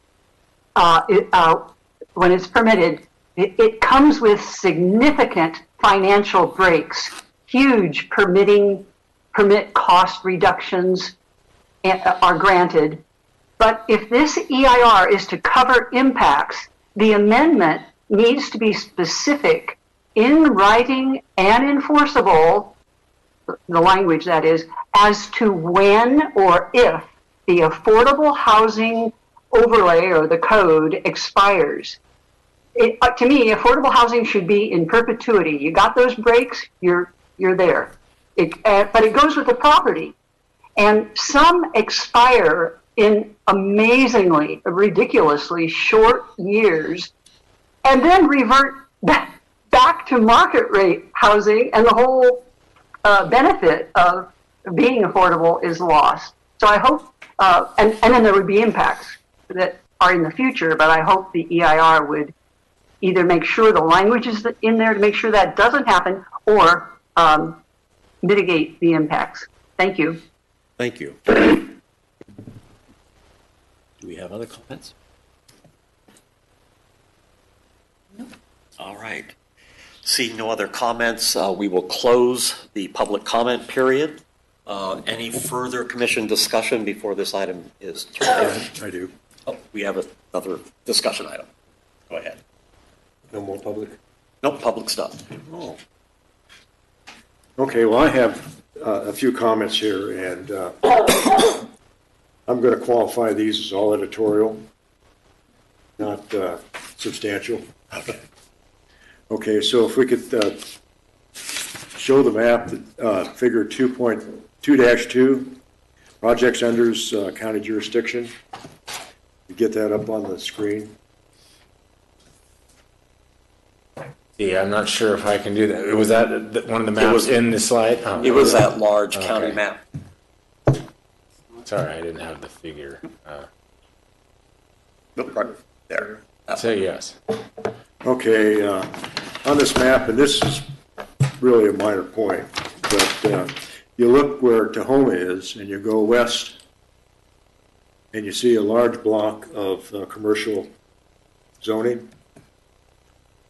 uh, it, uh, when it's permitted, it, it comes with significant financial breaks, huge permitting permit cost reductions, are granted. But if this EIR is to cover impacts, the amendment needs to be specific in writing and enforceable, the language that is, as to when or if the affordable housing overlay or the code expires. It, uh, to me, affordable housing should be in perpetuity. You got those breaks, you're you're there. It, uh, but it goes with the property and some expire in amazingly, ridiculously short years, and then revert back, back to market rate housing, and the whole uh, benefit of being affordable is lost. So I hope, uh, and, and then there would be impacts that are in the future, but I hope the EIR would either make sure the language is in there to make sure that doesn't happen, or um, mitigate the impacts. Thank you. Thank you. Do we have other comments? No. All right. Seeing no other comments, uh, we will close the public comment period. Uh, Any further commission discussion before this item is terminated? I do. Oh, we have another discussion item. Go ahead. No more public? Nope, public stuff. Oh. Okay, well, I have uh, a few comments here, and uh, I'm going to qualify these as all editorial, not uh, substantial. Okay. So if we could uh, show the map, uh, figure 2.2-2, projects under uh, county jurisdiction. You get that up on the screen. Yeah, I'm not sure if I can do that. It was that th- one of the maps was- in the slide? Oh, It was that large county Okay. map. Sorry, I didn't have the figure. Uh, Nope, right there. Say yes. Okay, uh, on this map, and this is really a minor point, but uh, you look where Tahoma is, and you go west, and you see a large block of uh, commercial zoning.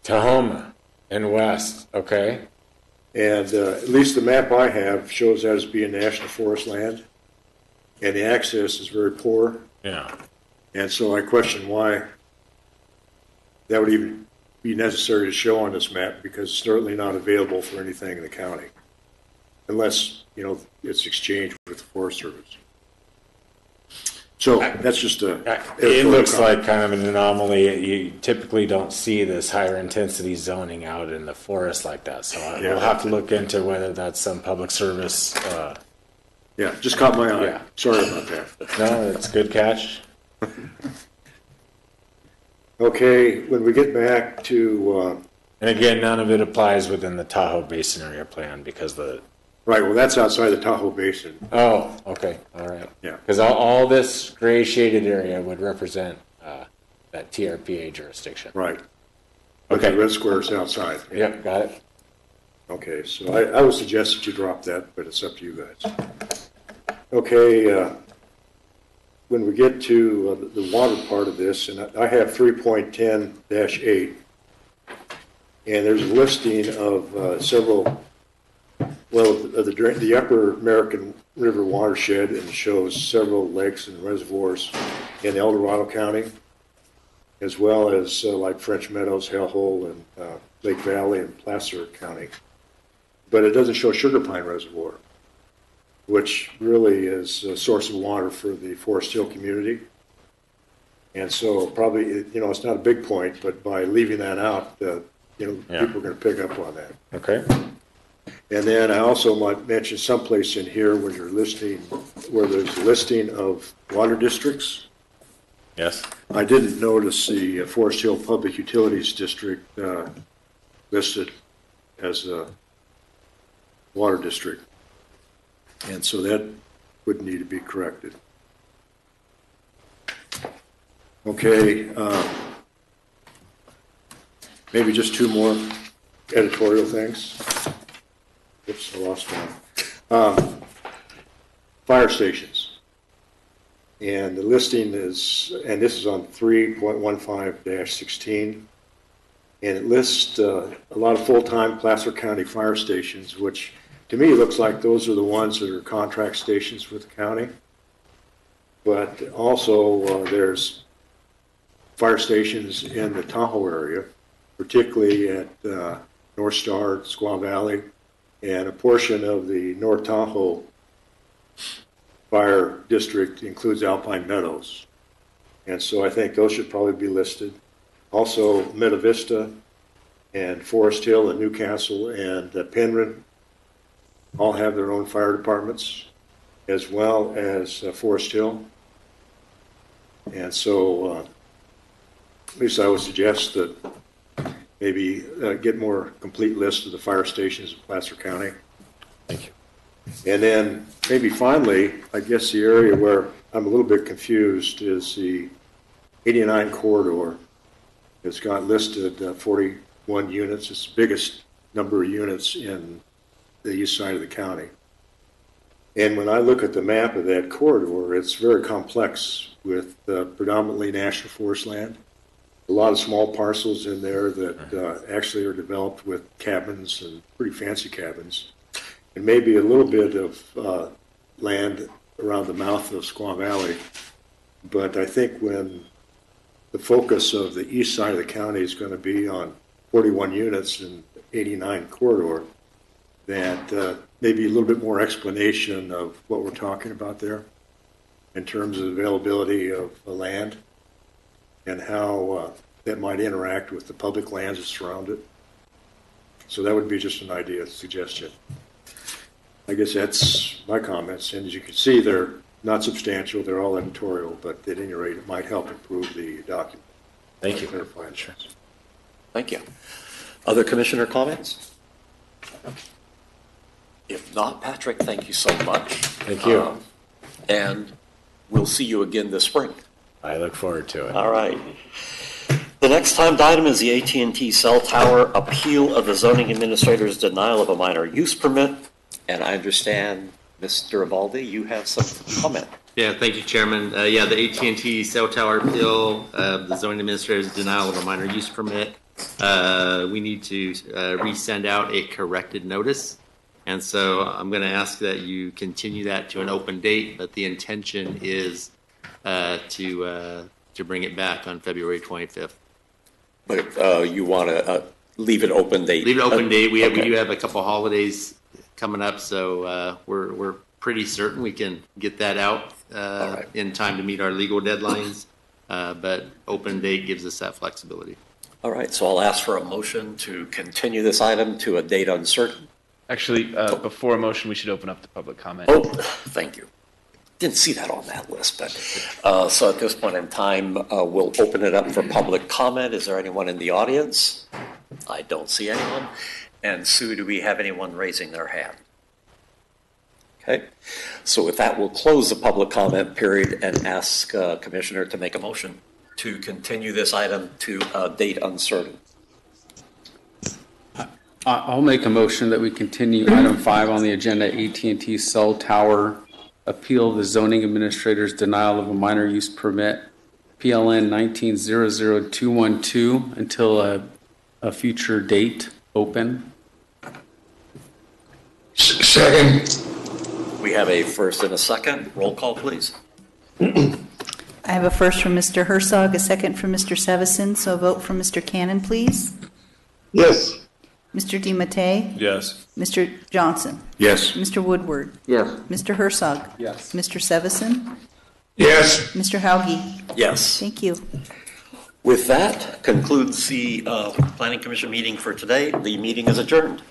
Tahoma and west, okay. And uh, at least the map I have shows that as being national forest land, and the access is very poor. Yeah. And so I question why that would even be necessary to show on this map because it's certainly not available for anything in the county. Unless, you know, it's exchanged with the Forest Service. So that's just a. It looks like kind of an anomaly. You typically don't see this higher intensity zoning out in the forest like that. So I- Yeah. we'll have to look into whether that's some public service. uh, Yeah, just caught my eye. Yeah. Sorry about that. No, it's good catch. Okay, when we get back to, uh, And again, none of it applies within the Tahoe Basin area plan because the, right, well, that's outside the Tahoe Basin. oh, okay, all right. Yeah. Because all, all this gray shaded area would represent uh, that TRPA jurisdiction. Right. But the red square is outside. Yep, got it. Okay, so I, I would suggest that you drop that, but it's up to you guys. Okay, uh, when we get to uh, the water part of this, and I I have three point ten eight, and there's a listing of uh, several, well, of the, the upper American River watershed, and shows several lakes and reservoirs in El Dorado County, as well as uh, like French Meadows, Hellhole, and uh, Lake Valley and Placer County. But it doesn't show Sugar Pine Reservoir, which really is a source of water for the Forest Hill community. And so probably, you know, it's not a big point, but by leaving that out, uh, you know, Yeah. people are going to pick up on that. Okay. And then I also might mention someplace in here where you're listing, where there's a listing of water districts. Yes. I didn't notice the Forest Hill Public Utilities District uh, listed as a water district. And so that would need to be corrected. Okay, uh, maybe just two more editorial things. Oops, I lost one. Um, Fire stations. And the listing is, and this is on 3.15-16, And it lists uh, a lot of full-time Placer County fire stations, which to me looks like those are the ones that are contract stations with the county. But also, uh, there's fire stations in the Tahoe area, particularly at uh, Northstar, Squaw Valley, and a portion of the North Tahoe Fire District includes Alpine Meadows. And so I think those should probably be listed. Also, Meadow Vista and Forest Hill and Newcastle and uh, Penryn all have their own fire departments, as well as uh, Forest Hill. And so, uh, at least I would suggest that maybe uh, get more complete list of the fire stations in Placer County. Thank you. And then maybe finally, I guess the area where I'm a little bit confused is the 89 corridor. It's got listed uh, 41 units. It's the biggest number of units in the east side of the county. And when I look at the map of that corridor, it's very complex with uh, predominantly national forest land. A lot of small parcels in there that uh, actually are developed with cabins and pretty fancy cabins and maybe a little bit of uh, land around the mouth of Squaw Valley. But I think when the focus of the east side of the county is going to be on 41 units and 89 corridor, that uh, maybe a little bit more explanation of what we're talking about there in terms of availability of the land and how uh, that might interact with the public lands that surround it. So that would be just an idea, suggestion. I guess that's my comments, and as you can see, they're not substantial, they're all editorial, but at any rate, it might help improve the document. Thank you. Clarify it. Thank you. Other commissioner comments? If not, Patrick, thank you so much. Thank you. Um, And we'll see you again this spring. I look forward to it. All right. The next timed item is the AT&T cell tower appeal of the zoning administrator's denial of a minor use permit. And I understand, Mr. Ivaldi, you have some comment. Yeah, thank you, Chairman. Uh, yeah, the AT&T cell tower appeal, uh, the zoning administrator's denial of a minor use permit. Uh, we need to uh, resend out a corrected notice. And so I'm going to ask that you continue that to an open date, but the intention is uh, to, uh, to bring it back on February 25th. But uh, you want to leave it open date? Leave it open Uh, date. We have, we do have a couple holidays coming up, so uh, we're, we're pretty certain we can get that out uh, in time to meet our legal deadlines. Uh, But open date gives us that flexibility. All right, so I'll ask for a motion to continue this item to a date uncertain. Actually, uh, before a motion, we should open up the public comment. Oh, thank you. Didn't see that on that list, but, uh, so at this point in time, uh, we'll open it up for public comment. Is there anyone in the audience? I don't see anyone. And Sue, do we have anyone raising their hand? Okay, so with that, we'll close the public comment period and ask uh, Commissioner to make a motion to continue this item to a date uncertain. I'll make a motion that we continue item five on the agenda, AT&T cell tower, appeal the zoning administrator's denial of a minor use permit, PLN 1900212, until a, a future date open. Second. We have a first and a second. Roll call, please. I have a first from Mr. Herzog, a second from Mr. Sevison, so a vote from Mr. Cannon, please. Yes. Mr. DiMattei? Yes. Mr. Johnson? Yes. Mr. Woodward? Yes. Mr. Herzog? Yes. Mr. Sevison? Yes. Mr. Hauge? Yes. Thank you. With that concludes the uh, Planning Commission meeting for today. The meeting is adjourned.